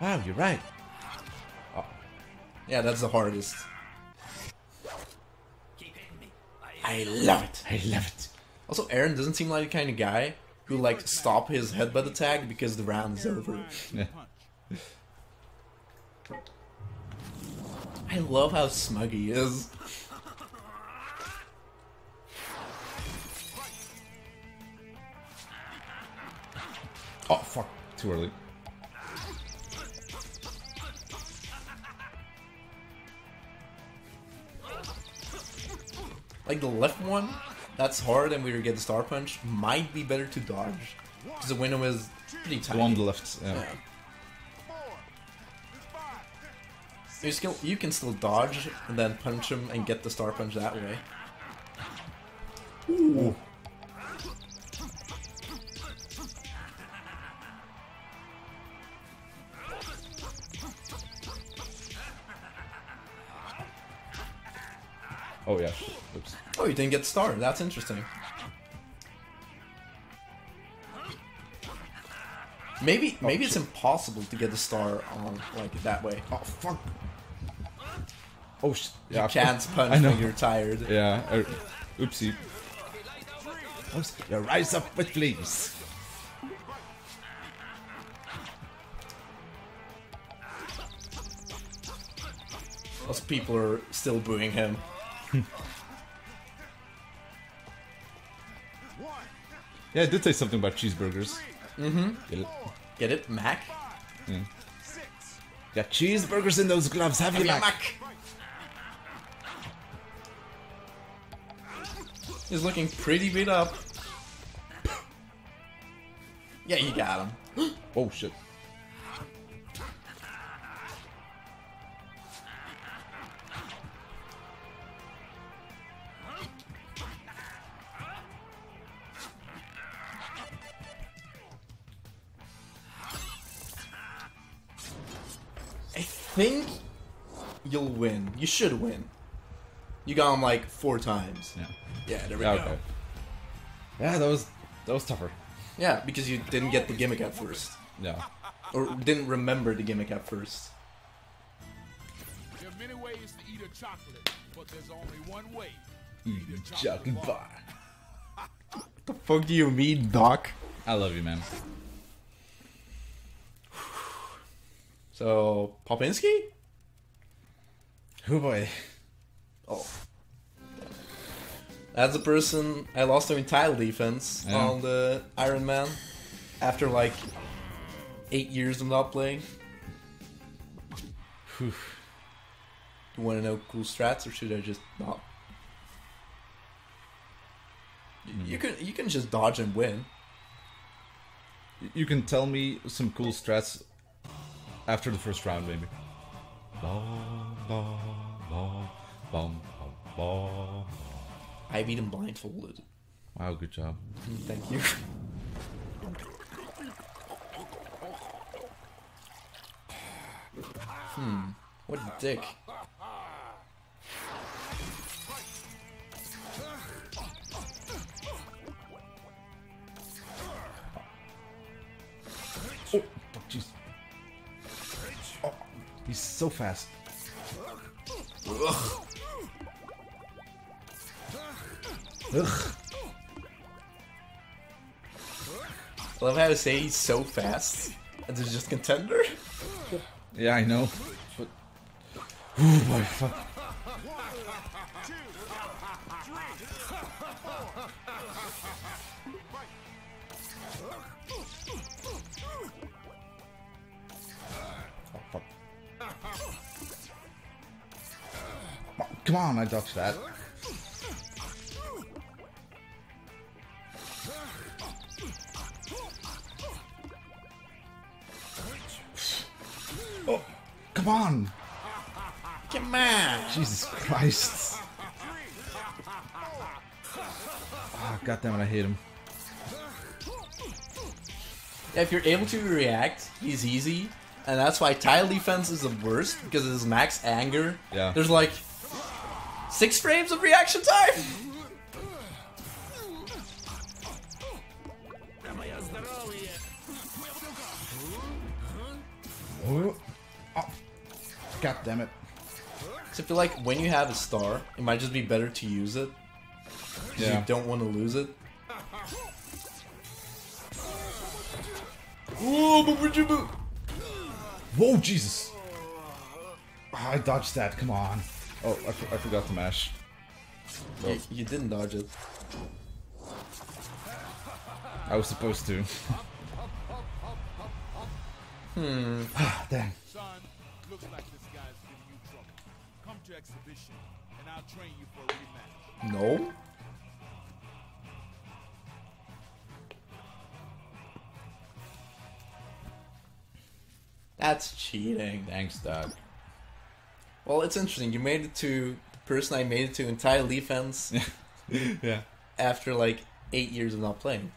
Wow, you're right. Yeah, that's the hardest. I love it. I love it. Also, Aran doesn't seem like the kind of guy who like stop his headbutt attack because the round is over. Yeah. I love how smug he is. Oh, fuck. Too early. Like the left one, that's hard, and we get the star punch. Might be better to dodge because the window is pretty The one on the left. Yeah. Yeah. You, still, you can still dodge and then punch him and get the star punch that way. Oh, yeah. Oh, you didn't get the star. That's interesting. Maybe oh, maybe it's impossible to get the star on like that way. Oh, fuck. Oh, shit. Yeah, You can't punch I know. when you're tired. Yeah. I, oopsie. Oh, Oops. Yeah, rise up with flames. Those people are still booing him. Yeah, it did say something about cheeseburgers. Mm-hmm. Get it? Get it, Mac? Got cheeseburgers in those gloves, have you, Have you, Mac? Mac? He's looking pretty beat up. Yeah, you got him. Oh, shit. Think you'll win. You should win. You got him like four times. Yeah. Yeah, there we Yeah, go. Yeah, that was that was tougher. Yeah, because you didn't get the gimmick at first. Yeah. Or didn't remember the gimmick at first. There are many ways to eat a chocolate, but there's only one way. Eat a Chocolate bar. what The fuck do you mean, Doc? I love you, man. So, Popinski? Oh boy. Oh. That's the person I lost to in title defense Yeah. on the Iron Man after like eight years of not playing. Whew. You want to know cool strats, or should I just not? Y- hmm. You can you can just dodge and win. You can tell me some cool strats after the first round, maybe. I beat him blindfolded. Wow, good job. Thank you. hmm. What a dick. He's so fast. Ugh. Ugh. I love how to say he's so fast. And there's just contender. yeah, I know. But... Ooh, boy, fuck. Come on, I dodged that. Oh, come on! Come on. Jesus Christ. Ah, God damn it, I hate him. Yeah, if you're able to react, he's easy. And that's why title defense is the worst because of his max anger. Yeah. There's like six frames of reaction time. Oh. God damn it. So I feel like when you have a star, it might just be better to use it. Yeah. You don't want to lose it. Whoa, Jesus. I dodged that, come on. Oh, I, I forgot to mash. You, you didn't dodge it. I was supposed to. hmm. Dang. Son, looks like this guy's giving you trouble. Come to exhibition, and I'll train you for a rematch. No. That's cheating. Thanks, Dad. Well, it's interesting. You made it to the person I made it to in title defense yeah. after like eight years of not playing.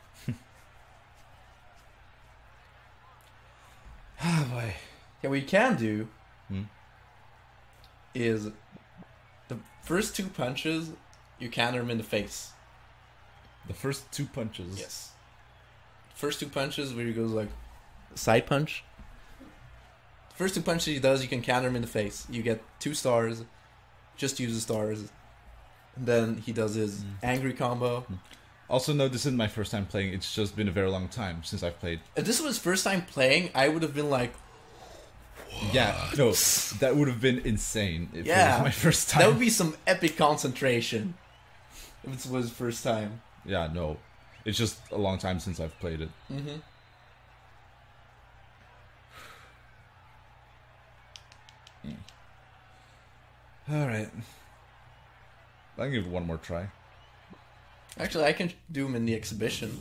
Oh, boy. Yeah, what you can do Hmm. is the first two punches you counter him in the face. The first two punches. Yes. First two punches where he goes like side punch. First two punches he does, you can counter him in the face. You get two stars. Just use the stars. And then he does his angry combo. Also, no, this isn't my first time playing. It's just been a very long time since I've played. If this was first time playing, I would have been like, Yeah, no, that would have been insane if it Yeah. was my first time. that would be some epic concentration. If it was first time. Yeah, no. It's just a long time since I've played it. Mm-hmm. Alright. I'll give it one more try. Actually, I can do them in the exhibition.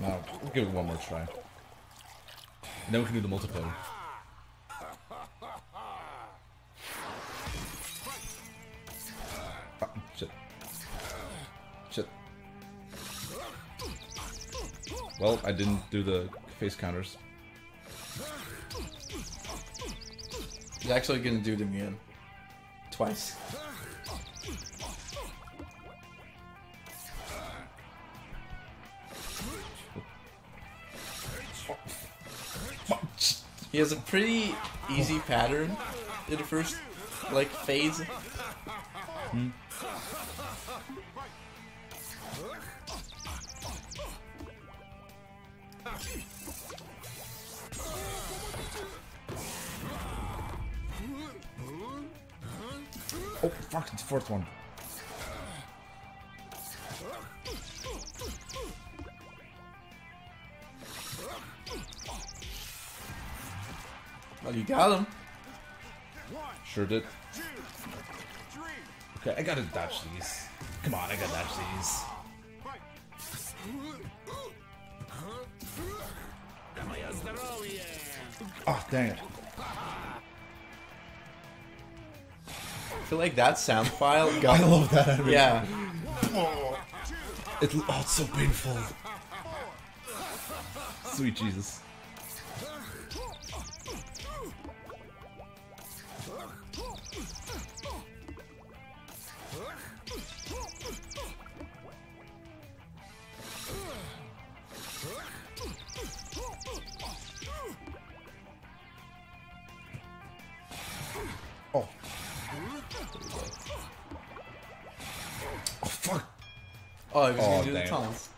No, we'll give it one more try. And then we can do the multiplayer. Ah, shit. Shit. Well, I didn't do the face counters. He's actually gonna do them again. Twice. He has a pretty easy pattern in the first like phase. Oh, fuck, the fourth one. Well, you got him. Sure did. Okay, I gotta dodge these. Come on, I gotta dodge these. Oh, dang it. Feel like that sound file got. I love that. Yeah. It, oh, it's so painful. Sweet Jesus. Oh, he was oh, going to do damn. the tunnels.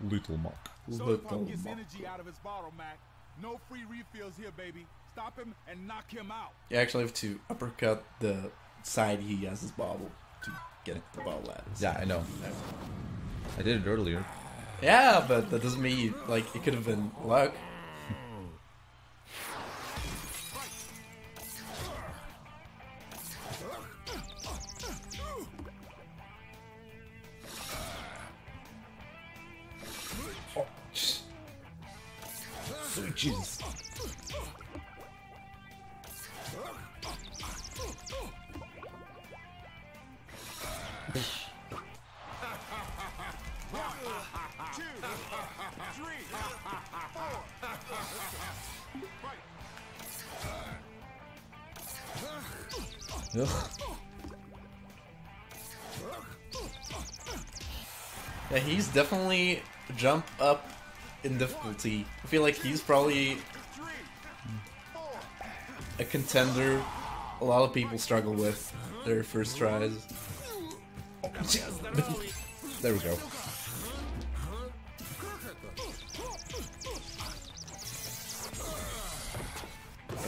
Little Mac. Little Mac. gets energy out of his bottle, Mac. No free refills here, baby. Stop him and knock him out. You actually have to uppercut the side he has his bottle to get the bottle out. Yeah, I know. I did it earlier. Yeah, but that doesn't mean like it could have been luck. Sweet Ugh. Yeah, he's definitely jump up in difficulty. I feel like he's probably a contender a lot of people struggle with their first tries. There we go.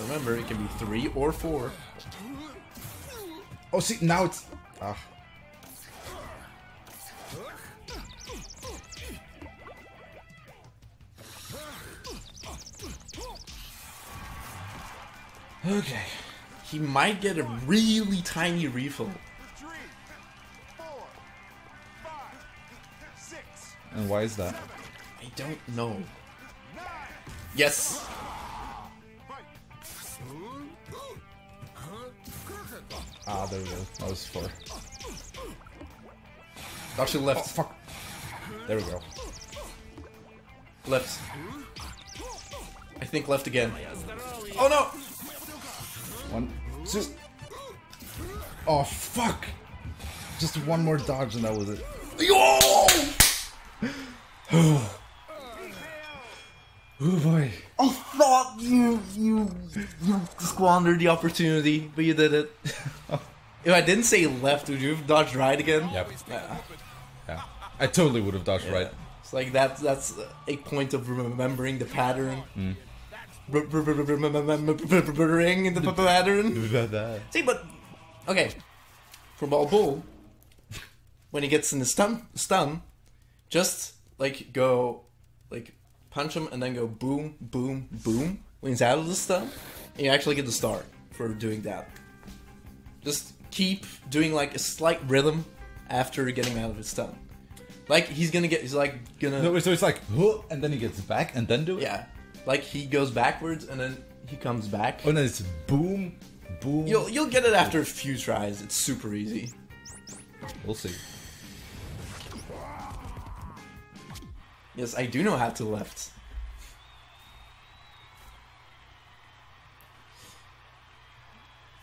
Remember, it can be three or four. Oh, see, now it's. Ah. Okay. He might get a really tiny refill. Three, four, five, six, And why is that? I don't know. Yes! Ah, there we go. That was four. Actually, Oh, left. fuck. There we go. Left. I think left again. Oh no! One, two. Oh, fuck! Just one more dodge and that was it. Yo! Oh boy. I thought you you you squandered the opportunity, but you did it. if I didn't say left, would you have dodged right again? Yep. Yeah. Yeah. I totally would have dodged right. It's like that's that's a point of remembering the pattern. Mm. Remembering the pattern. See, but okay, for Bald Bull, when he gets in the stun, stun, just like go, like punch him and then go boom, boom, boom when he's out of the stun, and you actually get the star for doing that. Just keep doing like a slight rhythm after getting out of his stun. Like he's gonna get, he's like gonna, No, so it's like, and then he gets back and then do it? yeah, like he goes backwards and then he comes back. Oh, no, it's boom, boom. You'll you'll get it after a few tries. It's super easy. We'll see. Yes, I do know how to left.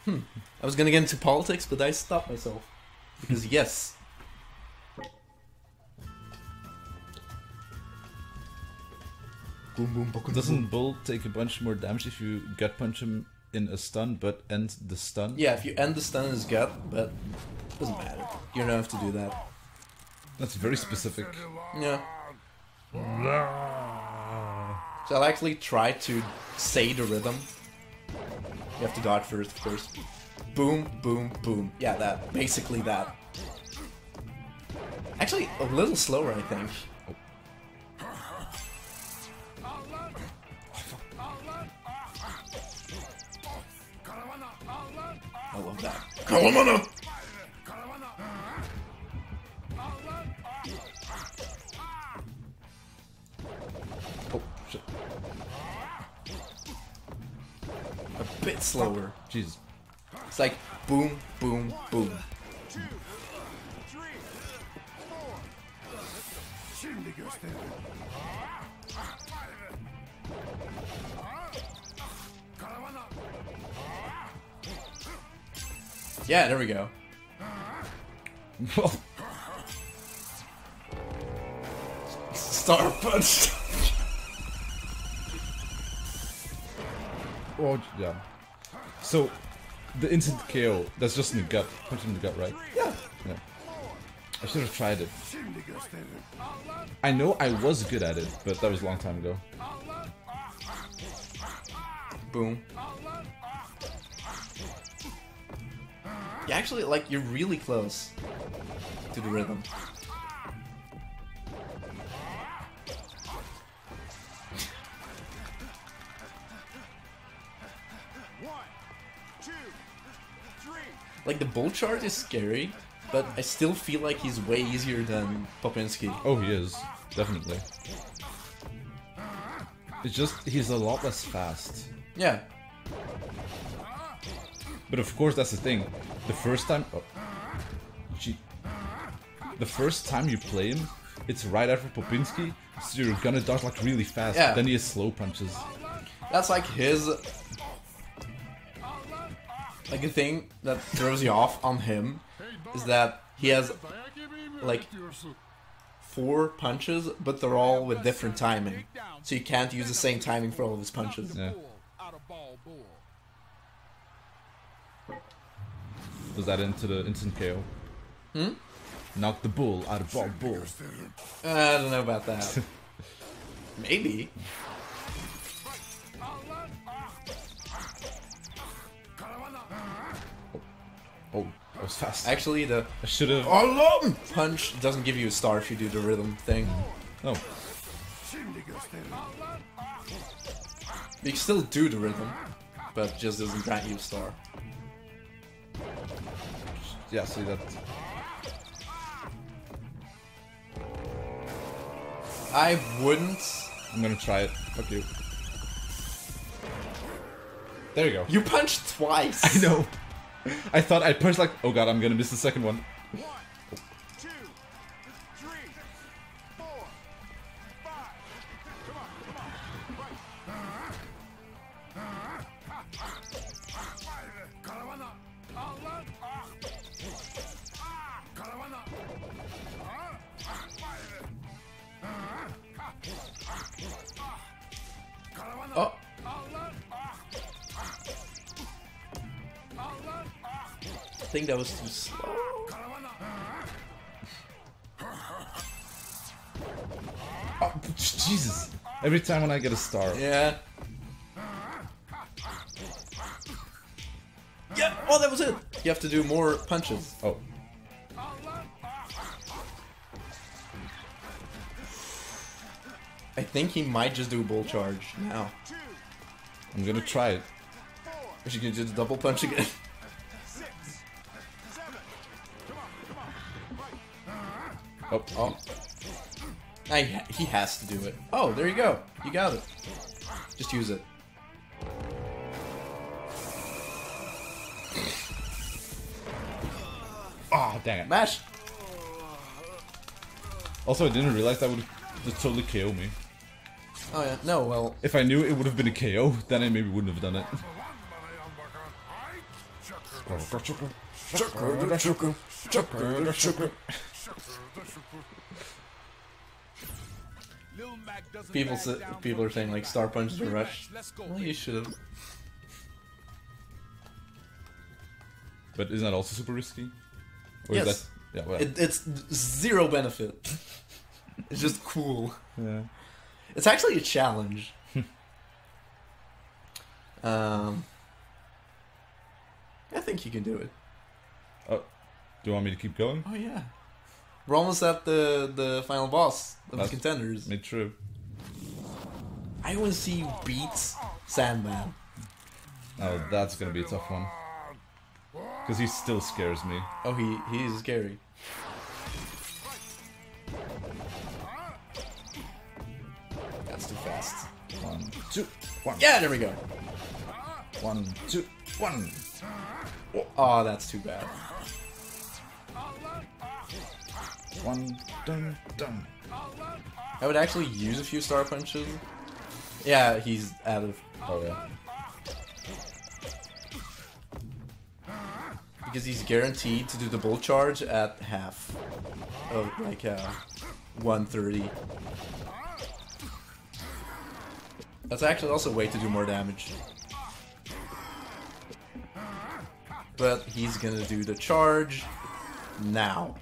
Hmm. I was gonna get into politics, but I stopped myself. Because yes. Boom boom boom Doesn't Bull take a bunch more damage if you gut punch him in a stun, but end the stun? Yeah, if you end the stun in his gut, but doesn't matter. You don't have to do that. That's very specific. Yeah. So I'll actually try to say the rhythm. You have to dodge first, of course. Boom, boom, boom. Yeah, that. Basically that. Actually, a little slower, I think. Kalamana! Oh. A bit slower. Jesus. It's like boom, boom, boom. Yeah, there we go. Star punch. oh, yeah. So, the instant KO. That's just in the gut. Punch him in the gut, right? Yeah. Yeah. I should have tried it. I know I was good at it, but that was a long time ago. Boom. You actually, like, you're really close to the rhythm. One, two, three. Like, the bull charge is scary, but I still feel like he's way easier than Popinski. Oh, he is. Definitely. It's just, he's a lot less fast. Yeah. But of course, that's the thing. The first time... Oh. Gee. The first time you play him, it's right after Popinski, so you're gonna dodge like really fast. Yeah. Then he has slow punches. That's like his. Like the thing that throws you off on him is that he has like four punches, but they're all with different timing. So you can't use the same timing for all of his punches. Yeah. Out of Bald Bull. Was that into the instant KO? Hmm? Knock the bull out of Bald Bull. I don't know about that. Maybe. Oh, that was fast. Actually, the I should have. Alarm punch doesn't give you a star if you do the rhythm thing. Oh, You can still do the rhythm, but just doesn't grant you a star. Yeah. See that? I wouldn't. I'm gonna try it. Fuck you. There you go. You punched twice. I know. I thought I punched like, oh god, I'm gonna miss the second one. Think that was too slow. Oh, Jesus. Every time when I get a star. Yeah. Yeah. Oh, that was it. You have to do more punches. Oh. I think he might just do a bull charge now. I'm gonna try it. Or she can just double punch again. Oh, Oh. I, he has to do it. Oh, there you go. You got it. Just use it. Ah, dang it. Mash. Also, I didn't realize that would just totally KO me. Oh yeah. No, well, If I knew it would have been a KO, then I maybe wouldn't have done it. Lil Mac doesn't people back say, down people from are saying like star punches are rush. Let's. Well, you should have. But isn't that also super risky? Or Yes. is that yeah, well, It, it's zero benefit. it's just cool. yeah. It's actually a challenge. um, I think you can do it. Oh, do you want me to keep going? Oh yeah, we're almost at the the final boss of That's- the contenders. Made true. I want to see you beat Sandman. Oh, that's gonna be a tough one. Because he still scares me. Oh, he he is scary. That's too fast. One, two, one, Yeah, there we go. one, two, one. Oh, oh that's too bad. One, dun, dun. I would actually use a few star punches. Yeah, he's out of because he's guaranteed to do the bull charge at half of like uh 130. That's actually also a way to do more damage. but he's gonna do the charge now.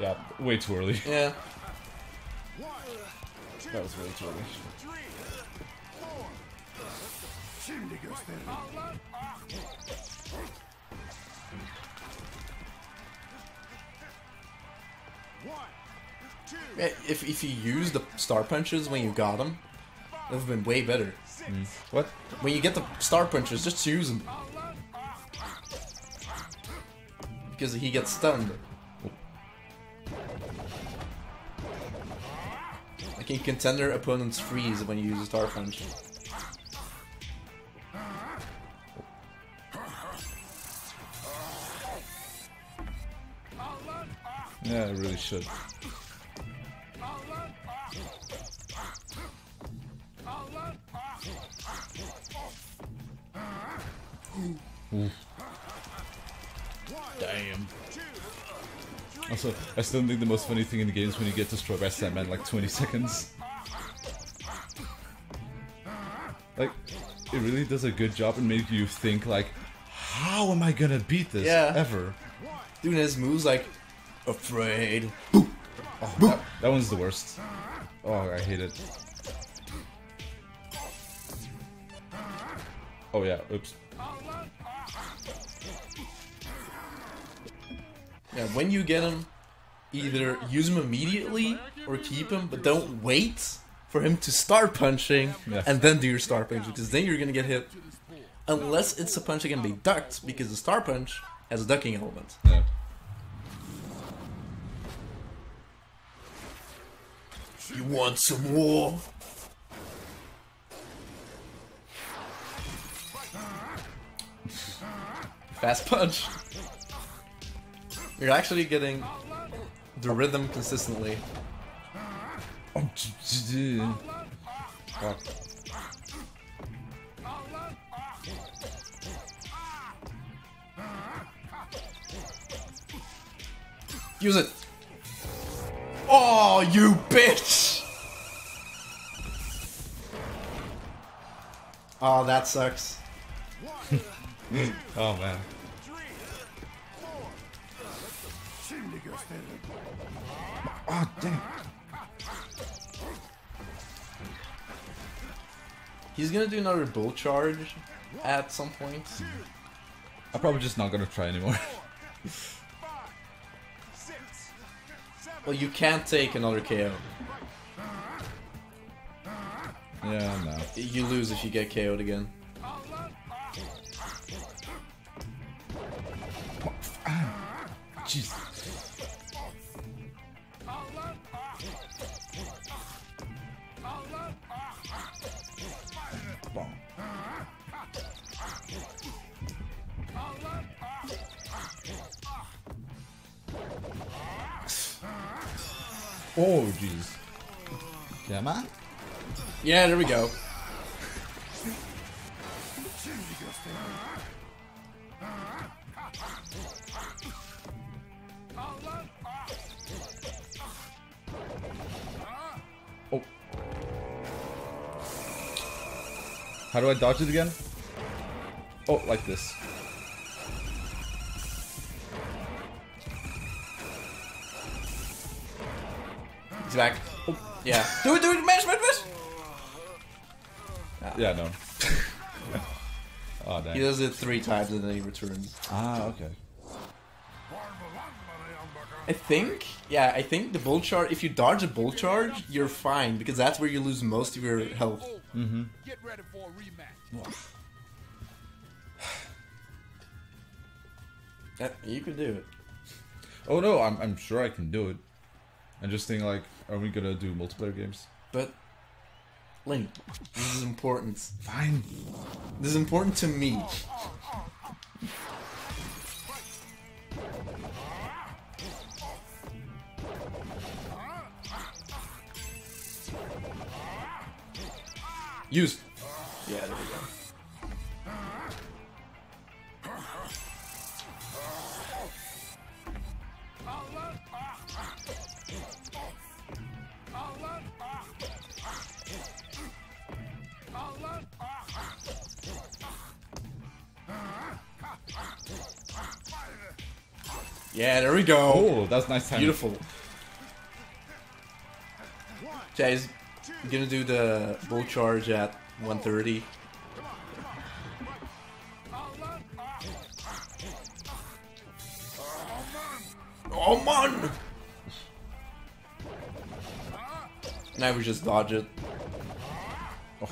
Yeah, way too early. Yeah. That was way too early. If, if you use the star punches when you got them, that would have been way better. Mm. What? When you get the star punches, just use them. Because he gets stunned. Like in contender, opponents freeze when you use a star punch. Yeah, I really should. Damn. Also, I still think the most funny thing in the game is when you get destroyed by Sandman in like 20 seconds. Like, it really does a good job in making you think like, how am I gonna beat this Yeah. ever? Doing his moves like, afraid. Oh, that, that one's the worst. Oh, I hate it. Oh yeah, oops. When you get him, either use him immediately or keep him, but don't wait for him to start punching Yeah. and then do your star punch because then you're gonna get hit. Unless it's a punch that can be ducked because the star punch has a ducking element. Yeah. You want some war? Fast punch. You're actually getting the rhythm consistently. Oh. Use it. Oh, you bitch! Oh, that sucks. Oh man. Oh dang. He's gonna do another bull charge at some point. I'm probably just not gonna try anymore. Well, you can't take another KO. yeah, no. You lose if you get KO'd again. Ah, Jeez. Oh, jeez. Come on. Yeah, there we go. Oh. How do I dodge it again? Oh, like this. He's back. Oh, yeah. Do it, do it, mash, mash, mash! Yeah, no. oh, He does it three times and then he returns. Ah, okay. I think, yeah, I think the bull charge, if you dodge a bull charge, you're fine because that's where you lose most of your health. Get ready for a rematch. You can do it. Oh no, I'm, I'm sure I can do it. I'm just thinking like, are we gonna do multiplayer games? But, Link, this is important. Fine. This is important to me. Use. Yeah, Yeah, there we go. Oh, that's nice timing. Beautiful. Okay, he's gonna do the bull charge at 130. Oh man! Now we just dodge it. Oh,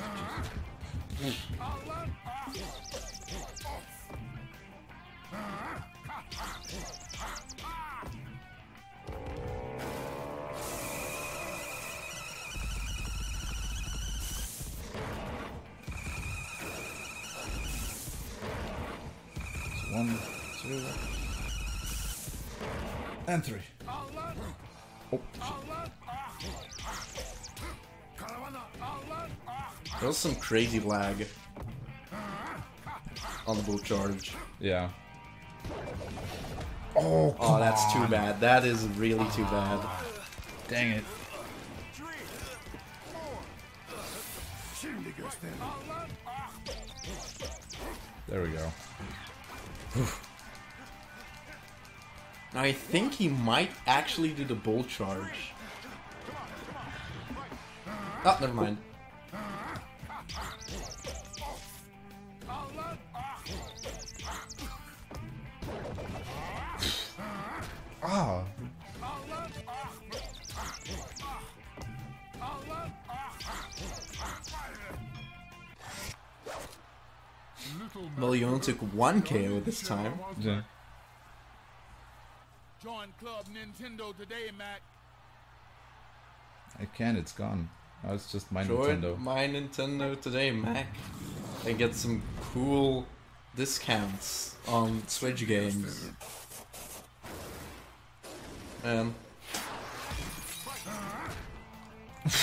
One, two, and three. Oh, There was some crazy lag on the bull charge. yeah. Oh, Oh, that's too bad. That is really too bad. dang it. There we go. Now I think he might actually do the bull charge. Oh, never mind. Ah. Well, you only took one KO this time. Yeah. Join Club Nintendo today, Mac. I can't, it's gone. Now it's just my Join Nintendo. my Nintendo today, Mac, and get some cool discounts on Switch games. Man.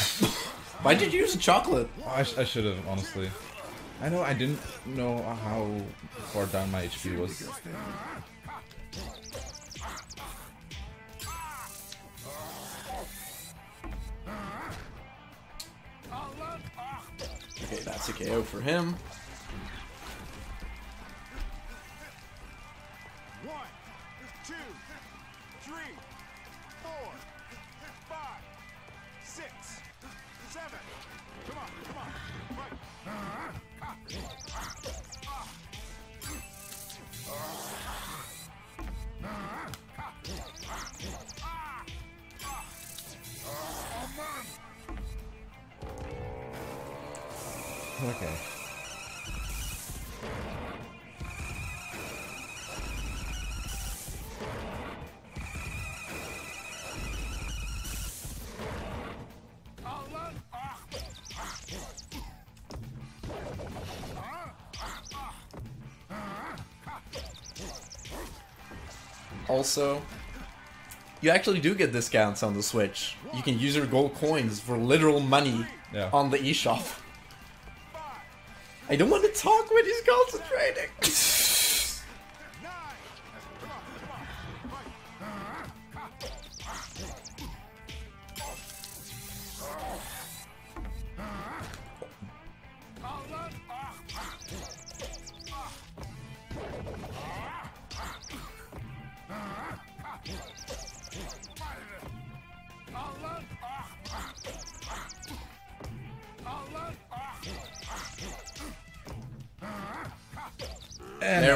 Why did you use a chocolate? Oh, I, sh- I should have, honestly. I know I didn't know how far down my HP was. Okay, that's a KO for him. Okay. Also, you actually do get discounts on the Switch. You can use your gold coins for literal money Yeah. on the eShop. I don't want to talk when he's concentrating.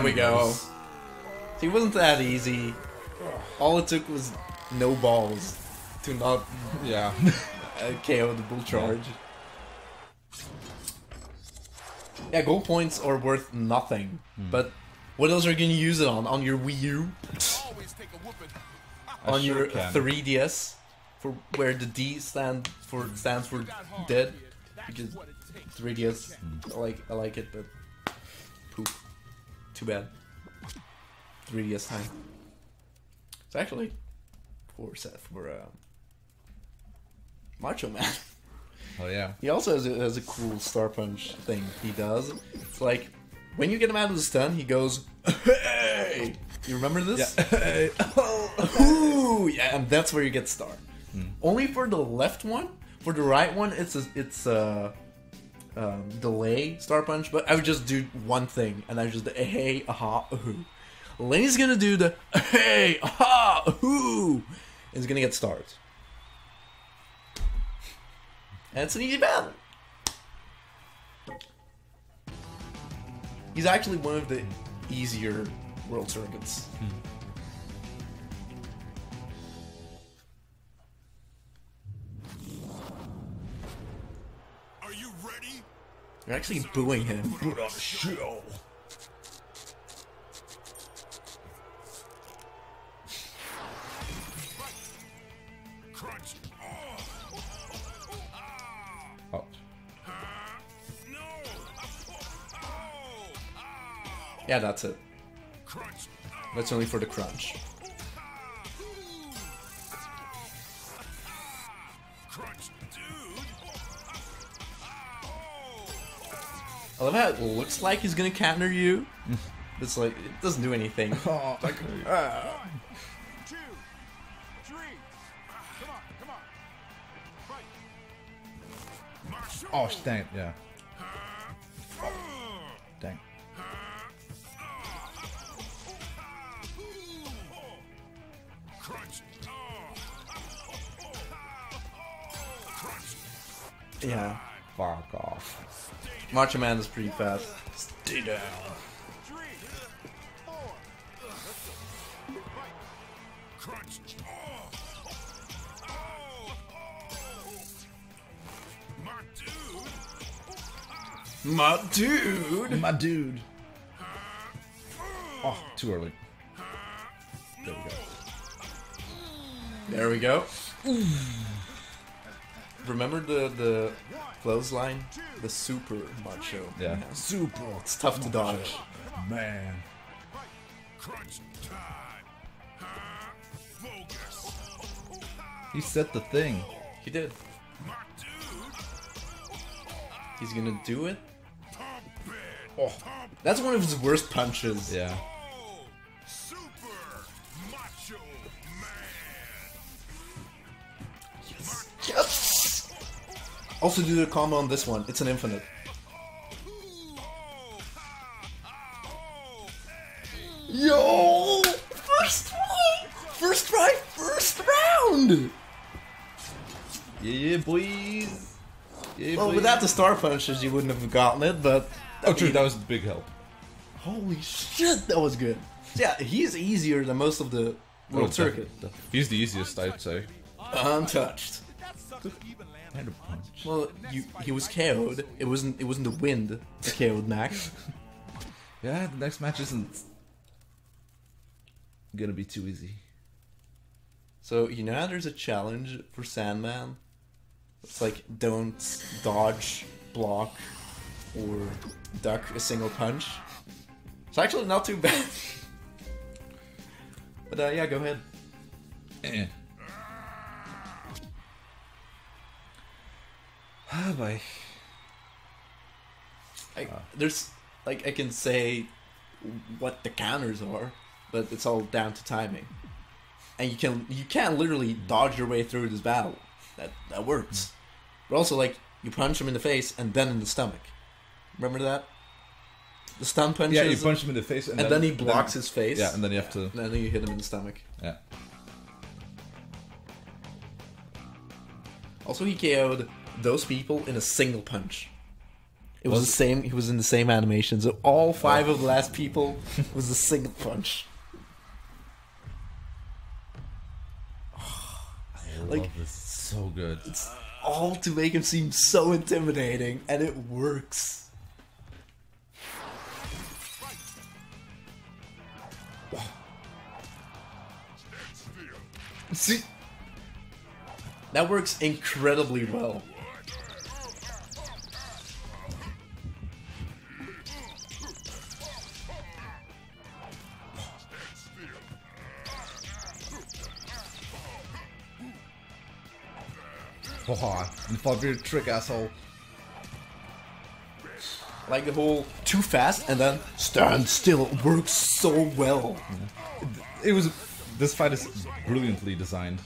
There we go. See, it wasn't that easy. All it took was no balls to not Yeah. uh, KO the bull charge. Yeah, gold points are worth nothing. But what else are you gonna use it on? On your Wii U? Always take a whooping. I on sure your can. 3DS? For where the D stand for stands for dead? Because 3DS, I like I like it, but poop. Too bad. 3DS time. It's actually for set for um, Macho Man. Oh yeah. He also has a, has a cool Star Punch thing he does. It's like when you get him out of the stun, he goes, "Hey!" You remember this? Yeah. Ooh, yeah, and that's where you get star. Only for the left one. For the right one, it's a, it's a um, delay star punch. But I would just do one thing, and I just hey aha ahoo. Lenny's gonna do the hey aha ahoo. And he's gonna get stars. And it's an easy battle. He's actually one of the easier world circuits. Are You're actually booing him. Show. Crunch. Oh. Oh, No. Oh. Ah. Yeah, that's it. That's only for the. Crunch, I love how it looks like he's gonna counter you. It's like it doesn't do anything. oh like, ah. Two, three. Come on, come on. Oh, dang it, yeah. Dang. Yeah, Fuck off. Macho Man is pretty fast. Stay down. Three, four. Fight. Crunch. My dude. My dude. My dude. Oh, too early. There we go. There we go. Remember the the clothesline? The super macho. Yeah. Super. It's tough to dodge. Man. Crunch time. Focus. He set the thing. He did. He's gonna do it. It. Oh, That's one of his worst punches. yeah. Also do the combo on this one. It's an infinite. Yo! First one! First try, first round! Yeah, yeah, boys. Yeah, Well, boys. without the star punches, you wouldn't have gotten it, but. Oh, true. That was big help. Holy shit, that was good. Yeah, he's easier than most of the oh, world Oh, circuit. def- def- He's the easiest, I'd say. Untouched. And a punch. Well, you, he was KO'd. It wasn't. It wasn't the wind that KO'd Max. Yeah, the next match isn't gonna be too easy. So you know how there's a challenge for Sandman. It's like don't dodge, block, or duck a single punch. It's actually not too bad. but uh, yeah, go ahead. Ah, boy. I, there's like I can say what the counters are, but it's all down to timing. And you can you can literally dodge your way through this battle. That that works. But also like you punch him in the face and then in the stomach. Remember that? The stun punches. Yeah, you punch him in the face, and, and then, he blocks his face. Yeah, and then you have to. and then you hit him in the stomach. Yeah. Also, he KO'd those people in a single punch. It was, Was- the same. He was in the same animation. So all five of the last people was a single punch. I Like- love this. So good. It's all to make him seem so intimidating, and it works. See, that works incredibly well. Haha, you thought we trick, asshole. Like the whole too fast and then stand still works so well. It, it was. This fight is brilliantly designed.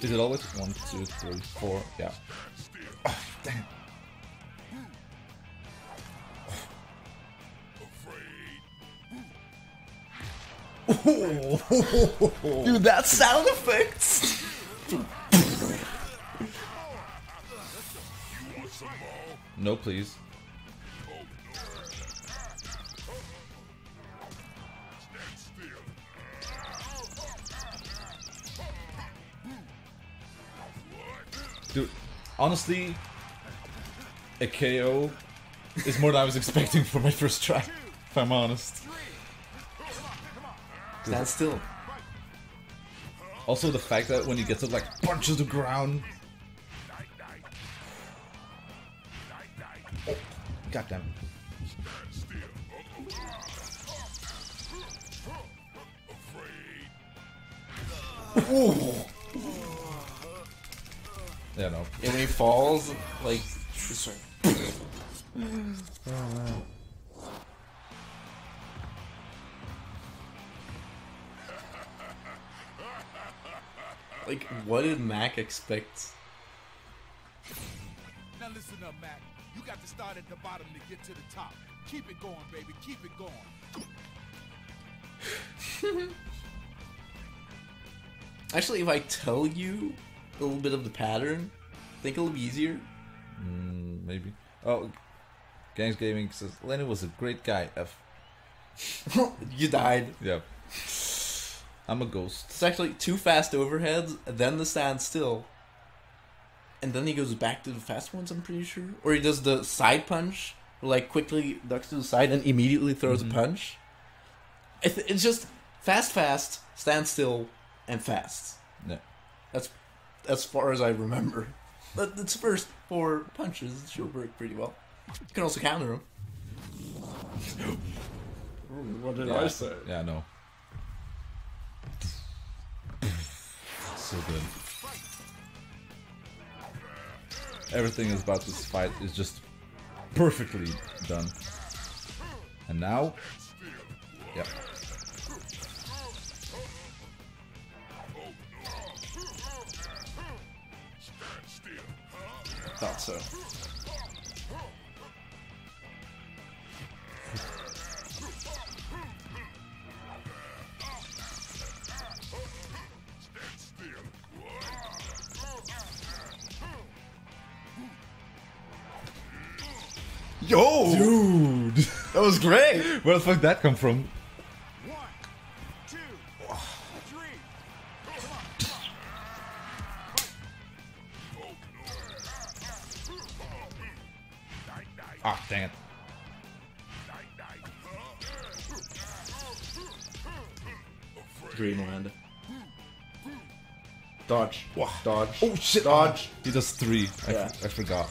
Is it always one, two, three, four? Yeah. Oh, damn. Dude, that sound effects. No, please. Dude, honestly, a KO is more than I was expecting for my first try, if I'm honest. Stand still. Also, the fact that when he gets up, like, punches the ground. Oh, goddamn. Yeah, no. And when he falls, like, sorry. Mm. Like, what did Mac expect? Now listen up, Mac. You got to start at the bottom to get to the top. Keep it going, baby. Keep it going. Actually, if I tell you a little bit of the pattern, think it'll be easier. Mm, maybe. Oh, Gangs Gaming says Lenny was a great guy. F. you died. Yeah. I'm a ghost. It's actually two fast overheads, then the stand still. And then he goes back to the fast ones, I'm pretty sure. Or he does the side punch, like quickly ducks to the side and immediately throws a mm-hmm. punch. It, it's just fast, fast, stand still, and fast. Yeah. That's as far as I remember. But its first four punches should work pretty well. You can also counter them. what did Yeah, I say? Yeah, no. So good. Everything is about this fight is just perfectly done. And now, yeah. Thought so. Yo, dude, That was great! where the fuck did that come from? One, two, three. Ah, dang it. Dreamland. Dodge. Dodge. Oh shit! Dodge. He does three. I, Yeah. I forgot.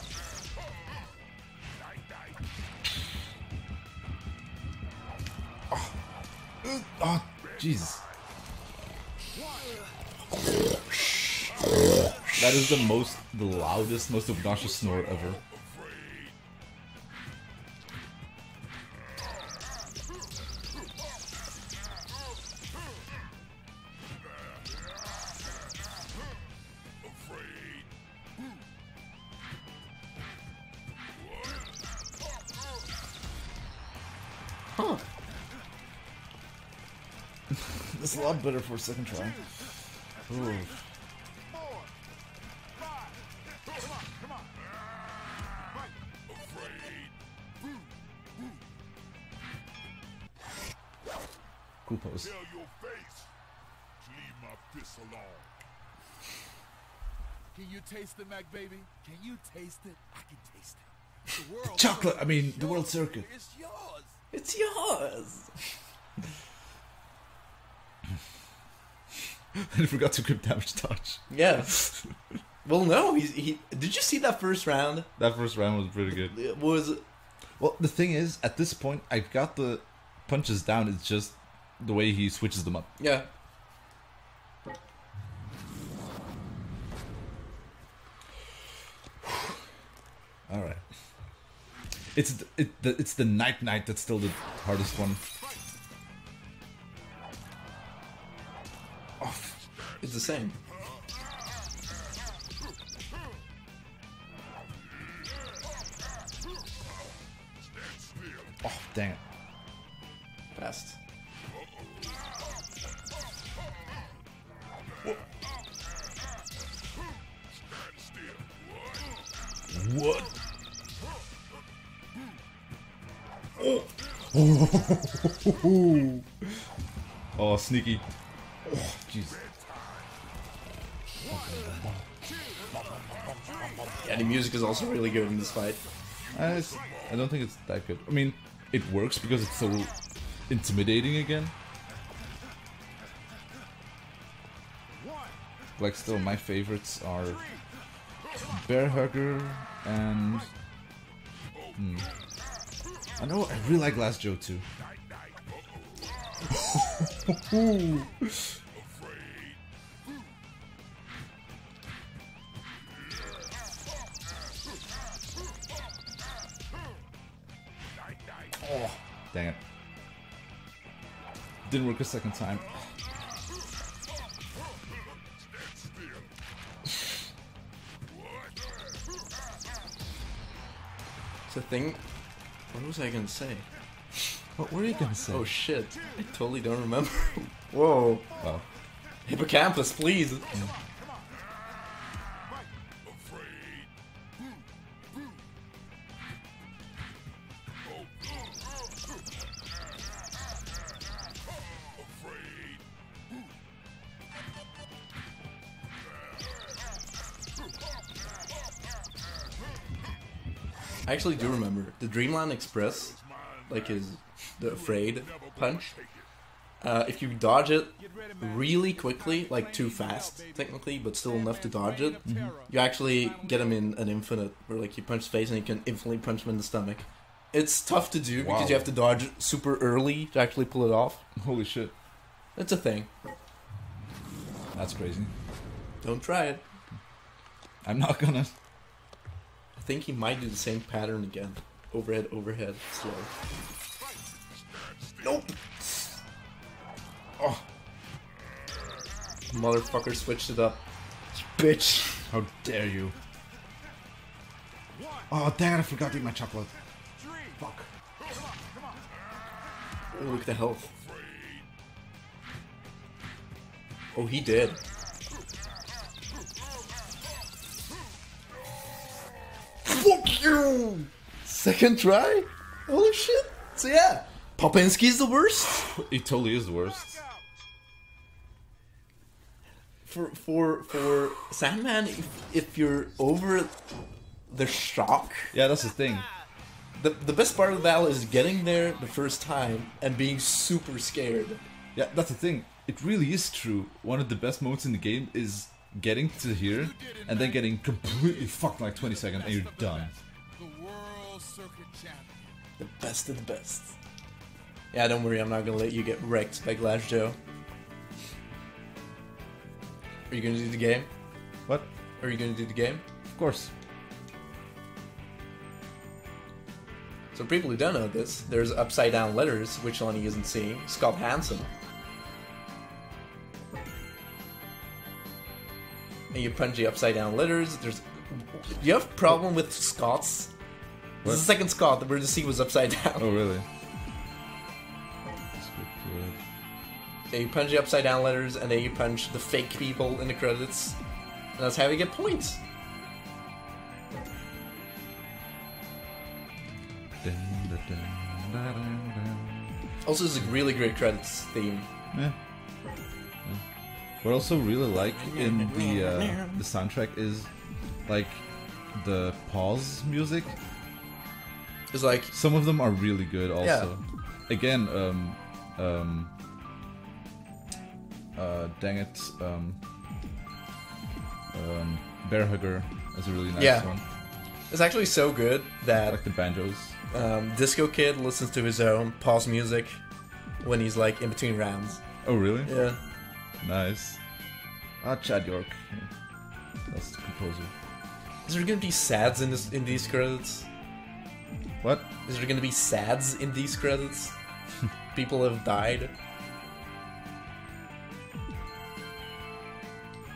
Oh, Jesus. That is the most, the loudest, most obnoxious snore ever. Better for a second try. Ooh. Cool pose. Your face leave my fist alone. Can you taste it, Mac baby? Can you taste it? I can taste it. The world Chocolate, I mean, the world yours, circuit. It's yours. It's yours! I forgot to grip damage touch. Yeah. well, no, he's, he. Did you see that first round? That first round was pretty good. It was. Well, the thing is, at this point, I've got the punches down. It's just the way he switches them up. Yeah. All right. It's the, it, the it's the night night that's still the hardest one. It's the same. Oh, dang it. Best. What? Oh. oh, sneaky. Oh, jeez. Yeah, the music is also really good in this fight. I don't think it's that good. I mean, it works because it's so intimidating again. Like, still, my favorites are Bear Hugger and. Hmm. I know, I really like Glass Joe too. Oh, dang it. Didn't work a second time. It's a thing. What was I gonna say? What were you gonna say? Oh shit. I totally don't remember. Whoa. Hippocampus, please. I actually do remember the Dreamland Express, like his the afraid punch. Uh, if you dodge it really quickly, like too fast, technically, but still enough to dodge it, you actually get him in an infinite, where like you punch his face and you can infinitely punch him in the stomach. It's tough to do because you have to dodge super early to actually pull it off. holy shit. It's a thing. That's crazy. Don't try it. I'm not gonna. I think he might do the same pattern again. Overhead, overhead, slow. Nope. Oh. Motherfucker switched it up. Bitch. How dare you? Oh, dang it, I forgot to eat my chocolate. Fuck. Oh, look at the health. Oh, he did. Fuck you! Second try? Holy shit. So yeah, Popinski's the worst. It totally is the worst. For for for Sandman, if, if you're over the shock, Yeah, that's the thing. the the best part of the battle is getting there the first time and being super scared. Yeah, that's the thing. It really is true. One of the best moments in the game is getting to here and then getting completely fucked like 20 seconds and you're done. The World Circuit Champion. The best of the best. Yeah, don't worry, I'm not gonna let you get wrecked by Glass Joe. Are you gonna do the game? What? Are you gonna do the game? Of course. So people who don't know this, there's upside down letters, which Lenny isn't seeing. Scott Hansen. And you punch the upside down letters. There's. You have a problem with Scots? This is the second Scott where the C was upside down. Oh, really? Yeah, you punch the upside down letters, and then you punch the fake people in the credits. And that's how you get points. Also, it's a really great credits theme. Yeah. What I also really like in the uh, the soundtrack is like the pause music. It's like, Some of them are really good. Also, yeah. again, um, um, uh, dang it, um, um, Bear Hugger is a really nice Yeah. one. it's actually so good that Like the banjos. um, Disco Kid listens to his own pause music when he's like in between rounds. Oh, really? Yeah. Nice. Not Chad York. That's the composer. Is there gonna be sads in this in these credits? What? Is there gonna be sads in these credits? People have died.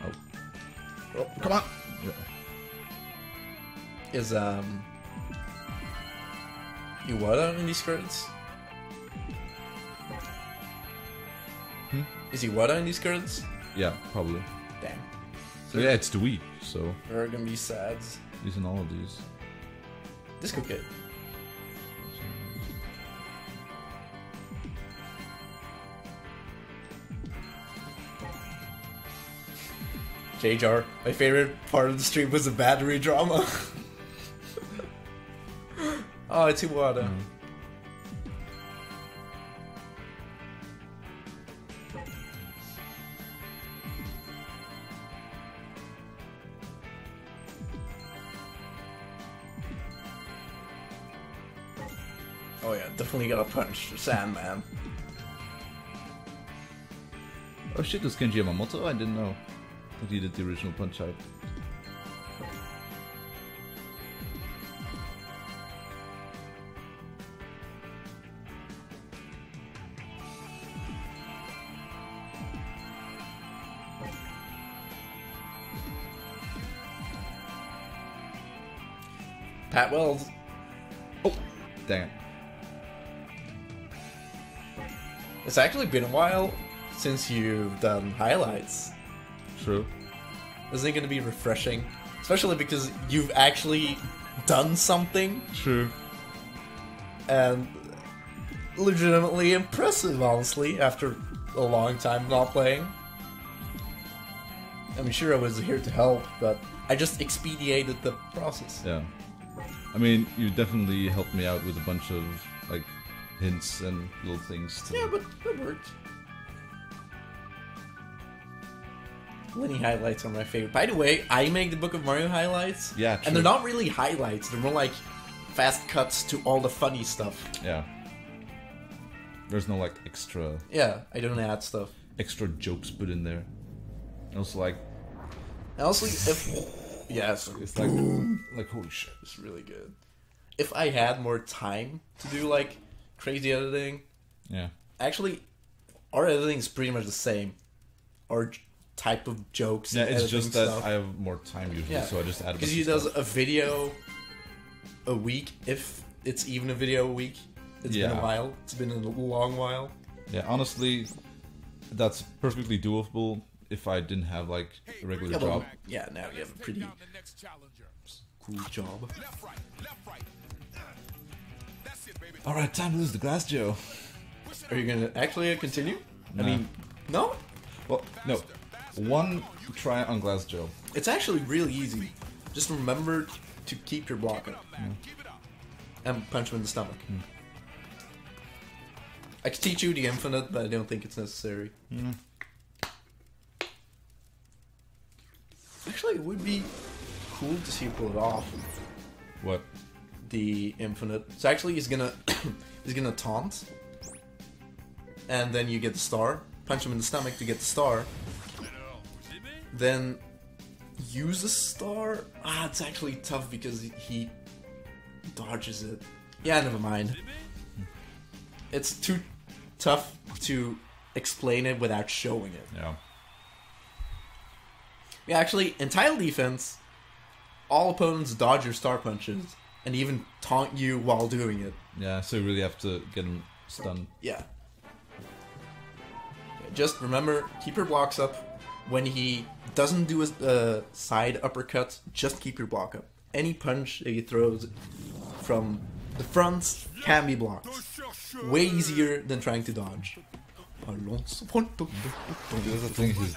Oh. Oh, come on! Yeah. Is, um... Iwata in these credits? Hmm? Is Iwata in these credits? Yeah, probably. Yeah, it's the Wii, so There are gonna be sads. using all of these. This could get. JJar, my favorite part of the stream was the battery drama. oh, it's Iwata. Oh yeah, definitely gotta punch Sandman. Oh shit, was Kenji Yamamoto? I didn't know that he did the original Punch Out. Pat Wells. Oh, dang it. It's actually been a while since you've done highlights. True. Isn't it gonna be refreshing? Especially because you've actually done something True. and legitimately impressive, honestly, after a long time not playing. I'm sure I was here to help, but I just expedited the process. Yeah. I mean, you definitely helped me out with a bunch of like hints and little things. To Yeah, but it worked. Lenny highlights are my favorite. By the way, I make the Book of Mario highlights. Yeah, And they're not really highlights, they're more like fast cuts to all the funny stuff. yeah. There's no like extra Yeah, I don't add stuff. extra jokes put in there. And also like And also, if. Yeah, it's, it's like like holy shit. it's really good. If I had more time to do like crazy editing, Yeah. actually, our editing is pretty much the same. Our type of jokes. Yeah, and it's just that stuff. I have more time usually, Yeah, so I just add a because he does stuff. a video a week, if it's even a video a week. It's been a while. It's been a long while. Yeah, honestly, that's perfectly doable if I didn't have like a regular Yeah, job. yeah, now you have a pretty Down the next challenger. cool job. Left, right, left, right. That's it, baby. All right, time to lose the glass, Joe. Are you gonna actually continue? I No. mean, no. Well, no, one try on glass, Joe. It's actually really easy. Just remember to keep your block up Keep it up. and punch him in the stomach. Hmm. I could teach you the infinite, but I don't think it's necessary. Hmm. Actually, it would be cool to see you pull it off. What? The infinite. So actually, he's gonna he's gonna taunt, and then you get the star. Punch him in the stomach to get the star. Then use the star. Ah, it's actually tough because he dodges it. Yeah, never mind. It's too tough to explain it without showing it. Yeah. Yeah, actually, in title defense, all opponents dodge your star punches and even taunt you while doing it. Yeah, so you really have to get him stunned. Yeah. Just remember, keep your blocks up. When he doesn't do a uh, side uppercut, just keep your block up. Any punch that he throws from the front can be blocked. Way easier than trying to dodge. That's the thing. He's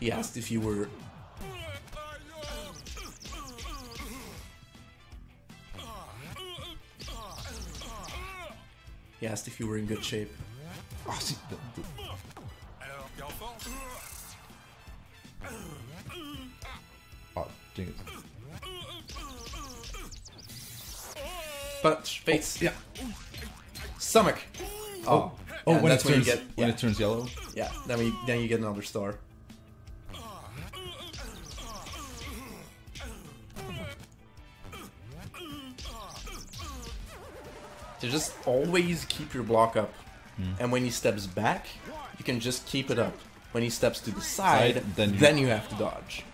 He asked if you were. He asked if you were in good shape. oh, see, the, the, oh, dang it. Punch, face, oh, yeah. Stomach. Oh, Oh, yeah, when it that's when you turns get when it turns yellow. yeah. Then we then you get another star. to just always keep your block up. Mm. And when he steps back, you can just keep it up. When he steps to the side, side then, you... then you have to dodge.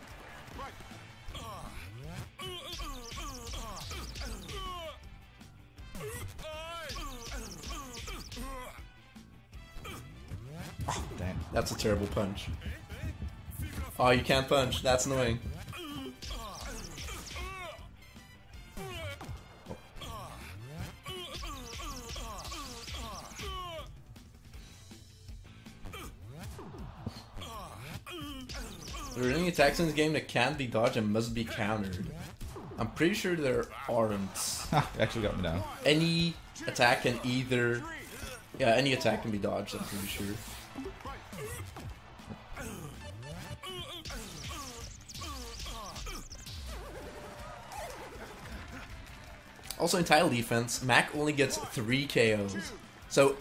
Oh, damn. That's a terrible punch. Oh, you can't punch. That's annoying. Any attacks in this game that can't be dodged and must be countered. I'm pretty sure there aren't. Actually got me down. Any attack can either. Yeah, any attack can be dodged, I'm pretty sure. Also, in title defense, Mac only gets three KOs. So,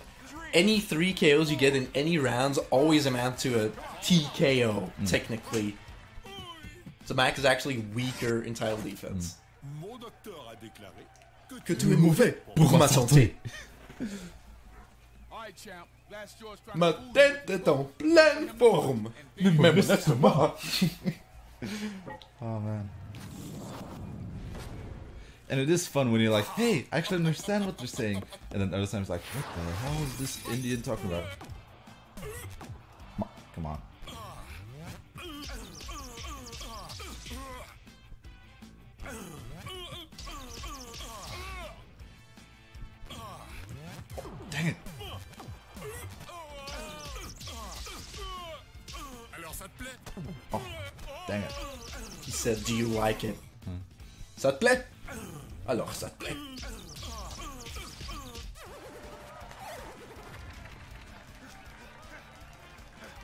any three KOs you get in any rounds always amount to a TKO, hmm. technically. So, Mac is actually weaker in title defense. Mm. Mon docteur a déclaré que Que tu es mauvais pour ma santé. All right, champ. Last yours trying Ma tête est en pleine forme. Même laisse-moi. Oh man. And it is fun when you're like, hey, I actually understand what they're saying. And then other times like, what the hell is this Indian talking about? Come on. Come on. Dang it. Alors ça te plaît Oh, dang it. He said, do you like it? Ça te plaît? Alors, ça te plaît.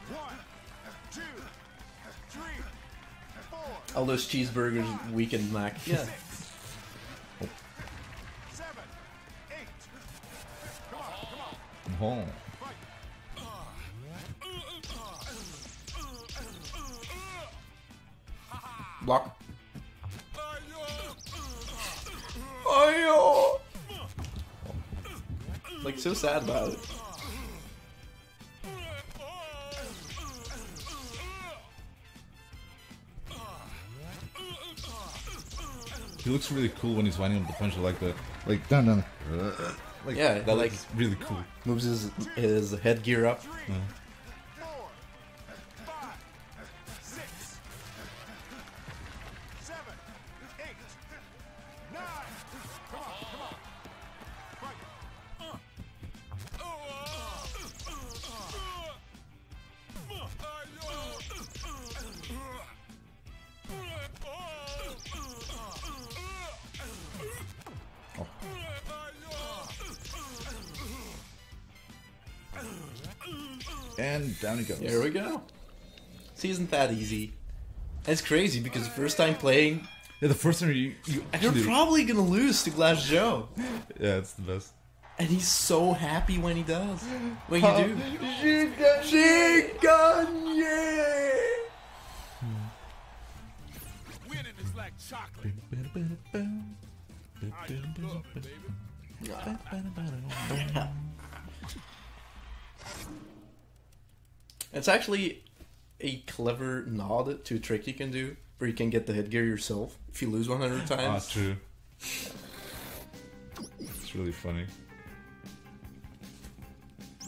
One, two, three, four, All those cheeseburgers weakened Mac. Yeah. On, come on. Oh. Block. Oh, Like, so sad about it. He looks really cool when he's winding up the punch like that. Like, dun dun. Like, Yeah, that like- looks really cool. Moves his, his headgear up. Down he goes. There we go. See, isn't that easy? It's crazy because the first time playing, Yeah, the first time you, you you're probably gonna lose to Glass Joe. yeah, it's the best. And he's so happy when he does. When you do. Chicken! Chicken, yeah! Winning is like chocolate. I look, baby. It's actually a clever nod to a trick you can do where you can get the headgear yourself if you lose 100 times. Ah, times. true. It's really funny.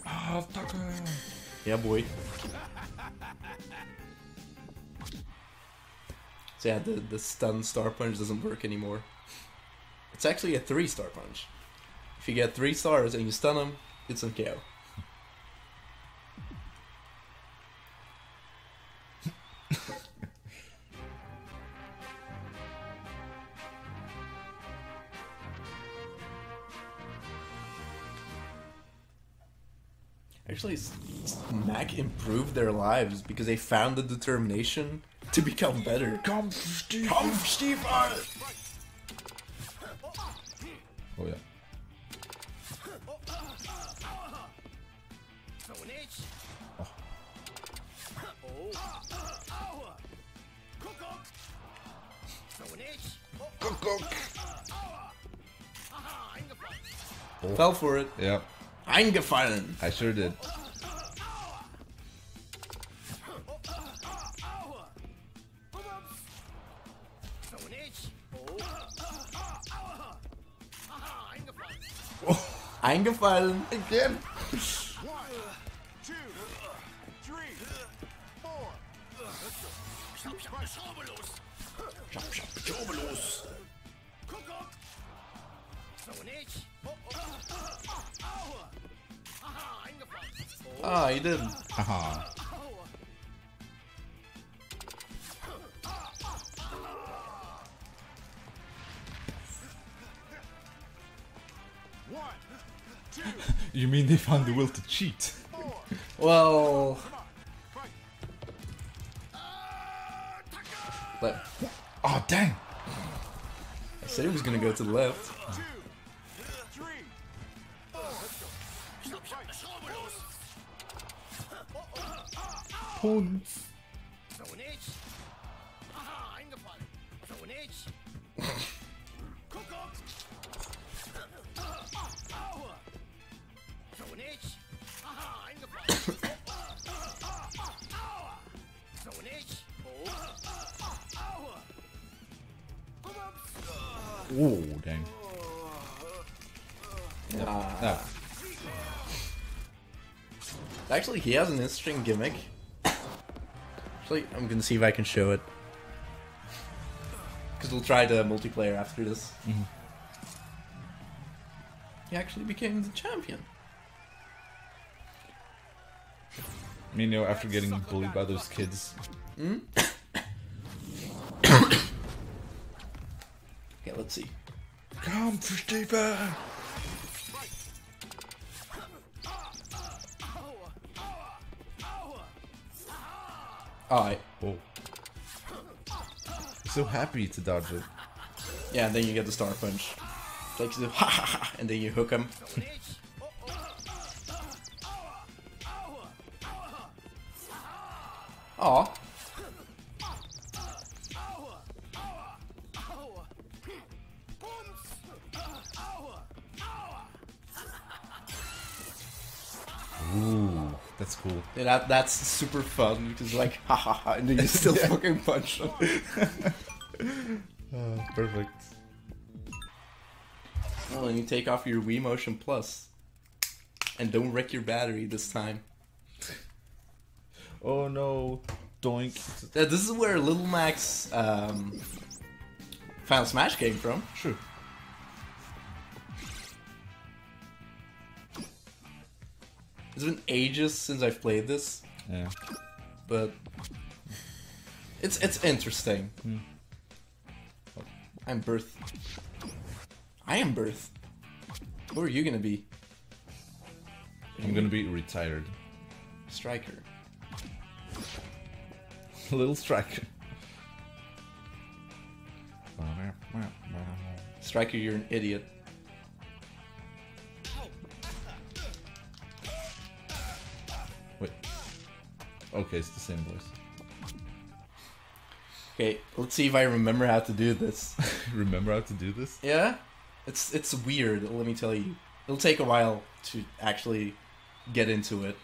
Ah, Tucker! Yeah, boy. So yeah, the, the stun star punch doesn't work anymore. It's actually a three star punch. If you get three stars and you stun them, it's an KO. Actually, s- s- Mac improved their lives because they found the determination to become better. Come, Steve! Kampf, Stiefel! Oh, yeah. Oh. Fell for it. Yep, Eingefallen. I sure did. Eingefallen. Again! Ah, you didn't. Haha. You mean they found the will to cheat? Well, but Oh dang! I said he was gonna go to the left. Opponents. Oh dang. Ah. Ah, Actually, he has an interesting gimmick. Actually, I'm gonna see if I can show it. Because we'll try the multiplayer after this. Mm-hmm. He actually became the champion. I mean, you know, after getting bullied by those kids, hmm? Okay, let's see. come for Stephen. Alright. Oh. So happy to dodge it. Yeah, and then you get the star punch. Like, ha ha ha, and then you hook him. that's super fun because like ha ha ha, and then you still fucking punch him. Uh, perfect. Oh, and you take off your Wii Motion Plus, and don't wreck your battery this time. Oh no, doink. Uh, this is where Little Mac um, Final Smash came from. Sure. It's been ages since I've played this, Yeah. but it's it's interesting. Hmm. I'm Burth. I am Burth. Who are you gonna be? I'm gonna be retired. Striker. Little striker. Striker, you're an idiot. Okay, it's the same voice. Okay, let's see if I remember how to do this. Remember how to do this? Yeah, it's it's weird. Let me tell you, it'll take a while to actually get into it.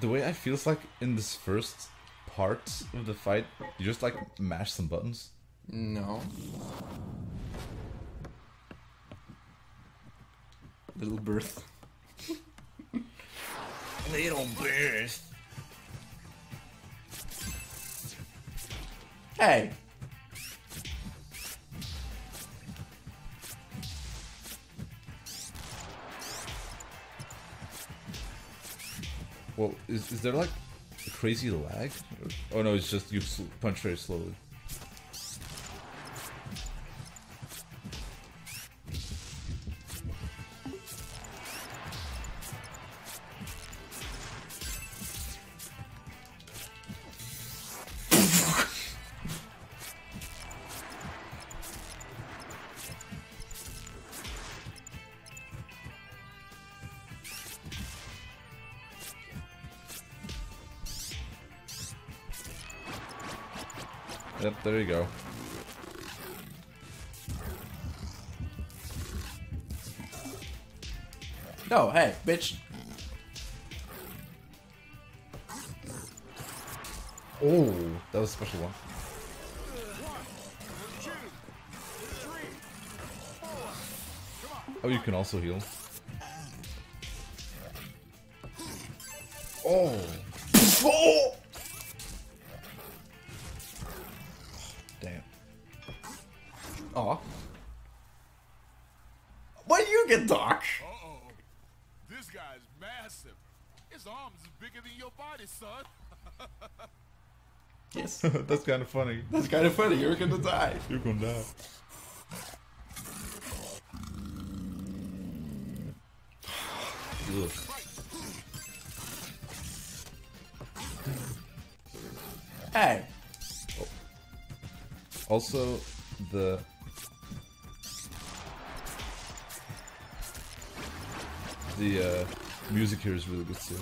The way I feels like in this first part of the fight, you just like mash some buttons. No. Little Burth. Little burst. Hey. Well, is, is there like crazy lag? Oh no, it's just you punch very slowly. Bitch. Oh, that was a special one. Oh, you can also heal. Oh. oh! That's kind of funny. That's kind of funny. You're gonna die. You're gonna die. Ugh. Hey. Also, the the uh, music here is really good too.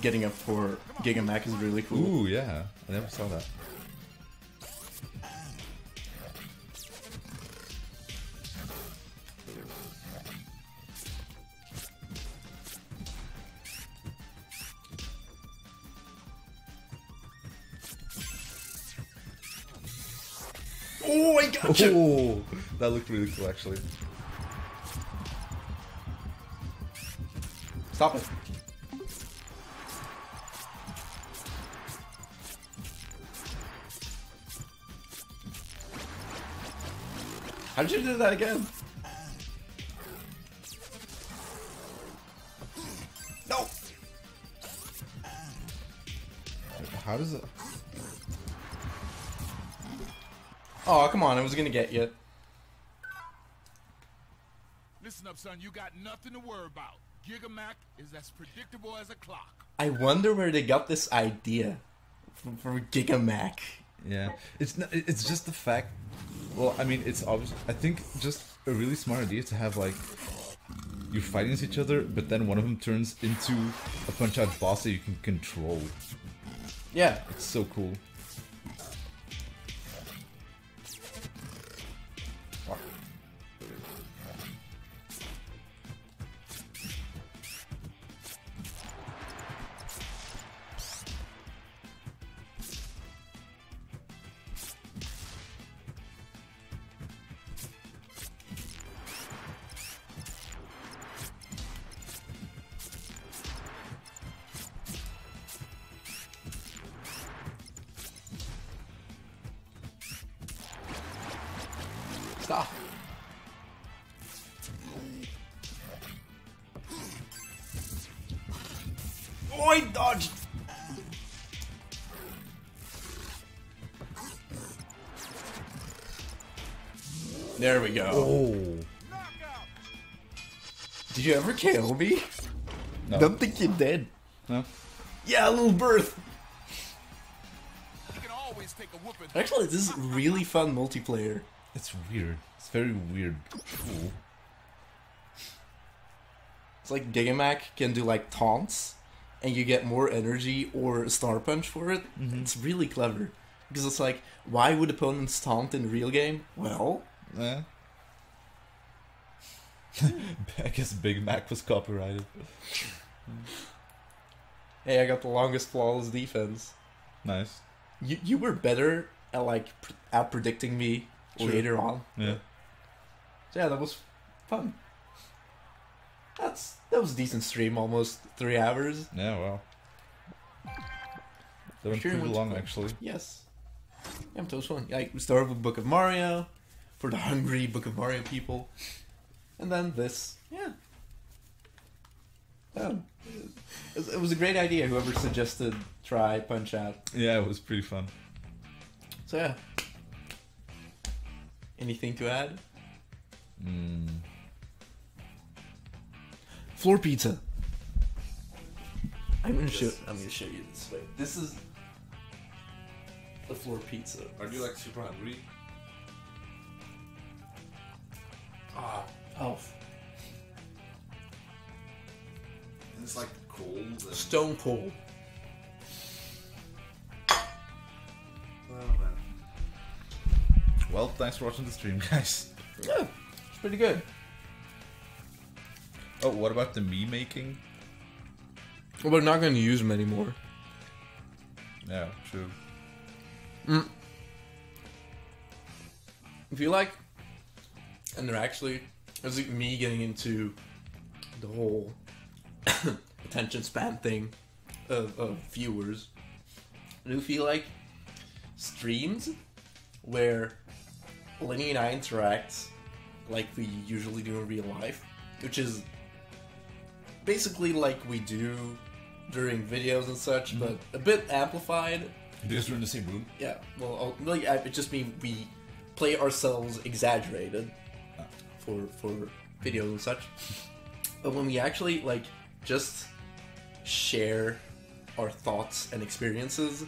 Getting up for Giga Mac is really cool. Ooh yeah, I never saw that. Oh, I got you. Oh, that looked really cool actually. Stop it. How did you do that again? No. How does it? Oh, come on. I was gonna get you. Listen up, son. You got nothing to worry about. Giga Mac is as predictable as a clock. I wonder where they got this idea for, for Giga Mac. Yeah, it's not, it's just the fact. Well, I mean, it's obvious. I think just a really smart idea to have like you're fighting against each other, but then one of them turns into a punch out boss that you can control. Yeah. It's so cool. Did you ever KO me? no, Don't think you did. no. Yeah, a little Burth. You can always take a whooping. Actually, this is really fun multiplayer. It's weird. It's very weird. Cool. It's like Giga Mac can do like taunts, and you get more energy or Star Punch for it. It's really clever because it's like, why would opponents taunt in real game? Well, Eh. I guess Big Mac was copyrighted. hey, I got the longest flawless defense. Nice. You you were better at like at predicting me True. later on. Yeah. So yeah, that was fun. That's that was a decent stream, almost three hours. Yeah. Wow. That went Sure pretty long actually. Yes. Yeah, it was fun. Like we started with Book of Mario for the hungry Book of Mario people, and then this. Yeah. Yeah. It was, it was a great idea. Whoever suggested try Punch Out. Yeah, it was pretty fun. So yeah. Anything to add? Mm. Floor pizza. I'm gonna show. I'm gonna show you this way. This is the floor pizza. Are you like super hungry? Ah, oh, It's like cold. And... stone cold. Well, thanks for watching the stream, guys. Yeah, it's pretty good. Oh, what about the me making? Well, we're not going to use them anymore. Yeah, true. Mm. I feel like, and they're actually, it's like me getting into the whole attention span thing of, of viewers. I do feel like streams where Lenny and I interact like we usually do in real life, which is basically like we do during videos and such, mm-hmm. but a bit amplified. Because we're in the same room. Yeah, well, I'll- like I- it just mean we play ourselves exaggerated for for videos and such. But when we actually like just share our thoughts and experiences,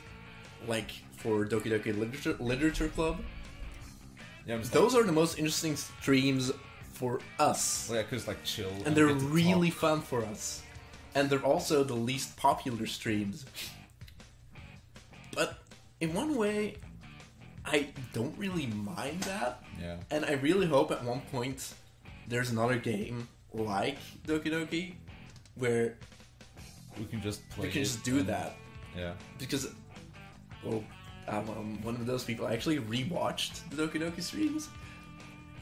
like for Doki Doki Literature Literature Club, Yeah, just those are the most interesting streams for us, yeah, cause like chill. and they're really talk. fun for us. And they're also the least popular streams. But in one way, I don't really mind that. Yeah. And I really hope at one point there's another game like Doki Doki where We can just play. we can just do and- that. Yeah. Because, well, I'm um, one of those people. I actually rewatched the Doki Doki streams,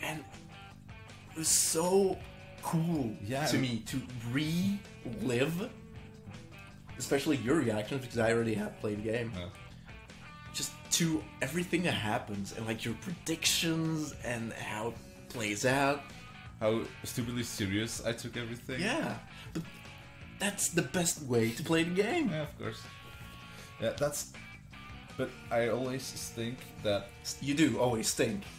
and it was so cool Yeah. to me to relive, especially your reactions because I already have played the game. Yeah. To everything that happens and like your predictions and how it plays out. How stupidly serious I took everything. Yeah, but that's the best way to play the game. Yeah, of course. Yeah, that's. But I always think that. You do always think.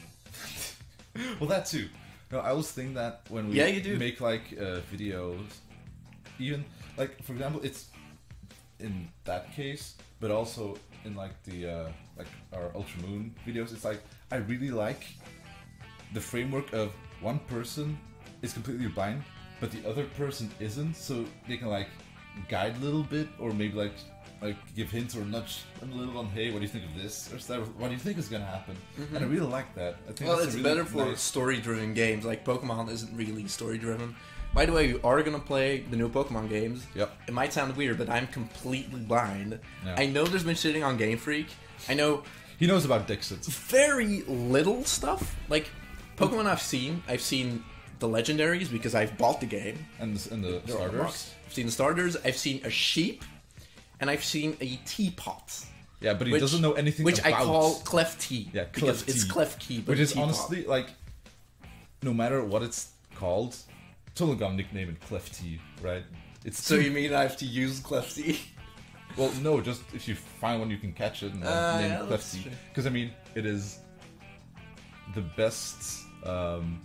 Well, that too. No, I always think that when we Yeah, you do. make like uh, videos, even like for example, it's in that case, but also in like the uh, like our Ultra Moon videos, it's like I really like the framework of one person is completely blind, but the other person isn't, so they can like guide a little bit, or maybe like like give hints or nudge them a little on, hey, what do you think of this or stuff? What do you think is gonna happen? And I really like that. I think Mm-hmm. Well, it's really better for nice- story-driven games. Like Pokemon isn't really story-driven. By the way, you are gonna play the new Pokemon games. Yep. It might sound weird, but I'm completely blind. Yeah. I know there's been shitting on Game Freak. I know He knows about Dexit. very little stuff. Like Pokemon, I've seen. I've seen the legendaries because I've bought the game. and the, and the They're starters. I've seen the starters. I've seen a sheep, and I've seen a teapot. Yeah, but he doesn't know anything about Which about I call clef tea. Yeah, because clef it's tea. clef key, but which is teapot. honestly like no matter what it's called, totally gonna nickname it Clef T, right? It's So you mean I have to use Clefty? well, no, just if you find one, you can catch it and then Uh, name yeah, it Clef that's T. true. Because I mean, it is the best. Um,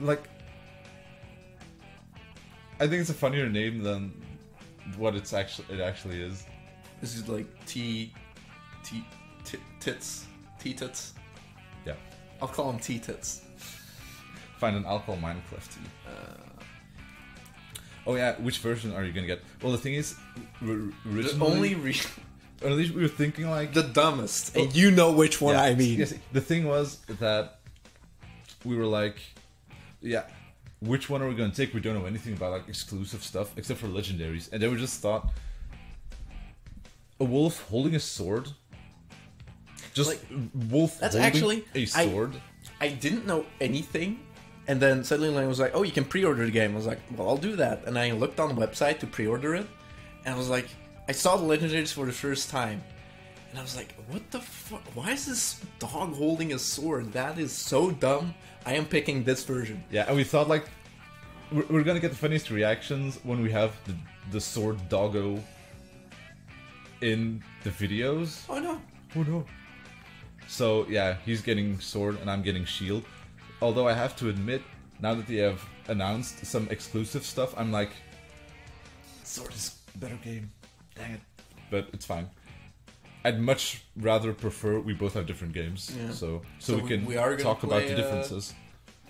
like, I think it's a funnier name than what it's actually it actually is. This is like T, T, t tits, T tits. Yeah, I'll call them T tits. Find an alcohol mine Clef Uh, Oh yeah, which version are you gonna get? Well, the thing is, r- the originally, only re- or at least we were thinking like the dumbest, and you know which one Yeah, I mean. yes, the thing was that we were like, yeah, which one are we gonna take? We don't know anything about like exclusive stuff except for legendaries, and then we just thought a wolf holding a sword. Just Like, wolf that's holding actually- a I- sword. I didn't know anything, and then suddenly I was like, "Oh, you can pre-order the game." I was like, "Well, I'll do that." And I looked on the website to pre-order it, and I was like, I saw the legendaries for the first time, and I was like, "What the fuck? Why is this dog holding a sword? That is so dumb." I am picking this version. Yeah, and we thought like we're, we're gonna get the funniest reactions when we have the, the sword doggo in the videos. Oh no! Oh no. So yeah, he's getting sword and I'm getting shield. Although I have to admit, now that they have announced some exclusive stuff, I'm like, sword is a better game. Dang it. But it's fine. I'd much rather prefer we both have different games, Yeah. so, so So we we- can we are talk about the uh, differences.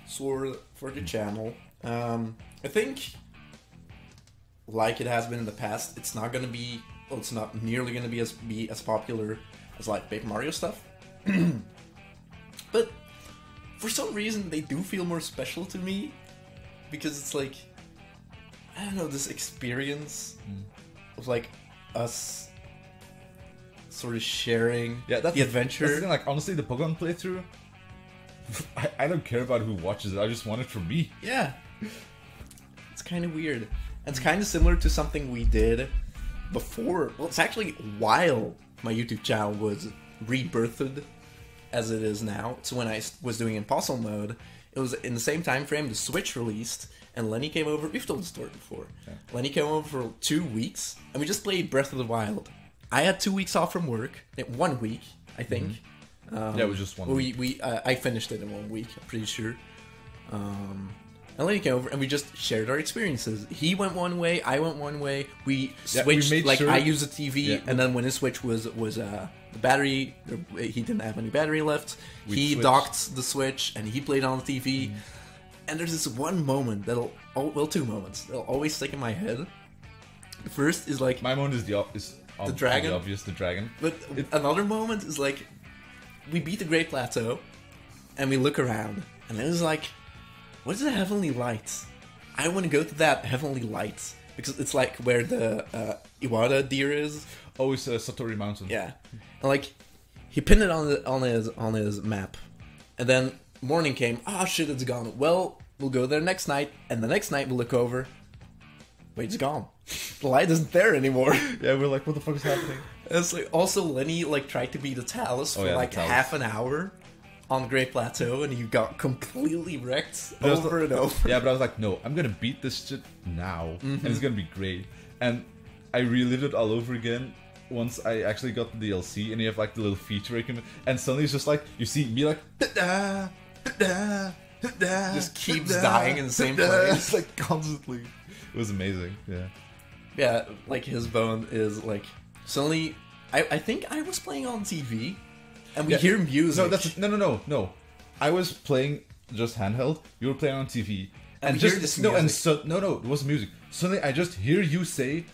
Sword for the channel. Um, I think, like it has been in the past, it's not gonna be. Well, it's not nearly gonna be as be as popular as like Paper Mario stuff. but for some reason, they do feel more special to me because it's like I don't know this experience mm. of like us sort of sharing Yeah, that's the That's the adventure. thing, like honestly, the Pokemon playthrough. I, I don't care about who watches it. I just want it for me. Yeah. It's kind of weird. It's kind of similar to something we did before. Well, it's actually while my YouTube channel was rebirthed as it is now. So I was doing Impossible mode, it was in the same time frame the Switch released, and Lenny came over. We've told the story before. Lenny came over for two weeks, and we just played Breath of the Wild. I had two weeks off from work. eh, One week, I think. Um, Yeah, it was just one We week. we uh, I finished it in one week. I'm pretty sure. Um, and Lenny came over and we just shared our experiences. He went one way, I went one way. We Yeah, we switched. like sure- I used a TV, Yeah. and then when his switch was was uh, the battery, he didn't have any battery left. We he docked the switch and he played on the TV. And there's this one moment that'll oh, well two moments that'll always stick in my head. The first is like My moment is the ob- is ob- dragon? obvious the dragon. but another moment is like we beat the Great Plateau, and we look around, and it was like, what is the heavenly lights? I want to go to that heavenly lights because it's like where the uh, Iwata deer is. Oh, it's uh, Satori Mountain. Yeah, and like he pinned it on the, on his on his map, and then morning came. Ah, shit, it's gone. Well, we'll go there next night, and the next night we'll look over. Wait, it's gone. The light isn't there anymore. Yeah, we're like, what the fuck is happening? It's like also Lenny like tried to be the Talus Oh, for yeah, like Talus. half an hour on Great Plateau, and you got completely wrecked But over like- and over. Yeah, but I was like, no, I'm gonna beat this shit now, and Mm-hmm. it's gonna be great. And I relived it all over again once I actually got the DLC, and you have like the little feature, you can- and suddenly it's just like you see me like, "Da-da, da-da, da-da, Just keeps da-da, dying in the same da-da." place. It's like constantly. It was amazing. Yeah. Yeah, like his bone is like suddenly. I, I think I was playing on TV, and we Yeah. hear music. No, that's no, no, no, no. I was playing just handheld. You were playing on TV, and, we just no, and so no, no, it was music. Suddenly, I just hear you say,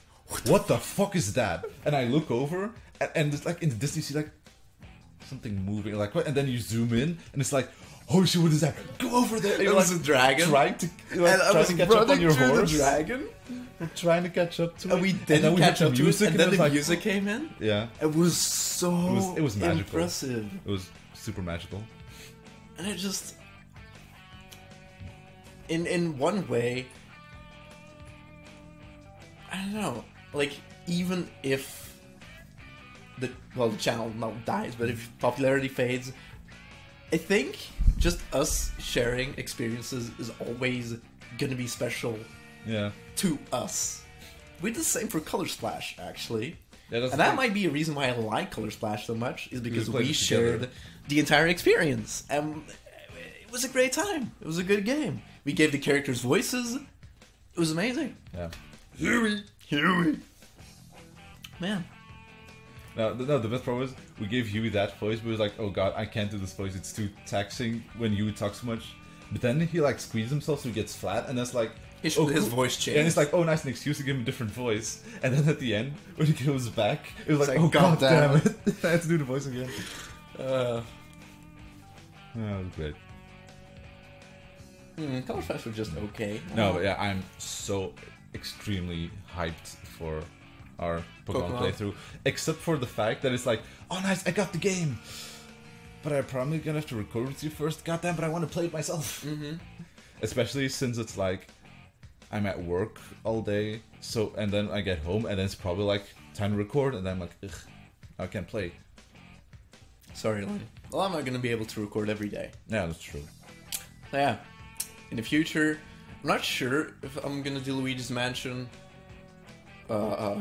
"What the fuck is that?" And I look over, and, and it's like in the distance, you see like something moving, like what? And then you zoom in, and it's like, oh shit, what is that?" Go over there. And It was like a dragon. trying to, like, and trying was to catch up on your horse. the dragon, We're trying to catch up to and it. we then didn't we catch heard up the to it. music, And then the like, music came in. Yeah, It was so it was it was magical. impressive, It was super magical. and it just in in one way. I don't know, like even if the well the channel not dies, but if popularity fades, I think just us sharing experiences is always gonna be special Yeah. to us. We did the same for Color Splash, actually. Yeah, and that might be a reason why I like Color Splash so much, is because played we it together. shared the entire experience. And it was a great time. It was a good game. We gave the characters voices. It was amazing. Yeah. Huey! Huey! Man. No, the, no, the best part was we gave Huey that voice, but it was like, oh god, I can't do this voice. It's too taxing when Huey talks so much. But then he like squeezes himself so he gets flat, and that's like His- his cool. voice Yeah, and it's like, oh, nice, an excuse to give him a different voice. And then at the end, when he goes back, it was like, like, oh god, God damn damn it, I had to do the voice again. Uh, Oh, that was great. hmm, Color Splash was just okay. No, but yeah, I'm so extremely hyped for our Pokemon, Pokemon. playthrough. Except for the fact that it's like, oh nice, I got the game. But I'm probably gonna have to record with you first. Goddamn, but I want to play it myself. Mm-hmm. Especially since it's like I'm at work all day, so and then I get home and then it's probably like time to record, and I'm like, ugh, I can't play. Sorry. Well, I'm not going to be able to record every day. Yeah, that's true. So yeah, in the future, I'm not sure if I'm gonna do Luigi's Mansion. Uh, uh,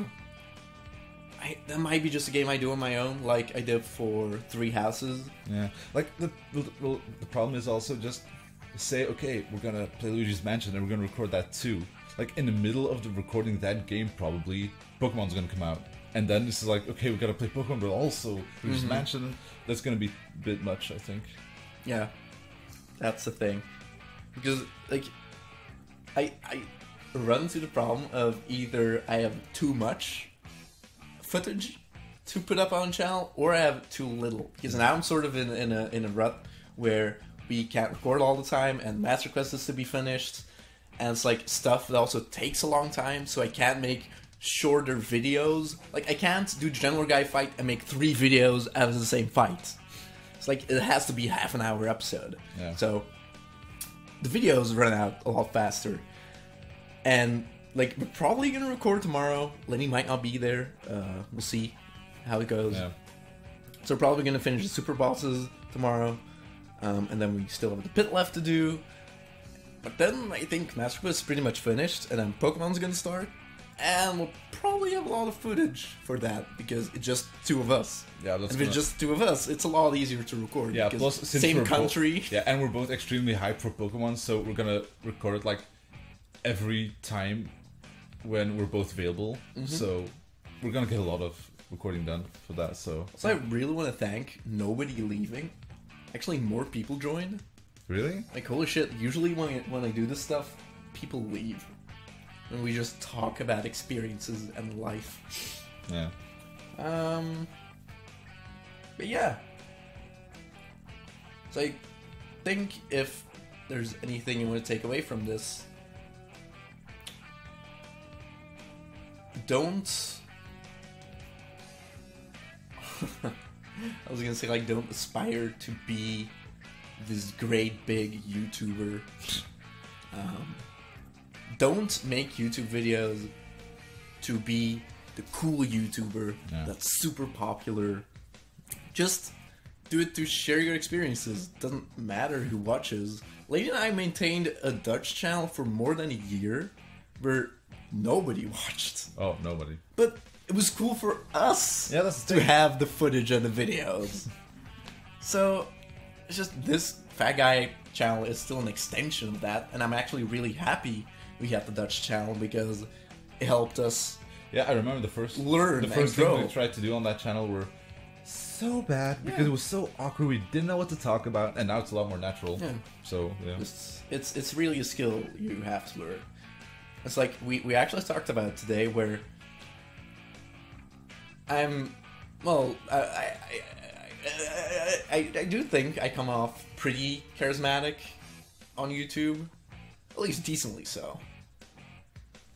I, that might be just a game I do on my own, like I did for Three Houses. Yeah, like the well, the problem is also just say okay, we're gonna play Luigi's Mansion and we're gonna record that too. Like in the middle of the recording that game, probably Pokemon's gonna come out, and then this is like okay, we gotta play Pokemon, but also Luigi's Mansion. That's gonna be a bit much, I think. Yeah, that's the thing, because like I I run into the problem of either I have too much footage to put up on channel or I have too little. Because now I'm sort of in in a in a rut where we can't record all the time and Master Quest is to be finished, and it's like stuff that also takes a long time, so I can't make shorter videos. Like I can't do general guy fight and make three videos out of the same fight. It's like it has to be half an hour episode. Yeah. So the videos run out a lot faster. And like we're probably gonna record tomorrow. Lenny might not be there. Uh, we'll see how it goes. Yeah. So we're probably gonna finish the super bosses tomorrow, um, and then we still have the pit left to do. But then I think Master Quest is pretty much finished, and then Pokemon's gonna start, and we'll probably have a lot of footage for that because it's just two of us. Yeah, that's if it's just two of us, it's a lot easier to record. Yeah, because plus same we're both- country. yeah, and we're both extremely hyped for Pokemon, so we're gonna record it like every time when we're both available. Mm-hmm. So we're gonna get a lot of recording done for that. So So I really want to thank nobody leaving. Actually, more people joined. really, Like holy shit! Usually when I, when I do this stuff, people leave, and we just talk about experiences and life. yeah, Um, but yeah. So I think if there's anything you want to take away from this, don't. I was gonna say like don't aspire to be this great big YouTuber. Um, don't make YouTube videos to be the cool YouTuber Yeah. that's super popular. Just do it to share your experiences. Doesn't matter who watches. Lady and I maintained a Dutch channel for more than a year where nobody watched. oh nobody. But it was cool for us Yeah, that's to have the footage and the videos. so it's just this fat guy channel is still an extension of that, and I'm actually really happy we had the Dutch channel because it helped us. Yeah, I remember the first Learn the first thing grow. we tried to do on that channel were so bad because it was so awkward. We didn't know what to talk about, and now it's a lot more natural. Yeah. So yeah, It's it's it's really a skill you have to learn. It's like we we actually talked about it today where I'm well I I, I, I, I do think I come off pretty charismatic on YouTube, at least decently so.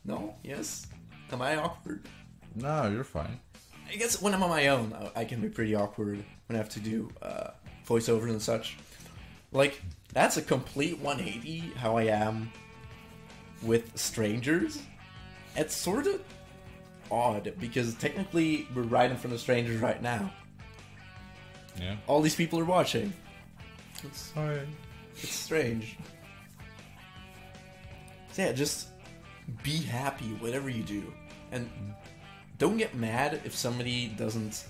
No, yes, am I awkward? no, you're fine. I guess when I'm on my own, I- can be pretty awkward when I have to do uh, voiceovers and such. Like, that's a complete 180 how I am with strangers. It's sort of odd because technically we're right in front of strangers right now. Yeah. All these people are watching. It's, Sorry. it's strange. So yeah, just be happy whatever you do, and don't get mad if somebody doesn't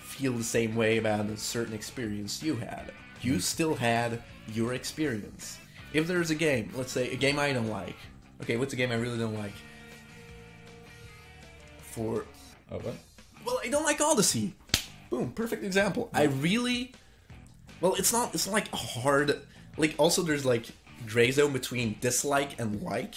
feel the same way about a certain experience you had. You mm-hmm. still had your experience. If there's a game, let's say a game I don't like. Okay, what's a game I really don't like? For Oh, what? well, I don't like Odyssey. Boom, perfect example. I mm-hmm. really, well, it's not. It's not like a hard. Like also, there's like gray zone between dislike and like.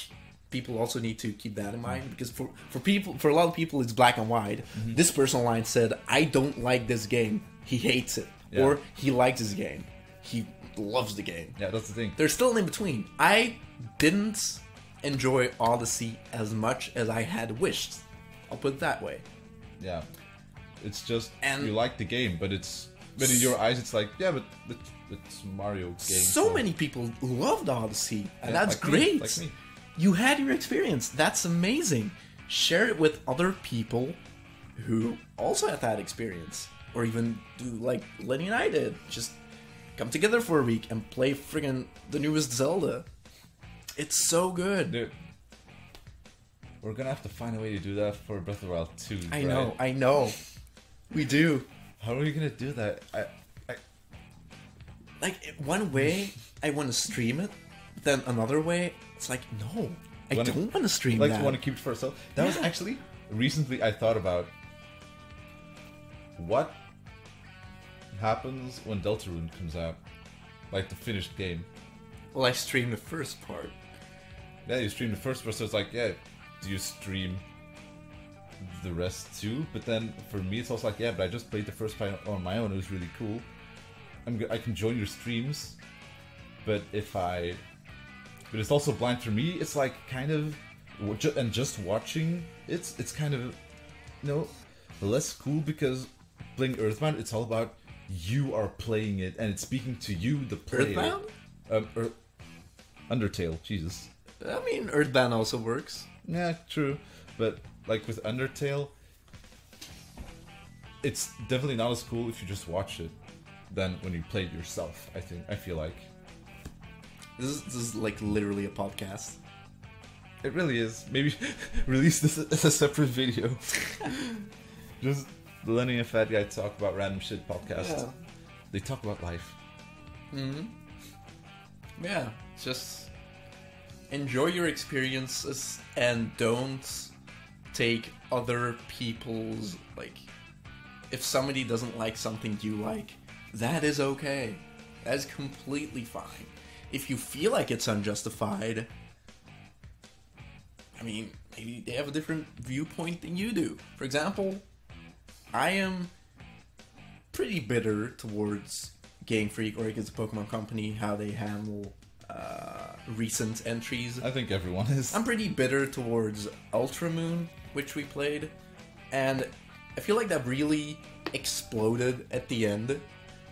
People also need to keep that in mind mm-hmm. because for for people, for a lot of people, it's black and white. Mm-hmm. This person online said, "I don't like this game. He hates it, Yeah. or he likes this game. He loves the game." Yeah, that's the thing. There's still an in between. I didn't enjoy Odyssey as much as I had wished. I'll put it that way. Yeah, it's just And- you like the game, but it's but in your eyes, it's like yeah, but it's, it's Mario game. so many people loved Odyssey, and Yeah, that's like me, great. like me. You had your experience. That's amazing. Share it with other people who also had that experience, or even do like Lenny and I did. Just come together for a week and play friggin' the newest Zelda. It's so good. Dude, we're gonna have to find a way to do that for Breath of the Wild 2. I right? know. I know. We do. How are we gonna do that? I, I Like one way, I want to stream it. Then another way, it's like no, I Wanna- don't want to stream like that. want to keep it for ourselves. That was actually recently I thought about what happens when Deltarune comes out, like the finished game. Well, I streamed the first part. Yeah, you stream the first part, so it's like, yeah, do you stream the rest too? But then for me, it's also like, yeah, but I just played the first part on my own. It was really cool. I'm I can join your streams, but if I, but it's also blind for me. It's like kind of and just watching it's it's kind of you know less cool because playing Earthbound it's all about you are playing it and it's speaking to you the player. Earthbound? Um, Earth- Undertale, Jesus. I mean, Earthbound also works. Yeah, true. But like with Undertale, it's definitely not as cool if you just watch it than when you play it yourself. I think I feel like This is, this is like literally a podcast. it really is. Maybe release this as a separate video. just Lenny and Fat Guy talk about random shit podcast. Yeah. They talk about life. Mm-hmm. Yeah, just enjoy your experiences and don't take other people's like if somebody doesn't like something you like, that is okay. That is completely fine. If you feel like it's unjustified, I mean, maybe they have a different viewpoint than you do. For example, I am pretty bitter towards Game Freak or against the Pokemon Company how they handle uh, recent entries. I think everyone is. I'm pretty bitter towards Ultra Moon, which we played, and I feel like that really exploded at the end,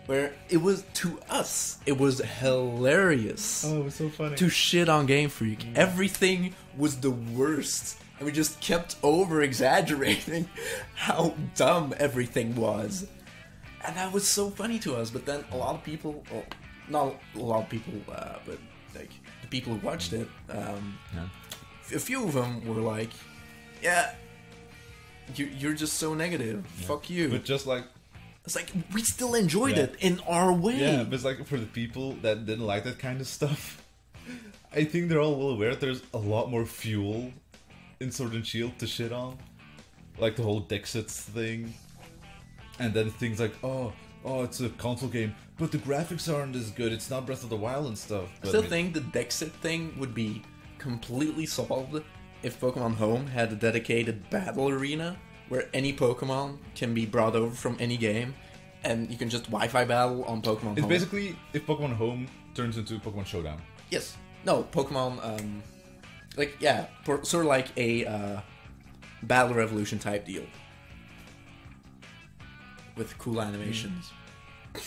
where it was to us, it was hilarious oh, it's so funny. to shit on Game Freak. Everything was the worst. And we just kept over exaggerating how dumb everything was. And that was so funny to us. But then a lot of people, well, not a lot of people, uh, but like the people who watched it, um, Yeah. a few of them were like, yeah, you, you're just so negative. Fuck you. But just like it's like, we still enjoyed Yeah. it in our way. Yeah, but it's like for the people that didn't like that kind of stuff, I think they're all well aware that there's a lot more fuel in Sword and Shield to shit on. Like the whole Dexit thing. And then things like, oh, oh, it's a console game, but the graphics aren't as good. It's not Breath of the Wild and stuff. I But still mean- think the Dexit thing would be completely solved if Pokemon Home had a dedicated battle arena where any Pokemon can be brought over from any game and you can just Wi-Fi battle on Pokemon It's Home. basically if Pokemon Home turns into Pokemon Showdown. yes, no Pokemon, um, like yeah, por- sort of like a uh, Battle Revolution type deal with cool animations.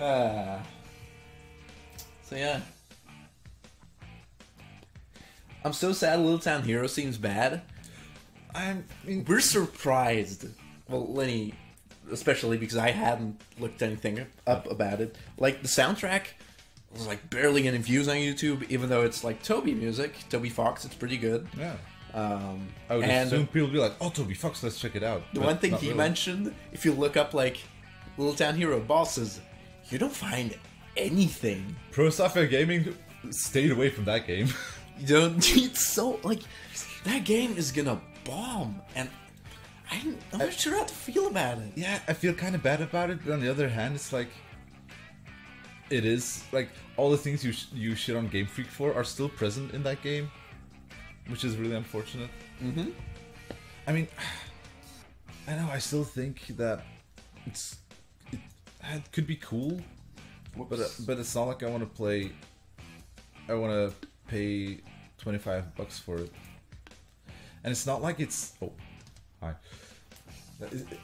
ah. So yeah. I'm so sad Little Town Hero seems bad. I mean, We're surprised. Well, Lenny, especially because I hadn't looked anything up about it. Like the soundtrack was like barely getting views on YouTube, even though it's like Toby music, Toby Fox. It's pretty good. yeah. Um, I would and assume people would be like, oh, Toby Fox, let's check it out. the But one thing he really. mentioned, if you look up like Little Town Hero bosses, you don't find anything. Pro Software Gaming stayed away from that game. You don't. It's so like that game is gonna bomb, and I'm, I'm not sure how to feel about it. yeah, I feel kind of bad about it, but on the other hand, it's like it is like all the things you sh- you shit on Game Freak for are still present in that game, which is really unfortunate. Mm-hmm. I mean, I know I still think that it's it, it could be cool, but uh, but it's not like I want to play. I want to pay twenty five bucks for it, and it's not like it's oh, hi.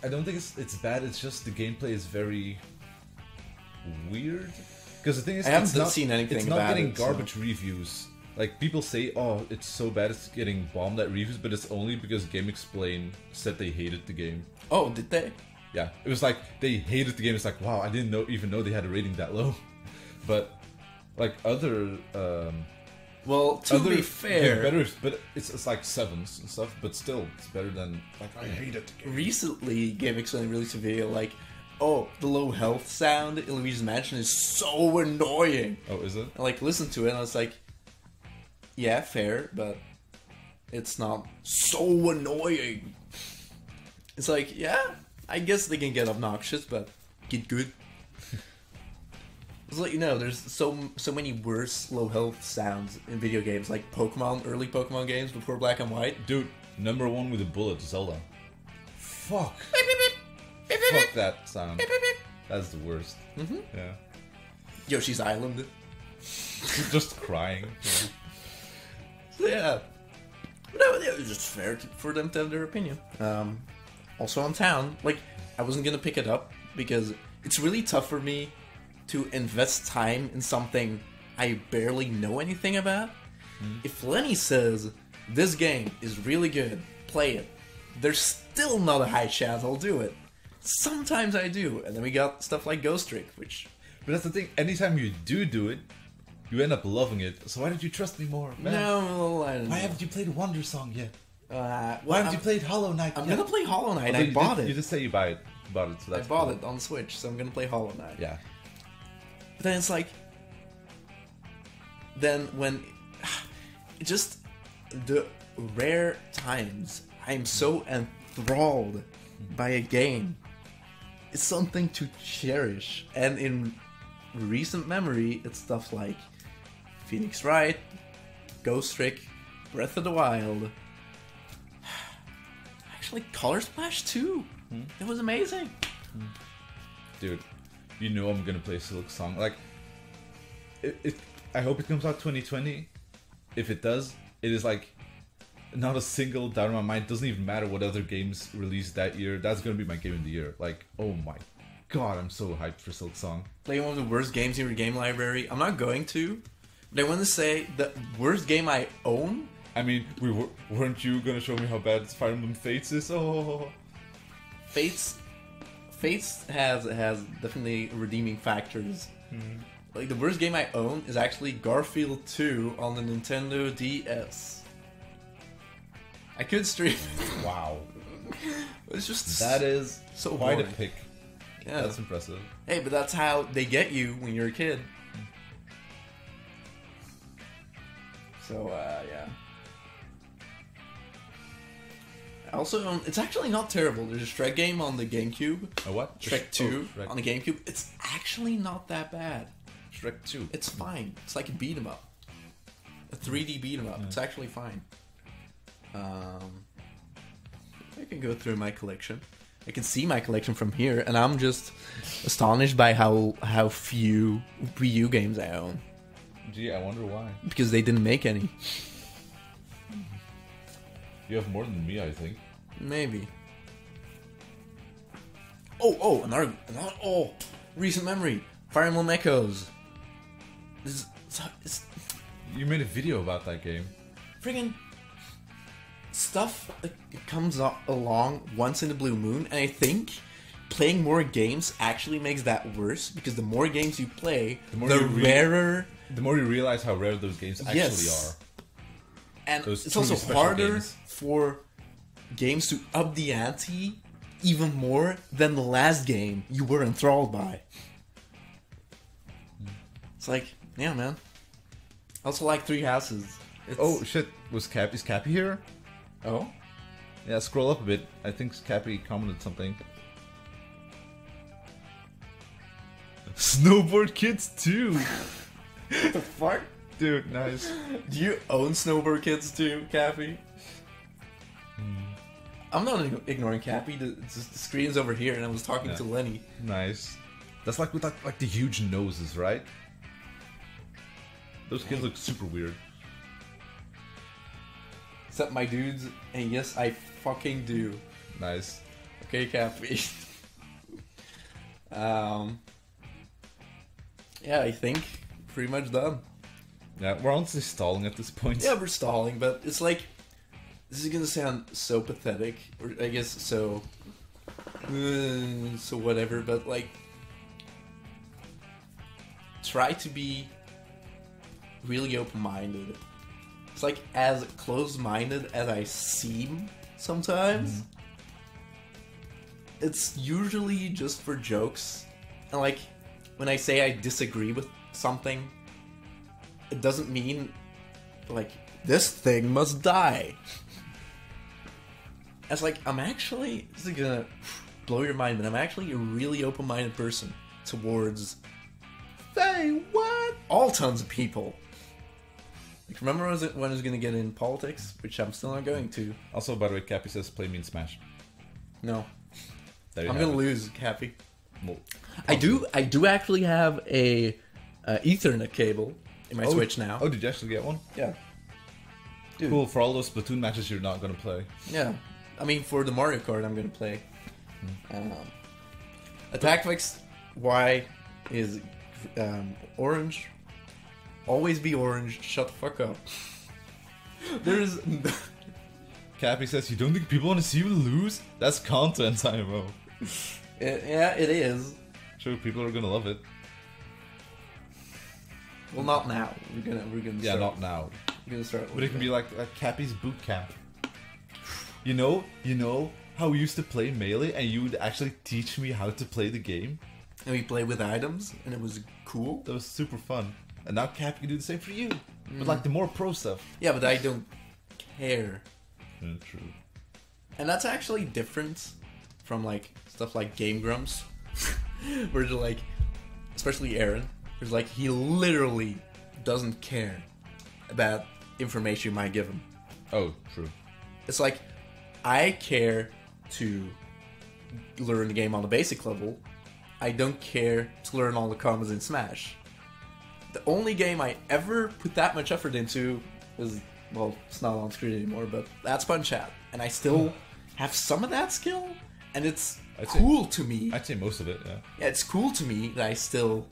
I don't think it's it's bad. It's just the gameplay is very weird. Because the thing is, I haven't it's not, seen anything It's not getting it, so- garbage reviews. Like people say, oh, it's so bad, it's getting bombed at reviews, but it's only because GameXplain said they hated the game. Oh, did they? Yeah, it was like they hated the game. It's like, wow, I didn't know even know they had a rating that low. But like other um, Well, to other be fair, yeah, better, but it's it's like sevens and stuff. But still, it's better than like I hate it. recently GameXplain released a video like, oh, the low health sound in Luigi's Mansion is so annoying. Oh, is it? I like listened to it and I was like, yeah, fair, but it's not so annoying. It's like, yeah, I guess they can get obnoxious, but get good. Just let you know, there's so so many worse low health sounds in video games, like Pokemon, early Pokemon games before Black and White. Dude, number one with a bullet, Zelda. Fuck. Fuck that sound. That's the worst. Mm-hmm. Yeah. Yoshi's Island. Just crying. yeah. No, it was just fair to, for them to have their opinion. Um, also on town, like I wasn't gonna pick it up because it's really tough for me to invest time in something I barely know anything about. If Lenny says this game is really good, play it. There's still not a high chance I'll do it. Sometimes I do, and then we got stuff like Ghost Trick, which But that's the thing. Anytime you do do it, you end up loving it. So why don't you trust me more, man? no, I don't Why know. haven't you played Wandersong yet? Uh, well, Why haven't I'm, you played Hollow Knight? I'm yet? gonna play Hollow Knight. Although I bought did- it. You just say you buy it. Bought it, so I bought cool. it on Switch, so I'm gonna play Hollow Knight. Yeah. But then it's like, then when, just the rare times I'm so enthralled by a game, it's something to cherish. And in recent memory, it's stuff like Phoenix Wright, Ghost Trick, Breath of the Wild. Actually, Color Splash 2. Hmm? It was amazing. Hmm. dude, you know I'm gonna play Silksong. Like, it, it, I hope it comes out 2020. If it does, it is like not a single doubt in my mind. Doesn't even matter what other games released that year. That's gonna be my game of the year. Like, oh my god, I'm so hyped for Silksong. play one of the worst games in your game library. I'm not going to, but I want to say the worst game I own. I mean, we were, weren't you gonna show me how bad Fire Emblem Fates is? Oh, Fates, Fates has has definitely redeeming factors. Like the worst game I own is actually Garfield 2 on the Nintendo DS. I could stream. it. wow, it's just that is so quite a pick. yeah. That's impressive. Hey, but that's how they get you when you're a kid. So, uh, yeah. Also, um, it's actually not terrible. There's a Shrek game on the GameCube. A what? Shrek 2 Oh, Shrek. on the GameCube. It's actually not that bad. Shrek 2. It's fine. It's like a beat 'em up. A 3D beat 'em up. It's actually fine. Um, I can go through my collection. I can see my collection from here, and I'm just astonished by how how few Wii U games I own Gee, I wonder why. because they didn't make any. You have more than me, I think. Maybe. Oh, oh, another, another oh, recent memory. Fire Emblem Echoes. This is, it's, it's You made a video about that game. friggin' stuff comes up along once in a blue moon, and I think playing more games actually makes that worse because the more games you play, the, more you re- rarer. The more you realize how rare those games actually Yes. are. And Those it's also harder games. For games to up the ante even more than the last game you were enthralled by. It's like, yeah, man. I also like Three Houses. It's, Oh shit, was Cap is Cappy here? oh, Yeah, scroll up a bit. I think Cappy commented something. Snowboard Kids too, the fuck? dude. Nice. Do you own Snowboard Kids too, Cappy? I'm not ignoring Cappy. The, the screen's over here, and I was talking Yeah. to Lenny. Nice. That's like with like, like the huge noses, right? Those kids look super weird. Except my dudes, and yes, I fucking do. Nice. Okay, Cappy. um, yeah, I think pretty much done. Yeah, we're honestly stalling at this point. Yeah, we're stalling, but it's like this is gonna sound so pathetic, or I guess so, uh, so whatever. But like, try to be really open-minded. It's like as closed-minded as I seem sometimes. It's usually just for jokes, and like when I say I disagree with something, it doesn't mean like this thing must die. It's like I'm actually this is gonna blow your mind, but I'm actually a really open-minded person towards say what all tons of people. Like remember when I was, when I was gonna get in politics, which I'm still not going to. Also, by the way, Cappy says play me in Smash. No, I'm gonna it. lose, Cappy. Well, I do. I do actually have a uh, Ethernet cable in my oh, Switch now. Oh, did you actually get one? Yeah. Dude. Cool for all those Splatoon matches you're not gonna play. Yeah, I mean for the Mario Kart, I'm gonna play. Um, attack fix Y is um, orange. Always be orange. Shut the fuck up. There's Cappy says you don't think people want to see you lose? That's content, IMO. It- yeah, it is. Sure, people are gonna love it. Well, not now. We're gonna we're gonna Yeah, start, not now. We're gonna start. But it can be like, like Cappy's boot camp. You know, you know how we used to play melee, and you would actually teach me how to play the game. and we play with items, and it was cool. That was super fun. And now Cap can do the same for you, Mm. but like the more pro stuff. Yeah, but I don't care, Yeah, true. and that's actually different from like stuff like Game Grumps, where they're like, especially Arin, who's like he literally doesn't care about information you might give him. Oh, true. It's like I care to learn the game on the basic level. I don't care to learn all the combos in Smash. The only game I ever put that much effort into is well, it's not on screen anymore, but that's Punch Out, and I still hmm. have some of that skill, and it's I'd say- cool to me. I'd say most of it, yeah. yeah, it's cool to me that I still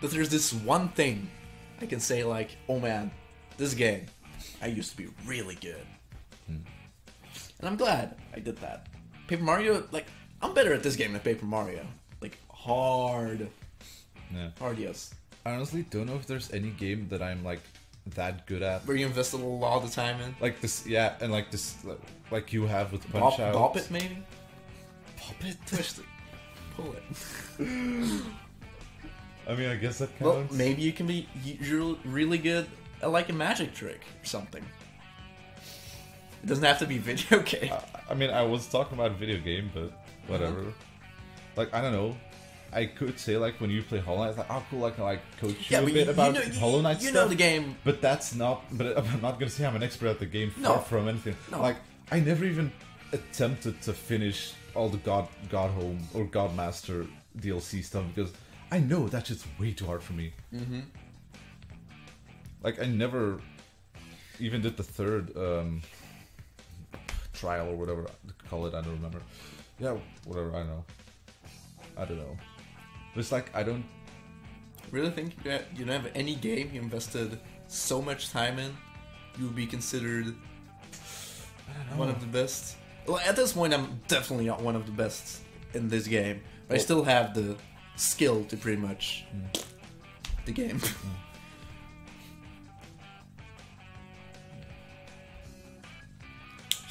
that there's this one thing I can say like, oh man, this game I used to be really good, hmm. And I'm glad I did that. Paper Mario, like I'm better at this game than Paper Mario, like hard, Yeah. hard yes. I honestly don't know if there's any game that I'm like that good at. Where you invested a lot of time in. Like this, yeah, and like this, like you have with Bop, Punch Out. bop it maybe. Bop it. Twist it. Pull it. I mean, I guess that counts. Well, maybe you can be you're really good at like a magic trick or something. It doesn't have to be video game. I, I mean, I was talking about video game, but whatever. Uh-huh. Like, I don't know. I could say like when you play Hollow Knight, like, oh cool, I can like coach you a bit you, about you know, you, Hollow Knight you stuff. know the game. But that's not. But I'm not gonna say I'm an expert at the game. Far from anything. No. Like I never even attempted to finish all the God Godhome or Godmaster DLC stuff because I know that's just way too hard for me. Mm-hmm. Like I never even did the third um, trial or whatever to call it. I don't remember. Yeah, whatever. I don't know. I don't know. But it's like I don't Really think you don't- you don't have any game you invested so much time in, you would be considered one of the best. Well, at this point, I'm definitely not one of the best in this game, but I still have the skill to pretty much Mm. the game.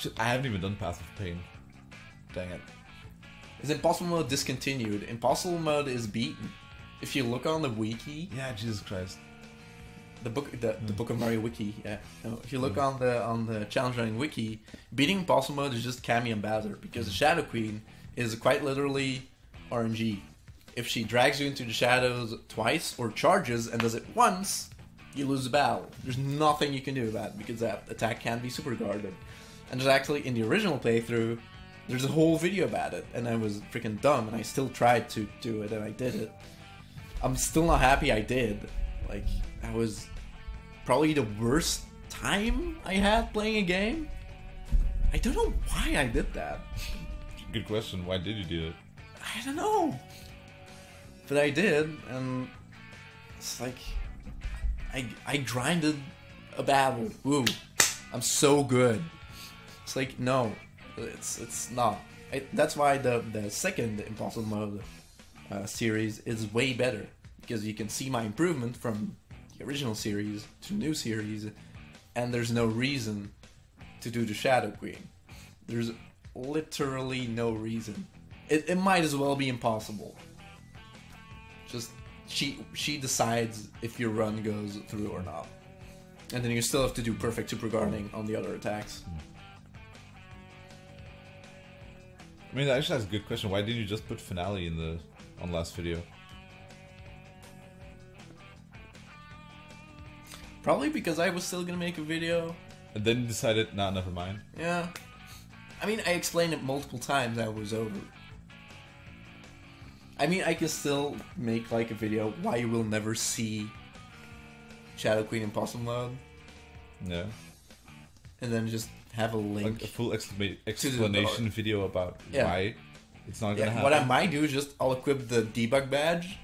Shit, I haven't even done Path of Pain. Dang it. Is Impossible Mode discontinued? Impossible Mode is beaten. If you look on the wiki, Yeah, Jesus Christ. the book, the, the Book of Mario wiki, yeah. No, if you Hmm. look on the on the challenge running wiki, beating Impossible Mode is just Kammy and Bowser because the Shadow Queen is quite literally RNG. If she drags you into the shadows twice or charges and does it once, you lose the battle. There's nothing you can do about it because that attack can be super guarded. And there's actually in the original playthrough, there's a whole video about it, and I was freaking dumb, and I still tried to do it, and I did it. I'm still not happy I did. Like that was probably the worst time I had playing a game. I don't know why I did that. Good question. Why did you do it? I don't know. But I did, and it's like I I grinded a battle. Woo! I'm so good. It's like no, it's it's not. I, that's why the the second Impossible Mode uh, series is way better because you can see my improvement from the original series to new series, and there's no reason to do the Shadow Queen. There's literally no reason. It, it might as well be impossible. Just she she decides if your run goes through or not, and then you still have to do perfect super guarding on the other attacks. I mean, actually, that's a good question. Why didn't you just put finale in the on last video? Probably because I was still gonna make a video. And then you decided, nah, never mind. Yeah, I mean I explained it multiple times. I was over. I mean I can still make like a video why you will never see Shadow Queen in Possum Mode. Yeah. and then just have a link. Like a full explanation video about Yeah. why it's not gonna Yeah, happen. what I might do is just I'll equip the debug badge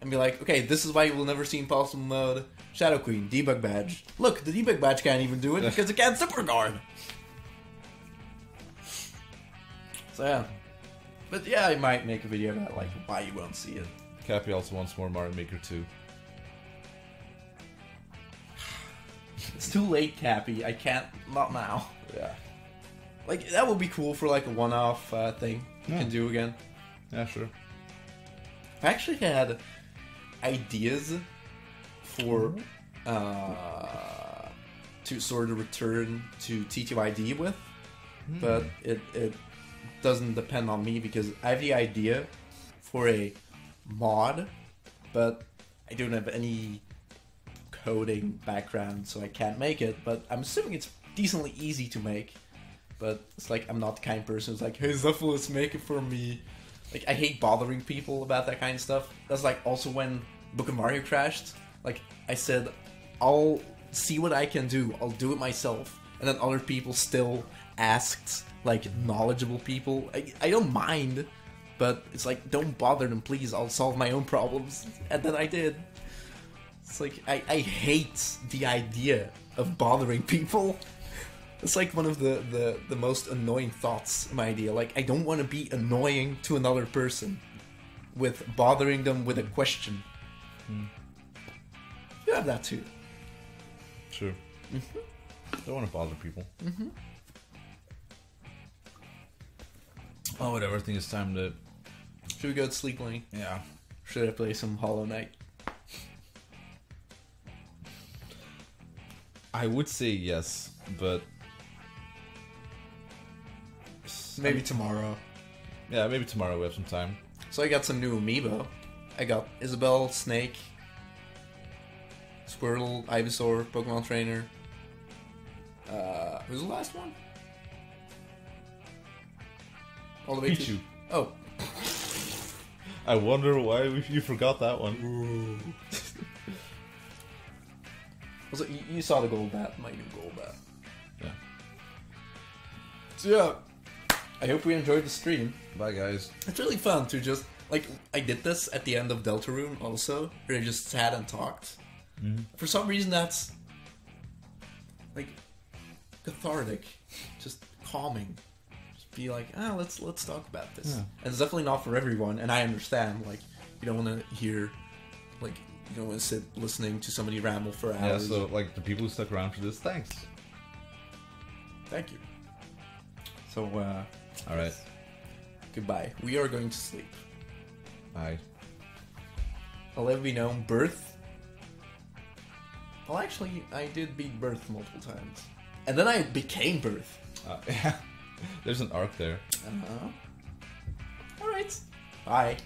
and be like, okay, this is why you will never see impossible mode. Shadow Queen debug badge. Look, the debug badge can't even do it because it can't super guard. So yeah, but yeah, I might make a video about like why you won't see it. Cappy also wants more Mario Maker 2. It's too late, Cappy. I can't. Not now. Yeah. Like that would be cool for like a one-off uh, thing you Yeah. can do again. Yeah, sure. I actually had ideas for uh, to sort of return to TTYD with, but it it doesn't depend on me because I have the idea for a mod, but I don't have any coding background, so I can't make it. But I'm assuming it's decently easy to make. But it's like I'm not the kind of person who's like, "Hey, Zephyrus, make it for me." Like I hate bothering people about that kind of stuff. That's like also when Book of Mario crashed. Like I said, I'll see what I can do. I'll do it myself. And then other people still asked, like knowledgeable people. I, I don't mind, but it's like don't bother them, please. I'll solve my own problems. And then I did. It's like I, I hate the idea of bothering people. It's like one of the, the, the most annoying thoughts my idea. Like, I don't want to be annoying to another person with bothering them with a question. Hmm. You have that too. Sure. Mm-hmm. Don't want to bother people. Mm-hmm. Oh, whatever. I think it's time to. Should we go to sleep, Lenny? Yeah. Should I play some Hollow Knight? I would say yes, but Maybe tomorrow. yeah, maybe tomorrow we have some time. So I got some new amiibo. I got Isabelle, Snake, Squirtle, Ivysaur, Pokemon Trainer. Uh, who's the last one? All the way Pichu. to oh, I wonder why you forgot that one. Was it, you, saw the Golbat, my new Golbat. Yeah. So yeah, I hope we enjoyed the stream. Bye, guys. It's really fun to just like I did this at the end of Deltarune also, where I just sat and talked. For some reason, that's like cathartic, just calming. Just be like, ah, let's let's talk about this. Yeah. And it's definitely not for everyone, and I understand. Like, you don't want to hear, like, you don't want to sit listening to somebody ramble for hours. Yeah, so like the people who stuck around for this, thanks. Thank you. So, uh, All right. goodbye. We are going to sleep. Bye. I'll let it know Burth. Well, actually, I did beat Burth multiple times. And then I became Burth. Uh, yeah. There's an arc there. Uh-huh. Alright. Bye.